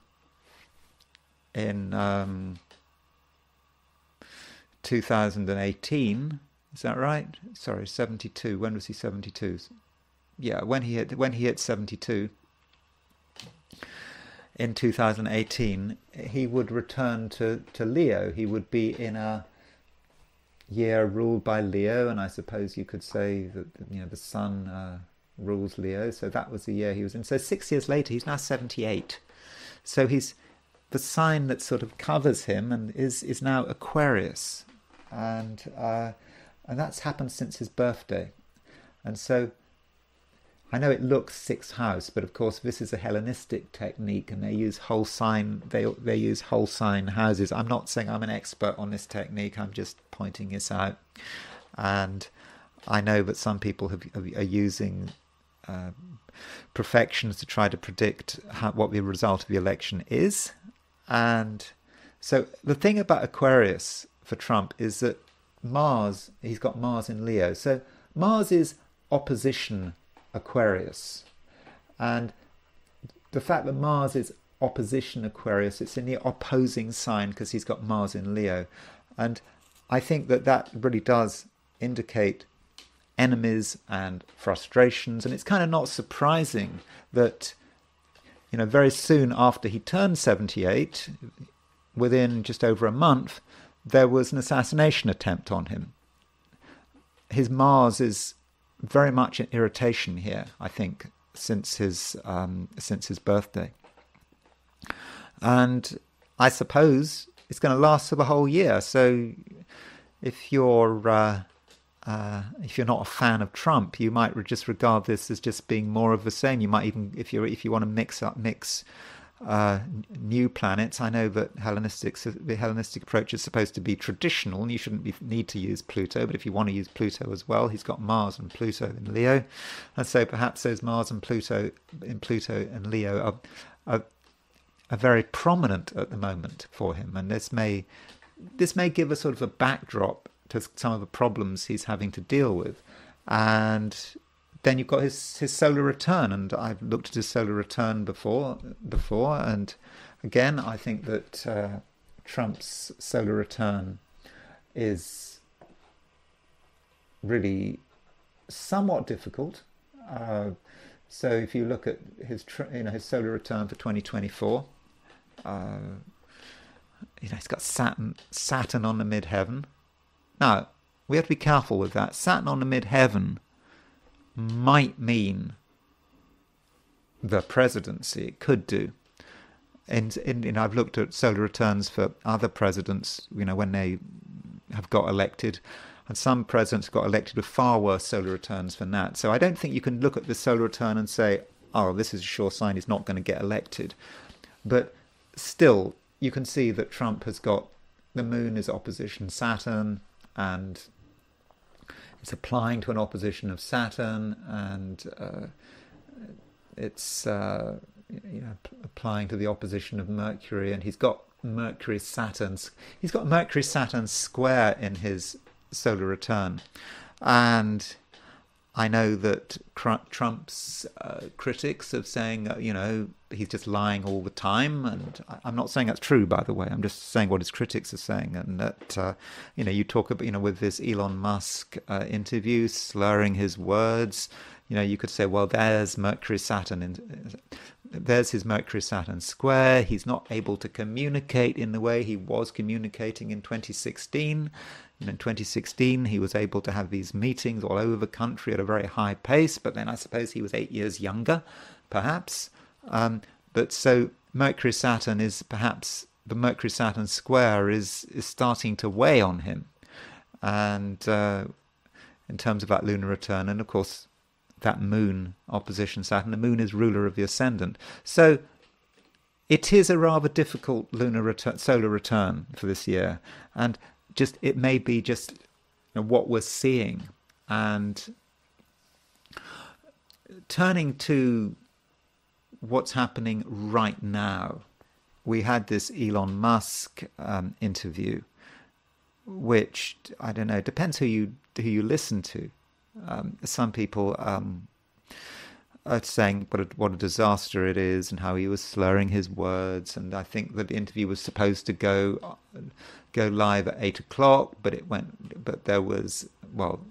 in um, 2018, is that right? Sorry, 72. When was he 72? Yeah, when he hit when he hit 72 in 2018, he would return to, to Leo. He would be in a year ruled by Leo, and I suppose you could say that you know the sun uh, rules Leo. So that was the year he was in. So six years later, he's now 78. So he's the sign that sort of covers him and is is now Aquarius, and uh, and that's happened since his birthday. And so I know it looks sixth house, but of course this is a Hellenistic technique, and they use whole sign. They they use whole sign houses. I'm not saying I'm an expert on this technique. I'm just pointing this out, and I know that some people have, are using uh, profections to try to predict how, what the result of the election is, and so the thing about Aquarius for Trump is that Mars, he's got Mars in Leo. So Mars is opposition Aquarius. And the fact that Mars is opposition Aquarius, it's in the opposing sign because he's got Mars in Leo. And I think that that really does indicate enemies and frustrations. And it's kind of not surprising that, you know, very soon after he turned 78, within just over a month, there was an assassination attempt on him. His Mars is very much an irritation here, I think, since his um, since his birthday, and I suppose it's going to last for the whole year. So, if you're uh, uh, if you're not a fan of Trump, you might just regard this as just being more of the same. You might even, if you if you want to mix up mix uh, new planets. I know that Hellenistic, the Hellenistic approach is supposed to be traditional, and you shouldn't be, need to use Pluto. But if you want to use Pluto as well, he's got Mars and Pluto in Leo, and so perhaps those Mars and Pluto in Pluto and Leo are, are, are very prominent at the moment for him, and this may this may give a sort of a backdrop to some of the problems he's having to deal with, and then you've got his his solar return, and I've looked at his solar return before before, and again, I think that uh, Trump's solar return is really somewhat difficult. Uh, so if you look at his you know his solar return for 2024, uh, you know he's got Saturn Saturn on the midheaven. Now we have to be careful with that. Saturn on the midheaven might mean the presidency. It could do. And, and know, I've looked at solar returns for other presidents. You know, when they have got elected, and some presidents got elected with far worse solar returns than that. So I don't think you can look at the solar return and say, "Oh, this is a sure sign he's not going to get elected." But still, you can see that Trump has got the moon is opposition Saturn, and it's applying to an opposition of Saturn, and uh, it's uh, you know applying to the opposition of Mercury, and he's got Mercury Saturn. He's got Mercury Saturn square in his solar return, and I know that Trump's uh, critics are saying, uh, you know, he's just lying all the time, and I'm not saying that's true, by the way. I'm just saying what his critics are saying, and that, uh, you know, you talk about, you know, with this Elon Musk uh, interview, slurring his words. You know, you could say, well, there's Mercury Saturn, in, there's his Mercury Saturn square. He's not able to communicate in the way he was communicating in 2016 in 2016, he was able to have these meetings all over the country at a very high pace, but then I suppose he was eight years younger, perhaps. Um, but so Mercury Saturn is perhaps the Mercury Saturn square is is starting to weigh on him, and uh, in terms of that lunar return, and of course that Moon opposition Saturn, the Moon is ruler of the ascendant, so. It is a rather difficult lunar return, solar return for this year, and just it may be just you know, what we're seeing and turning to what's happening right now we had this Elon Musk um, interview which I don't know depends who you who you listen to um, some people um, uh, saying what a, what a disaster it is and how he was slurring his words. And I think that the interview was supposed to go go live at eight o'clock, but it went. But there was well,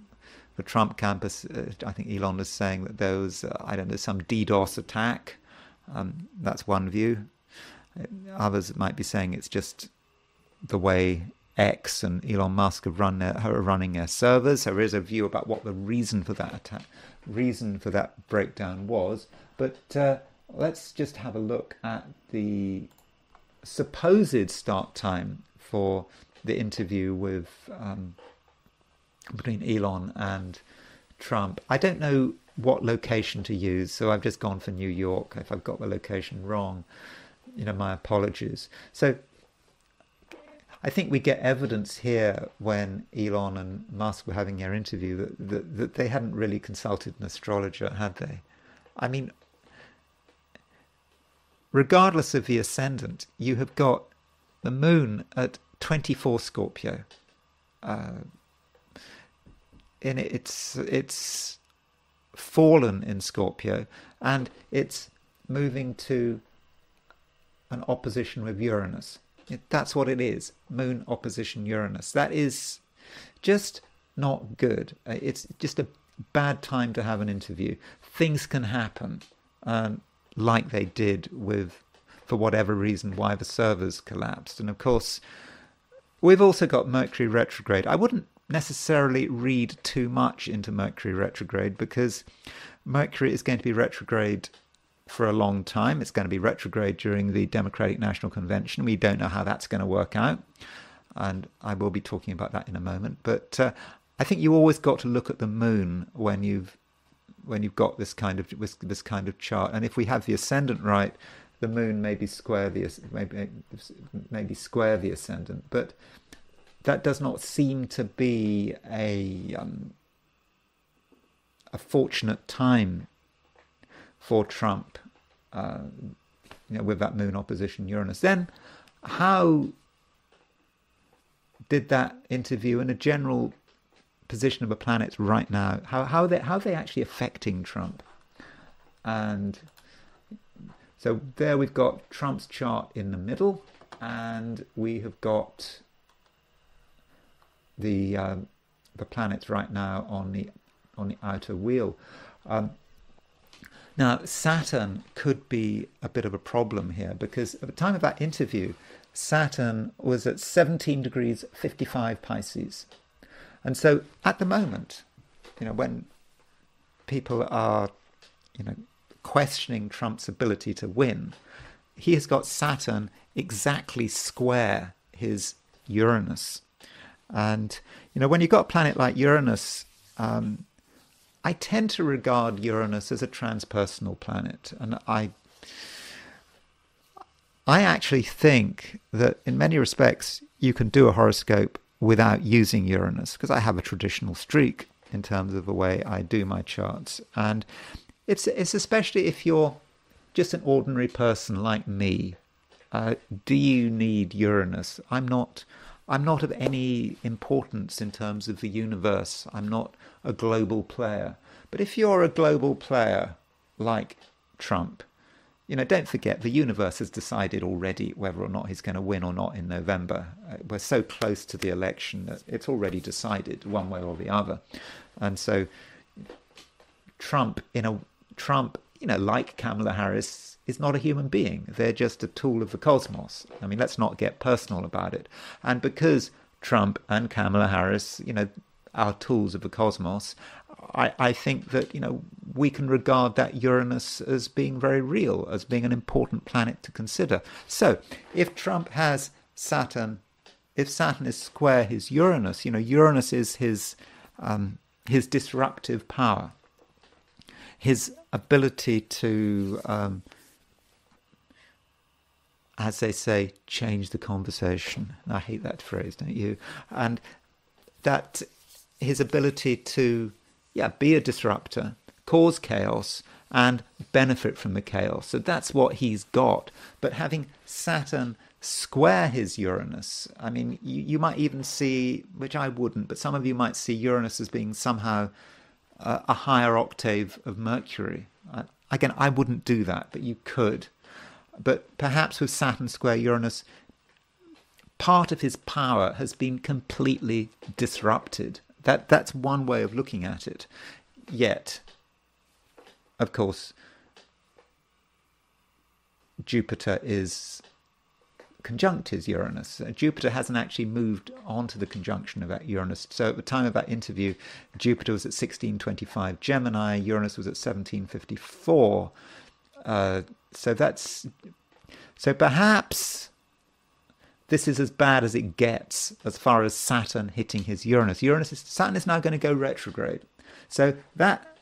the Trump campus. Uh, I think Elon was saying that there was uh, I don't know some DDoS attack. Um, that's one view. Others might be saying it's just the way X and Elon Musk have run their, are running their servers. There is a view about what the reason for that attack reason for that breakdown was. But uh, let's just have a look at the supposed start time for the interview with um, between Elon and Trump. I don't know what location to use, so I've just gone for New York. If I've got the location wrong, you know, my apologies. So I think we get evidence here when Elon and Musk were having their interview that, that, that they hadn't really consulted an astrologer, had they? I mean, regardless of the ascendant, you have got the moon at 24 Scorpio. Uh, in it, it's it's fallen in Scorpio, and it's moving to an opposition with Uranus. That's what it is. Moon opposition Uranus. That is just not good. Uh, it's just a bad time to have an interview. Things can happen, um, like they did with, for whatever reason, why the servers collapsed. And of course, we've also got Mercury retrograde. I wouldn't necessarily read too much into Mercury retrograde because Mercury is going to be retrograde for a long time. It's going to be retrograde during the Democratic National Convention. We don't know how that's going to work out. And I will be talking about that in a moment. But uh, I think you always got to look at the moon when you've when you've got this kind of this kind of chart. And if we have the ascendant right, the moon may be square the maybe maybe square the ascendant, but that does not seem to be a um, a fortunate time for Trump, uh, you know, with that moon opposition Uranus. Then, how did that interview and a general position of the planets right now, how how they how are they actually affecting Trump? And so there we've got Trump's chart in the middle, and we have got the um, the planets right now on the on the outer wheel. Um, now, Saturn could be a bit of a problem here because at the time of that interview, Saturn was at 17 degrees 55 Pisces. And so at the moment, you know, when people are, you know, questioning Trump's ability to win, he has got Saturn exactly square his Uranus. And, you know, when you've got a planet like Uranus, um, I tend to regard Uranus as a transpersonal planet, and I I actually think that in many respects you can do a horoscope without using Uranus because I have a traditional streak in terms of the way I do my charts, and it's it's especially if you're just an ordinary person like me. Uh, do you need Uranus? I'm not. I'm not of any importance in terms of the universe. I'm not a global player. But if you're a global player like Trump, you know, don't forget the universe has decided already whether or not he's going to win or not in November. Uh, we're so close to the election that it's already decided one way or the other. And so Trump in a Trump, you know, like Kamala Harris, is not a human being. They're just a tool of the cosmos. I mean, let's not get personal about it. And because Trump and Kamala Harris, you know, are tools of the cosmos, I, I think that, you know, we can regard that Uranus as being very real, as being an important planet to consider. So if Trump has Saturn, if Saturn is square his Uranus, you know, Uranus is his um, his disruptive power, his ability to um, as they say, change the conversation. I hate that phrase, don't you? And that his ability to, yeah, be a disruptor, cause chaos, and benefit from the chaos. So that's what he's got. But having Saturn square his Uranus, I mean, you, you might even see, which I wouldn't, but some of you might see Uranus as being somehow uh, a higher octave of Mercury. Again, I wouldn't do that, but you could. But perhaps with Saturn square Uranus, part of his power has been completely disrupted. That that's one way of looking at it. Yet, of course, Jupiter is conjunct his Uranus. Uh, Jupiter hasn't actually moved on to the conjunction of Uranus. So at the time of that interview, Jupiter was at 1625 Gemini, Uranus was at 1754. Uh, so that's so perhaps this is as bad as it gets as far as Saturn hitting his Uranus. Uranus is, Saturn is now going to go retrograde. So that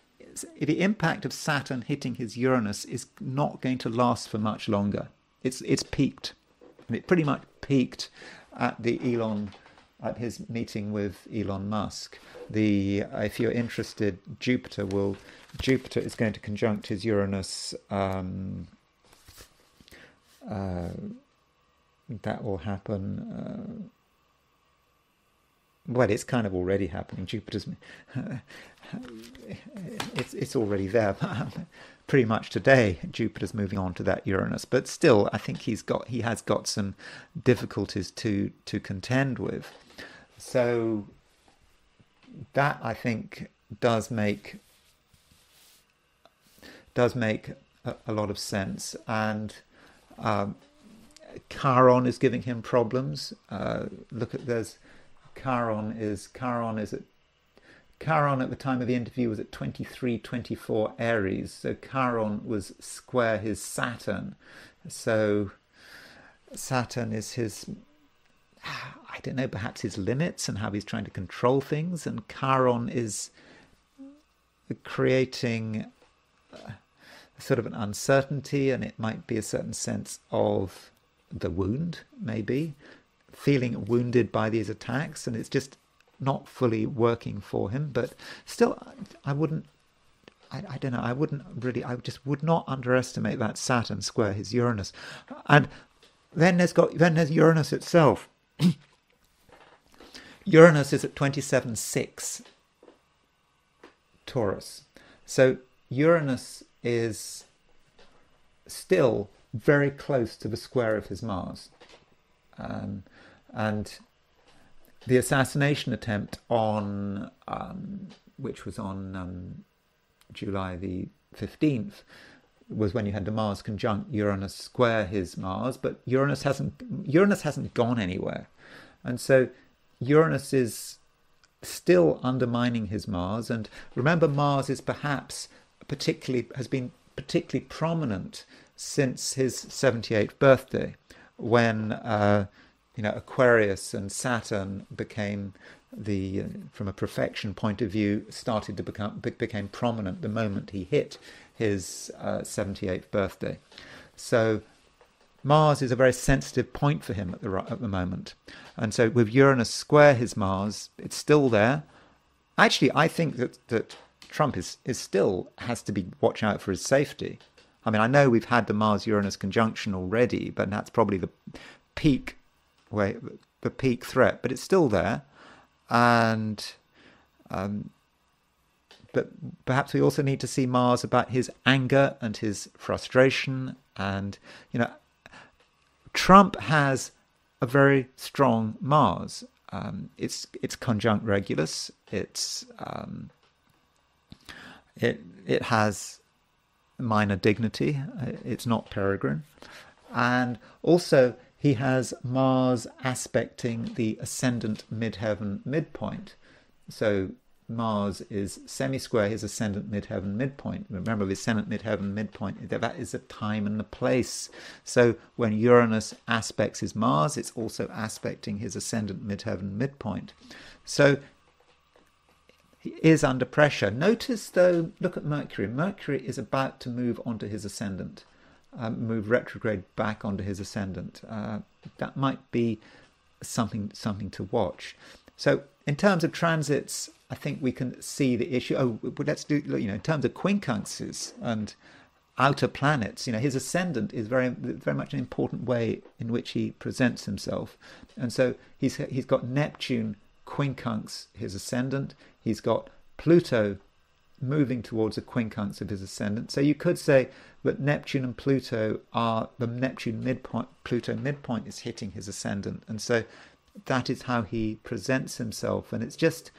the impact of Saturn hitting his Uranus is not going to last for much longer. It's it's peaked. And it pretty much peaked at the Elon at his meeting with Elon Musk. The if you're interested, Jupiter will Jupiter is going to conjunct his Uranus. Um, uh, that will happen. Uh, well, it's kind of already happening. Jupiter's it's it's already there. Pretty much today, Jupiter's moving on to that Uranus, but still, I think he's got he has got some difficulties to to contend with. So that I think does make does make a, a lot of sense, and um, Chiron is giving him problems. Uh, look at there's Chiron is Chiron is at Chiron at the time of the interview was at 23, 24 Aries. So Chiron was square his Saturn. So Saturn is his, I don't know, perhaps his limits and how he's trying to control things. And Chiron is creating uh, sort of an uncertainty, and it might be a certain sense of the wound, maybe feeling wounded by these attacks, and it's just not fully working for him. But still, I wouldn't. I, I don't know. I wouldn't really. I just would not underestimate that Saturn square his Uranus, and then there's got then there's Uranus itself. Uranus is at twenty seven six. Taurus. So Uranus is still very close to the square of his Mars. Um, and the assassination attempt on, um, which was on um, July the 15th, was when you had the Mars conjunct Uranus square his Mars, but Uranus hasn't Uranus hasn't gone anywhere, and so Uranus is still undermining his Mars. And remember, Mars is perhaps particularly has been particularly prominent since his 78th birthday, when uh, you know Aquarius and Saturn became the, from a profection point of view, started to become became prominent the moment he hit his uh, 78th birthday. So Mars is a very sensitive point for him at the at the moment, and so with Uranus square his Mars, it's still there. Actually, I think that that Trump is, is still has to be watch out for his safety. I mean, I know we've had the Mars Uranus conjunction already, but that's probably the peak where the peak threat, but it's still there, and um, but perhaps we also need to see Mars about his anger and his frustration, and you know, Trump has a very strong Mars. Um, it's it's conjunct Regulus. It's um, it it has minor dignity. It's not peregrine, and also he has Mars aspecting the ascendant midheaven midpoint. So Mars is semi-square his ascendant midheaven midpoint. Remember, the ascendant midheaven midpoint, that is the time and the place. So when Uranus aspects his Mars, it's also aspecting his ascendant midheaven midpoint. So he is under pressure. Notice, though, look at Mercury. Mercury is about to move onto his ascendant, um, move retrograde back onto his ascendant. Uh, that might be something something to watch. So, in terms of transits, I think we can see the issue. Oh, but let's do you know in terms of quincunxes and outer planets. You know, his ascendant is very very much an important way in which he presents himself, and so he's he's got Neptune quincunx his ascendant. He's got Pluto moving towards a quincunx of his ascendant. So you could say that Neptune and Pluto are the Neptune midpoint. Pluto midpoint is hitting his ascendant, and so that is how he presents himself. And it's just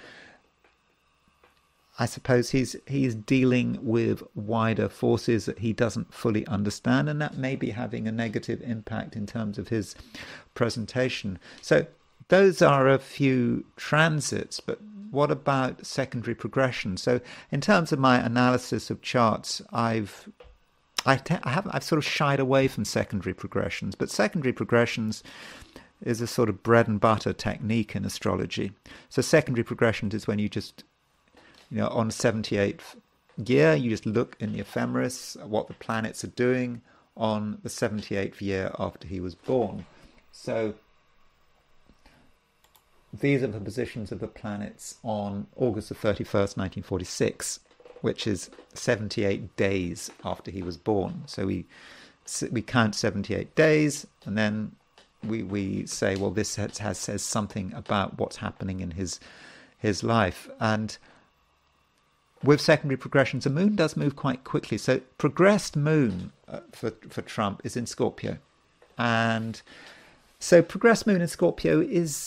I suppose he's he's dealing with wider forces that he doesn't fully understand, and that may be having a negative impact in terms of his presentation. So those are a few transits, but what about secondary progression? So in terms of my analysis of charts, I've I, te- I have I've sort of shied away from secondary progressions, but secondary progressions is a sort of bread and butter technique in astrology. So secondary progressions is when you just you know, on 78th year, you just look in the ephemeris at what the planets are doing on the 78th year after he was born. So these are the positions of the planets on August the 31st, 1946, which is 78 days after he was born. So we we count 78 days and then we we say well this has, has says something about what's happening in his his life and with secondary progressions, the moon does move quite quickly. So progressed moon uh, for for Trump is in Scorpio, and so progressed moon in Scorpio is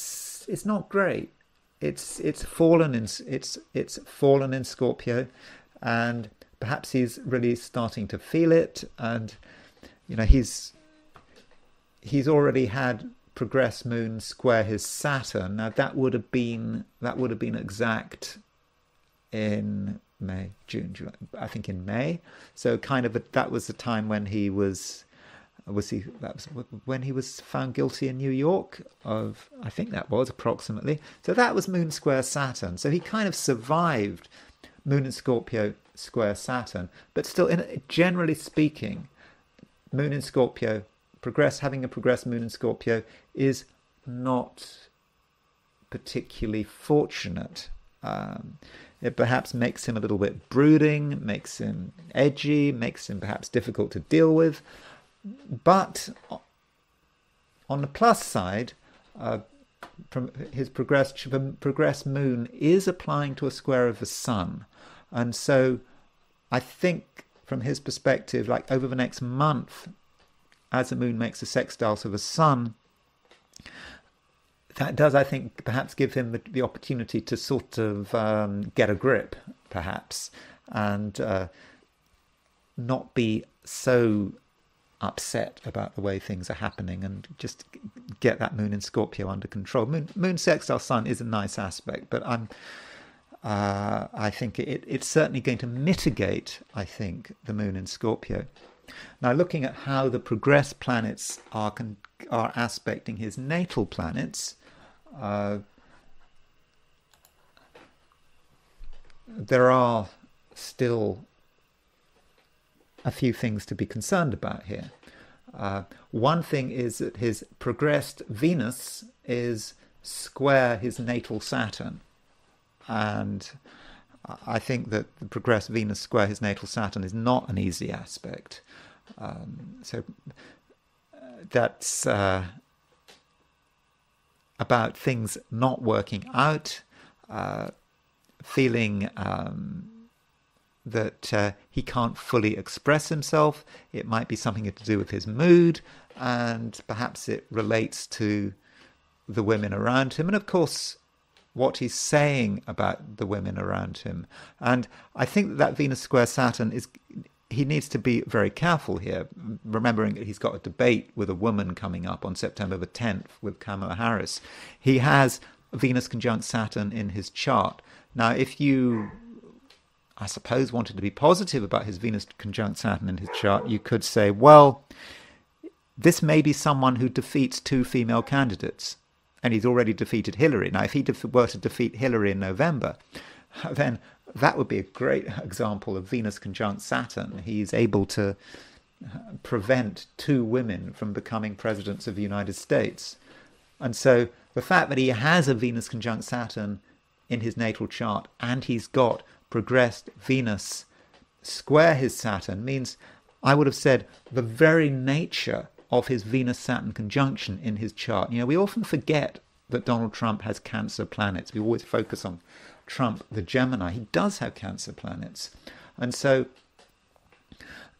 is not great. It's it's fallen in it's it's fallen in Scorpio, and perhaps he's really starting to feel it. And you know he's he's already had progress moon square his Saturn. Now that would have been that would have been exact in May, June, July, I think in May. So kind of a, that was the time when he was was he that was when he was found guilty in New York of I think that was approximately. So that was Moon square Saturn. So he kind of survived Moon and Scorpio square Saturn, but still, in, generally speaking, Moon in Scorpio progress having a progressed Moon in Scorpio is not particularly fortunate. Um, it perhaps makes him a little bit brooding, makes him edgy, makes him perhaps difficult to deal with. But on the plus side, uh, his progressed, progressed moon is applying to a square of the sun. And so I think from his perspective, like over the next month, as the moon makes a sextile to the sun, that does, I think, perhaps give him the, the opportunity to sort of um, get a grip, perhaps, and uh, not be so upset about the way things are happening and just get that moon in Scorpio under control. Moon, moon sextile sun is a nice aspect, but I'm. Uh, I think it, it's certainly going to mitigate, I think, the moon in Scorpio. Now, looking at how the progressed planets are, con- are aspecting his natal planets, uh, there are still a few things to be concerned about here. Uh, one thing is that his progressed Venus is square his natal Saturn. And I think that the progressed Venus square his natal Saturn is not an easy aspect. Um, so that's uh, about things not working out, uh, feeling um, that uh, he can't fully express himself. It might be something to do with his mood, and perhaps it relates to the women around him. And of course, what he's saying about the women around him. And I think that, that Venus square Saturn is he needs to be very careful here, remembering that he's got a debate with a woman coming up on September the 10th with Kamala Harris. He has Venus conjunct Saturn in his chart. Now, if you, I suppose, wanted to be positive about his Venus conjunct Saturn in his chart, you could say, well, this may be someone who defeats two female candidates, and he's already defeated Hillary. Now, if he were to defeat Hillary in November, then that would be a great example of Venus conjunct Saturn. He's able to uh, prevent two women from becoming presidents of the United States. And so the fact that he has a Venus conjunct Saturn in his natal chart and he's got progressed Venus square his Saturn means I would have said the very nature of his Venus Saturn conjunction in his chart. You know, we often forget that Donald Trump has Cancer planets. We always focus on Trump, the Gemini, he does have Cancer planets. And so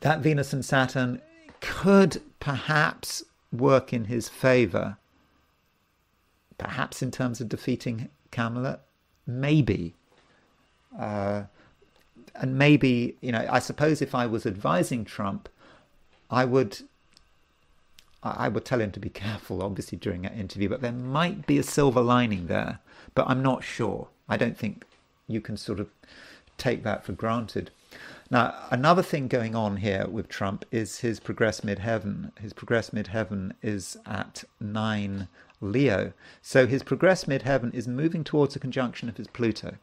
that Venus and Saturn could perhaps work in his favor, perhaps in terms of defeating Kamala, maybe. Uh, and maybe, you know, I suppose if I was advising Trump, I would I would tell him to be careful, obviously, during that interview, but there might be a silver lining there, but I'm not sure. I don't think you can sort of take that for granted. Now, another thing going on here with Trump is his progress midheaven. His progress midheaven is at 9 Leo. So his progress midheaven is moving towards a conjunction of his Pluto.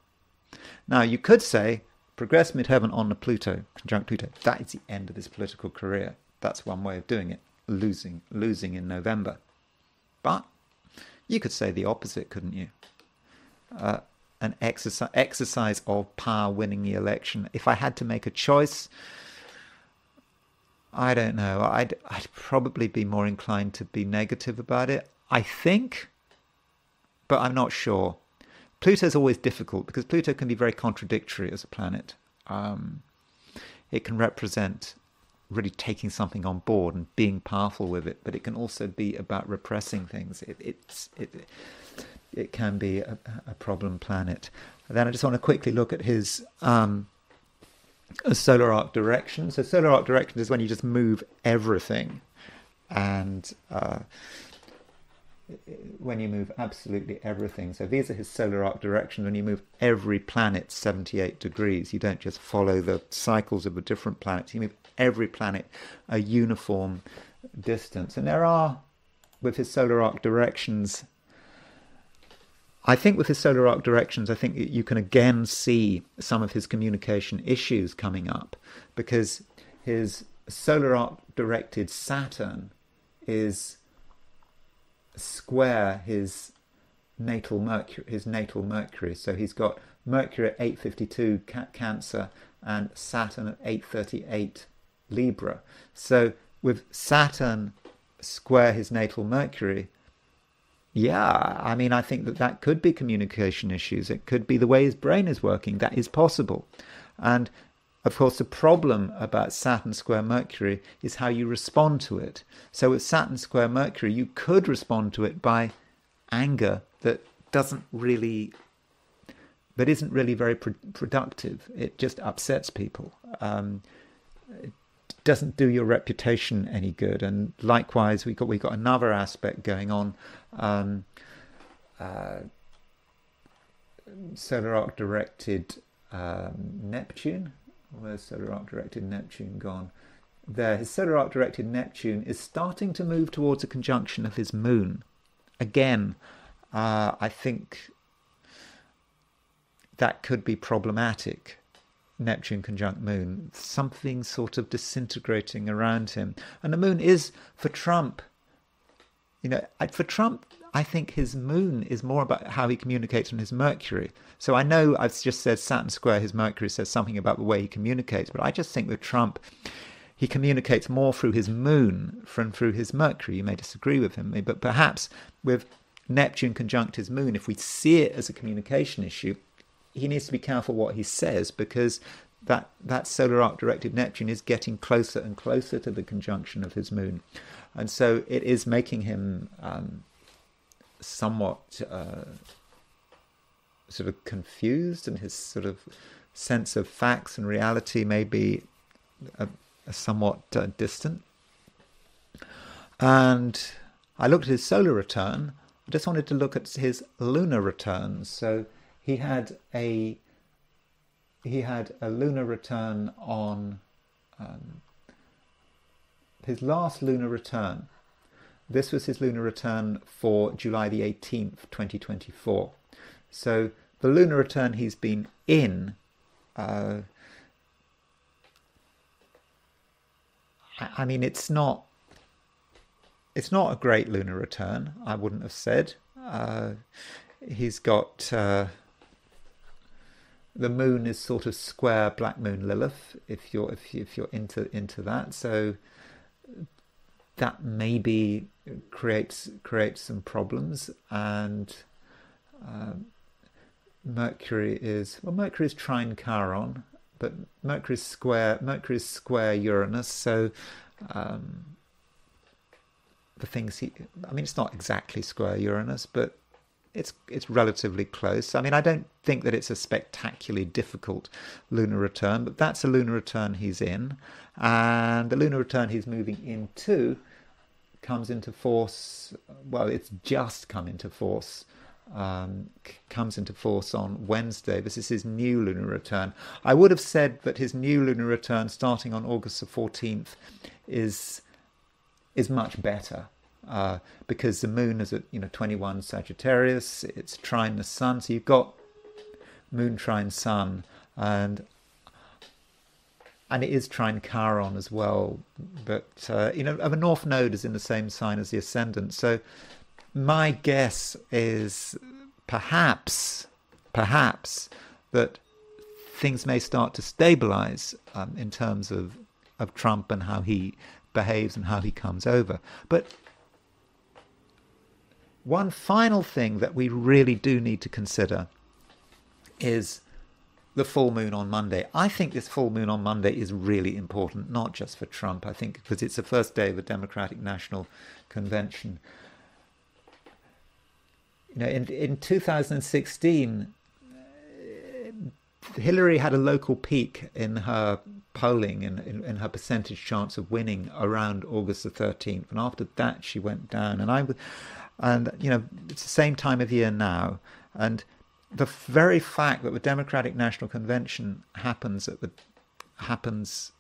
Now, you could say progress midheaven on the Pluto, conjunct Pluto. That is the end of his political career. That's one way of doing it, losing, losing in November. But you could say the opposite, couldn't you? Uh, an exercise, exercise of power winning the election. If I had to make a choice, I don't know. I'd, I'd probably be more inclined to be negative about it. I think, but I'm not sure. Pluto's always difficult because Pluto can be very contradictory as a planet. Um, it can represent really taking something on board and being powerful with it, but it can also be about repressing things. It, it's it, it can be a, a problem planet. And then I just want to quickly look at his um, solar arc direction. So solar arc direction is when you just move everything, and uh, when you move absolutely everything. So these are his solar arc directions. When you move every planet 78 degrees, you don't just follow the cycles of the different planets. You move every planet a uniform distance, and there are with his solar arc directions I think with his solar arc directions, I think you can again see some of his communication issues coming up because his solar arc directed Saturn is square his natal Mercury, his natal Mercury. So he's got Mercury at 852 Cancer and Saturn at 838 Libra. So with Saturn square his natal Mercury, yeah, I mean, I think that that could be communication issues. It could be the way his brain is working. That is possible. And of course, the problem about Saturn square Mercury is how you respond to it. So with Saturn square Mercury, you could respond to it by anger that doesn't really, that isn't really very pro- productive. It just upsets people. Um, doesn't do your reputation any good. And likewise, we got we got another aspect going on. Um, uh, solar arc directed um, Neptune. Where's solar arc directed Neptune gone? There, his solar arc directed Neptune is starting to move towards a conjunction of his moon. Again, uh, I think that could be problematic. Neptune conjunct Moon, something sort of disintegrating around him. And the Moon is for Trump. You know, for Trump, I think his Moon is more about how he communicates on his Mercury. So I know I've just said Saturn square his Mercury says something about the way he communicates, but I just think with Trump, he communicates more through his Moon than through his Mercury. You may disagree with him, but perhaps with Neptune conjunct his moon, if we see it as a communication issue, he needs to be careful what he says because that that solar arc directed Neptune is getting closer and closer to the conjunction of his moon, and so it is making him um, somewhat uh, sort of confused, and his sort of sense of facts and reality may be a, a somewhat uh, distant. And I looked at his solar return. I just wanted to look at his lunar returns. So he had a he had a lunar return on um, his last lunar return. This was his lunar return for July the 18th, 2024. So the lunar return he's been in. Uh, I mean, it's not. It's not a great lunar return. I wouldn't have said. Uh, he's got uh, the moon is sort of square black moon Lilith if you're if, you, if you're into into that so that maybe creates creates some problems and um, Mercury is well Mercury is trine Chiron but Mercury is square Mercury is square Uranus so um, the things he I mean it's not exactly square Uranus but it's it's relatively close. I mean, I don't think that it's a spectacularly difficult lunar return, but that's a lunar return he's in, and the lunar return he's moving into comes into force. Well, it's just come into force. Um, comes into force on Wednesday. This is his new lunar return. I would have said that his new lunar return, starting on August the fourteenth, is is much better uh, because the moon is at you know 21 Sagittarius, it's trine the sun, so you've got moon trine sun, and and it is trine Chiron as well. But uh, you know, the North Node is in the same sign as the ascendant, so my guess is perhaps, perhaps that things may start to stabilize um, in terms of of Trump and how he behaves and how he comes over. But one final thing that we really do need to consider is the full moon on Monday. I think this full moon on Monday is really important, not just for Trump. I think because it's the first day of the Democratic National Convention. You know, in in 2016, uh, Hillary had a local peak in her polling and in, in, her percentage chance of winning around August the 13th, and after that she went down. And I and, you know, it's the same time of year now. And the very fact that the Democratic National Convention happens at the happens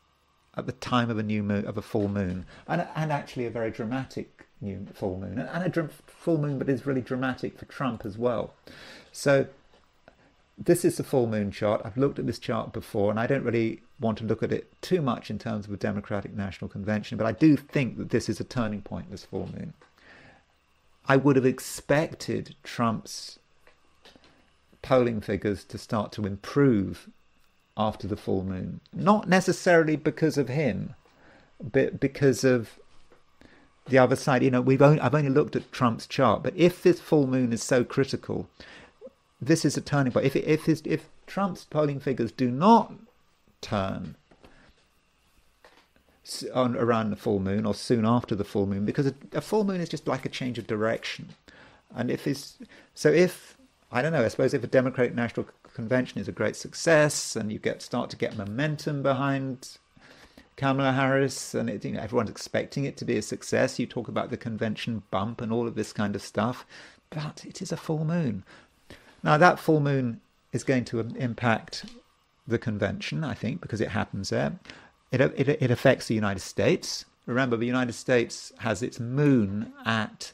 at the time of a new moon, of a full moon, and and actually a very dramatic new full moon, and a dr- full moon, but is really dramatic for Trump as well. So this is the full moon chart. I've looked at this chart before, and I don't really want to look at it too much in terms of a Democratic National Convention, but I do think that this is a turning point. This full moon. I would have expected Trump's polling figures to start to improve after the full moon. Not necessarily because of him, but because of the other side. You know, we've only, I've only looked at Trump's chart, but if this full moon is so critical, this is a turning point. If if his, if Trump's polling figures do not turn on around the full moon or soon after the full moon because a, a full moon is just like a change of direction. And if it's so, if I don't know, I suppose if a Democratic National Convention is a great success and you get start to get momentum behind Kamala Harris and it, you know, everyone's expecting it to be a success, you talk about the convention bump and all of this kind of stuff, but it is a full moon. Now that full moon is going to impact the convention, I think, because it happens there. It, it, it affects the United States. Remember, the United States has its moon at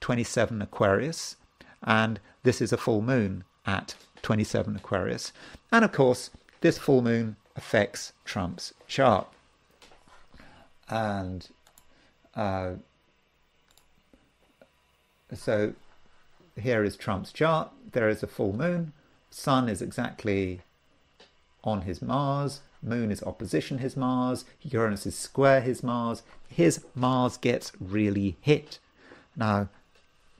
27 Aquarius, and this is a full moon at 27 Aquarius. And of course, this full moon affects Trump's chart. And uh, so here is Trump's chart. There is a full moon. Sun is exactly on his Mars. Moon is opposition his Mars, Uranus is square his Mars. His Mars gets really hit. Now,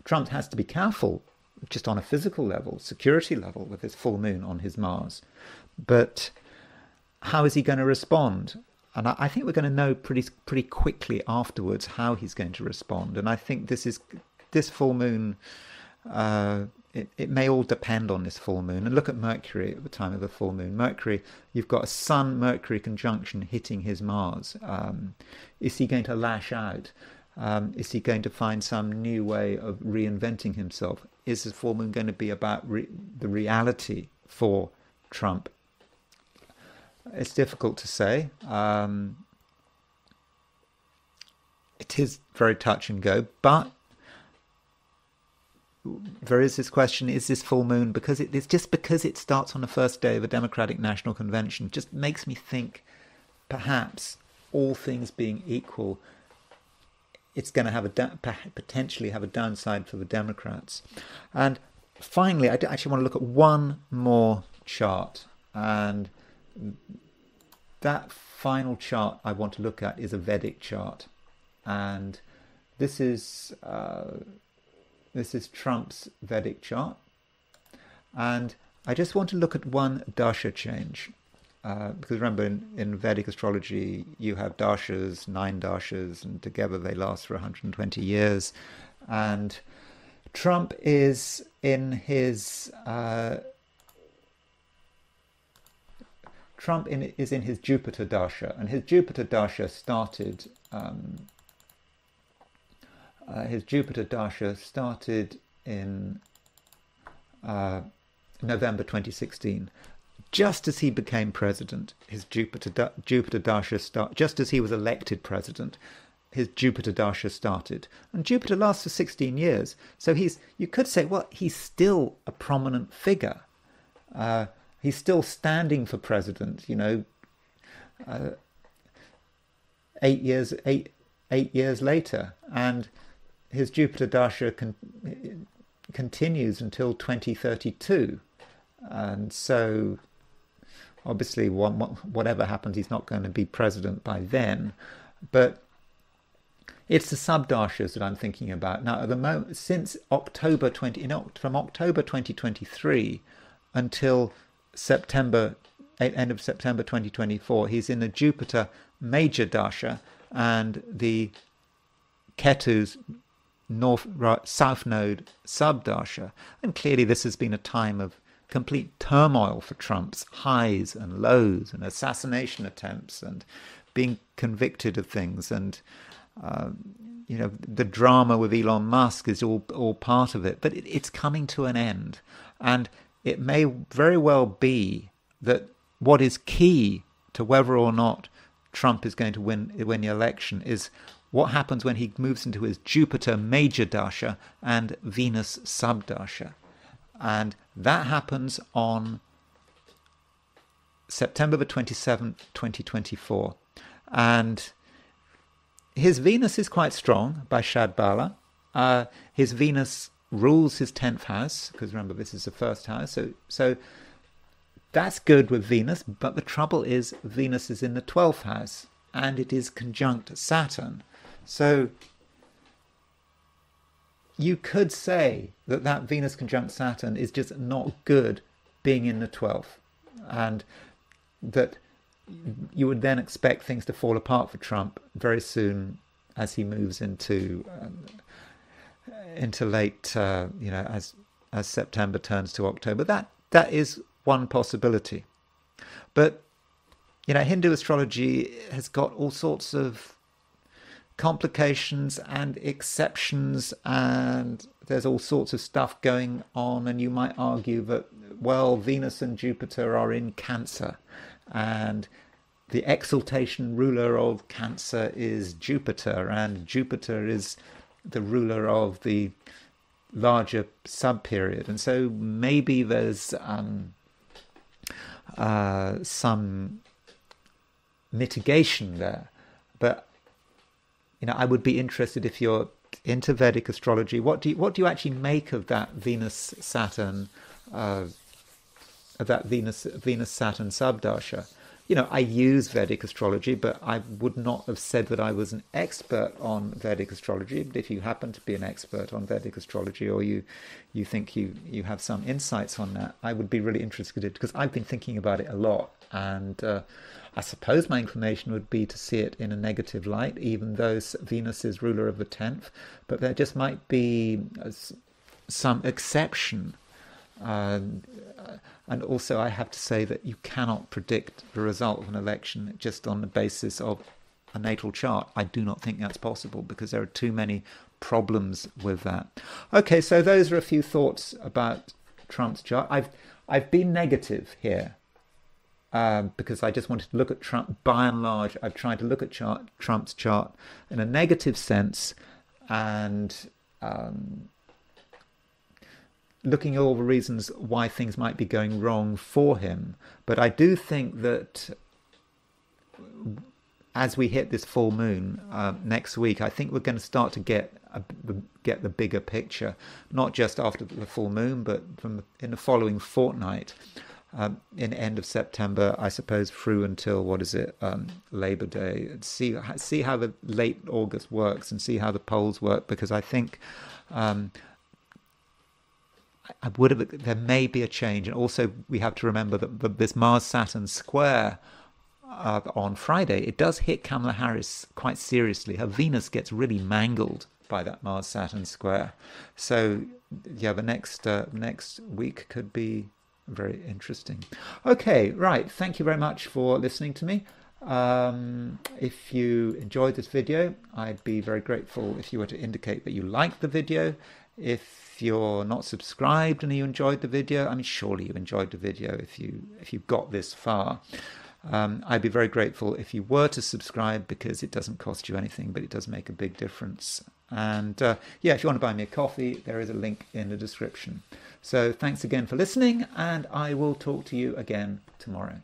Trump has to be careful just on a physical level, security level, with his full moon on his Mars. But how is he going to respond? And I, think we're going to know pretty pretty quickly afterwards how he's going to respond. And I think this is this full moon. Uh, it, it may all depend on this full moon. And look at Mercury at the time of the full moon. Mercury, you've got a Sun Mercury conjunction hitting his Mars. Um, is he going to lash out? Um, is he going to find some new way of reinventing himself? Is the full moon going to be about re- the reality for Trump? It's difficult to say. Um, it is very touch and go, but there is this question: Is this full moon because it, it's just because it starts on the first day of a Democratic National Convention? Just makes me think, perhaps all things being equal, it's going to have a potentially have a downside for the Democrats. And finally, I actually want to look at one more chart, and that final chart I want to look at is a Vedic chart, and this is uh, this is Trump's Vedic chart, and I just want to look at one dasha change. Uh, because remember, in, in, Vedic astrology, you have dashas, nine dashas, and together they last for 120 years. And Trump is in his uh, Trump in, is in his Jupiter dasha, and his Jupiter dasha started. Um, uh, his Jupiter dasha started in uh, November 2016 just as he became president, his Jupiter Jupiter Dasha start. Just as he was elected president, his Jupiter Dasha started, and Jupiter lasts for sixteen years. So he's you could say, well, he's still a prominent figure. Uh, he's still standing for president. You know, uh, eight years eight eight years later, and his Jupiter Dasha con- continues until 2032. And so Obviously, whatever happens, he's not going to be president by then. But it's the subdashas that I'm thinking about now. At the moment, since October 20, you from October 2023 until September, end of September 2024, he's in the Jupiter major dasha and the Ketu's north south node subdasha. And clearly, this has been a time of complete turmoil for Trump's highs and lows and assassination attempts and being convicted of things and uh, you know the drama with Elon Musk is all all part of it but it, it's coming to an end and it may very well be that what is key to whether or not Trump is going to win win the election is what happens when he moves into his Jupiter major dasha and Venus sub dasha. and that happens on September the 27th, 2024. And his Venus is quite strong by Shad Bala. Uh, his Venus rules his 10th house, because remember, this is the first house. So, so that's good with Venus, but the trouble is Venus is in the 12th house and it is conjunct Saturn. So you could say that that Venus conjunct Saturn is just not good being in the 12th, and that you would then expect things to fall apart for Trump very soon as he moves into um, into late, uh, you know, as as September turns to October. That that is one possibility, but you know, Hindu astrology has got all sorts of complications and exceptions, and there's all sorts of stuff going on. And you might argue that, well, Venus and Jupiter are in Cancer, and the exaltation ruler of Cancer is Jupiter, and Jupiter is the ruler of the larger sub period. And so maybe there's um, uh, some mitigation there. But you know, I would be interested if you're into Vedic astrology. What do you, what do you actually make of that Venus Saturn, uh, that Venus Venus Saturn subdasha? you know, I use Vedic astrology, but I would not have said that I was an expert on Vedic astrology. But if you happen to be an expert on Vedic astrology, or you you think you you have some insights on that, I would be really interested because I've been thinking about it a lot, and uh, I suppose my inclination would be to see it in a negative light, even though Venus is ruler of the tenth. But there just might be some exception. Um, and also, I have to say that you cannot predict the result of an election just on the basis of a natal chart. I do not think that's possible because there are too many problems with that. Okay, so those are a few thoughts about Trump's chart. I've I've been negative here um, because I just wanted to look at Trump. By and large, I've tried to look at chart, Trump's chart in a negative sense and um, looking at all the reasons why things might be going wrong for him. But I do think that as we hit this full moon uh, next week, I think we're going to start to get a, get the bigger picture, not just after the full moon, but from in the following fortnight. Um, in end of September, I suppose, through until what is it, um, Labor Day. See see how the late August works and see how the polls work because I think um, I would have. There may be a change, and also we have to remember that this Mars Saturn square uh, on Friday it does hit Kamala Harris quite seriously. Her Venus gets really mangled by that Mars Saturn square. So yeah, the next uh, next week could be very interesting. Okay, right. Thank you very much for listening to me. Um, if you enjoyed this video, I'd be very grateful if you were to indicate that you liked the video. If you're not subscribed and you enjoyed the video, I mean, surely you enjoyed the video if you if you got this far. Um, I'd be very grateful if you were to subscribe because it doesn't cost you anything, but it does make a big difference. And uh, yeah, if you want to buy me a coffee, there is a link in the description. So thanks again for listening, and I will talk to you again tomorrow.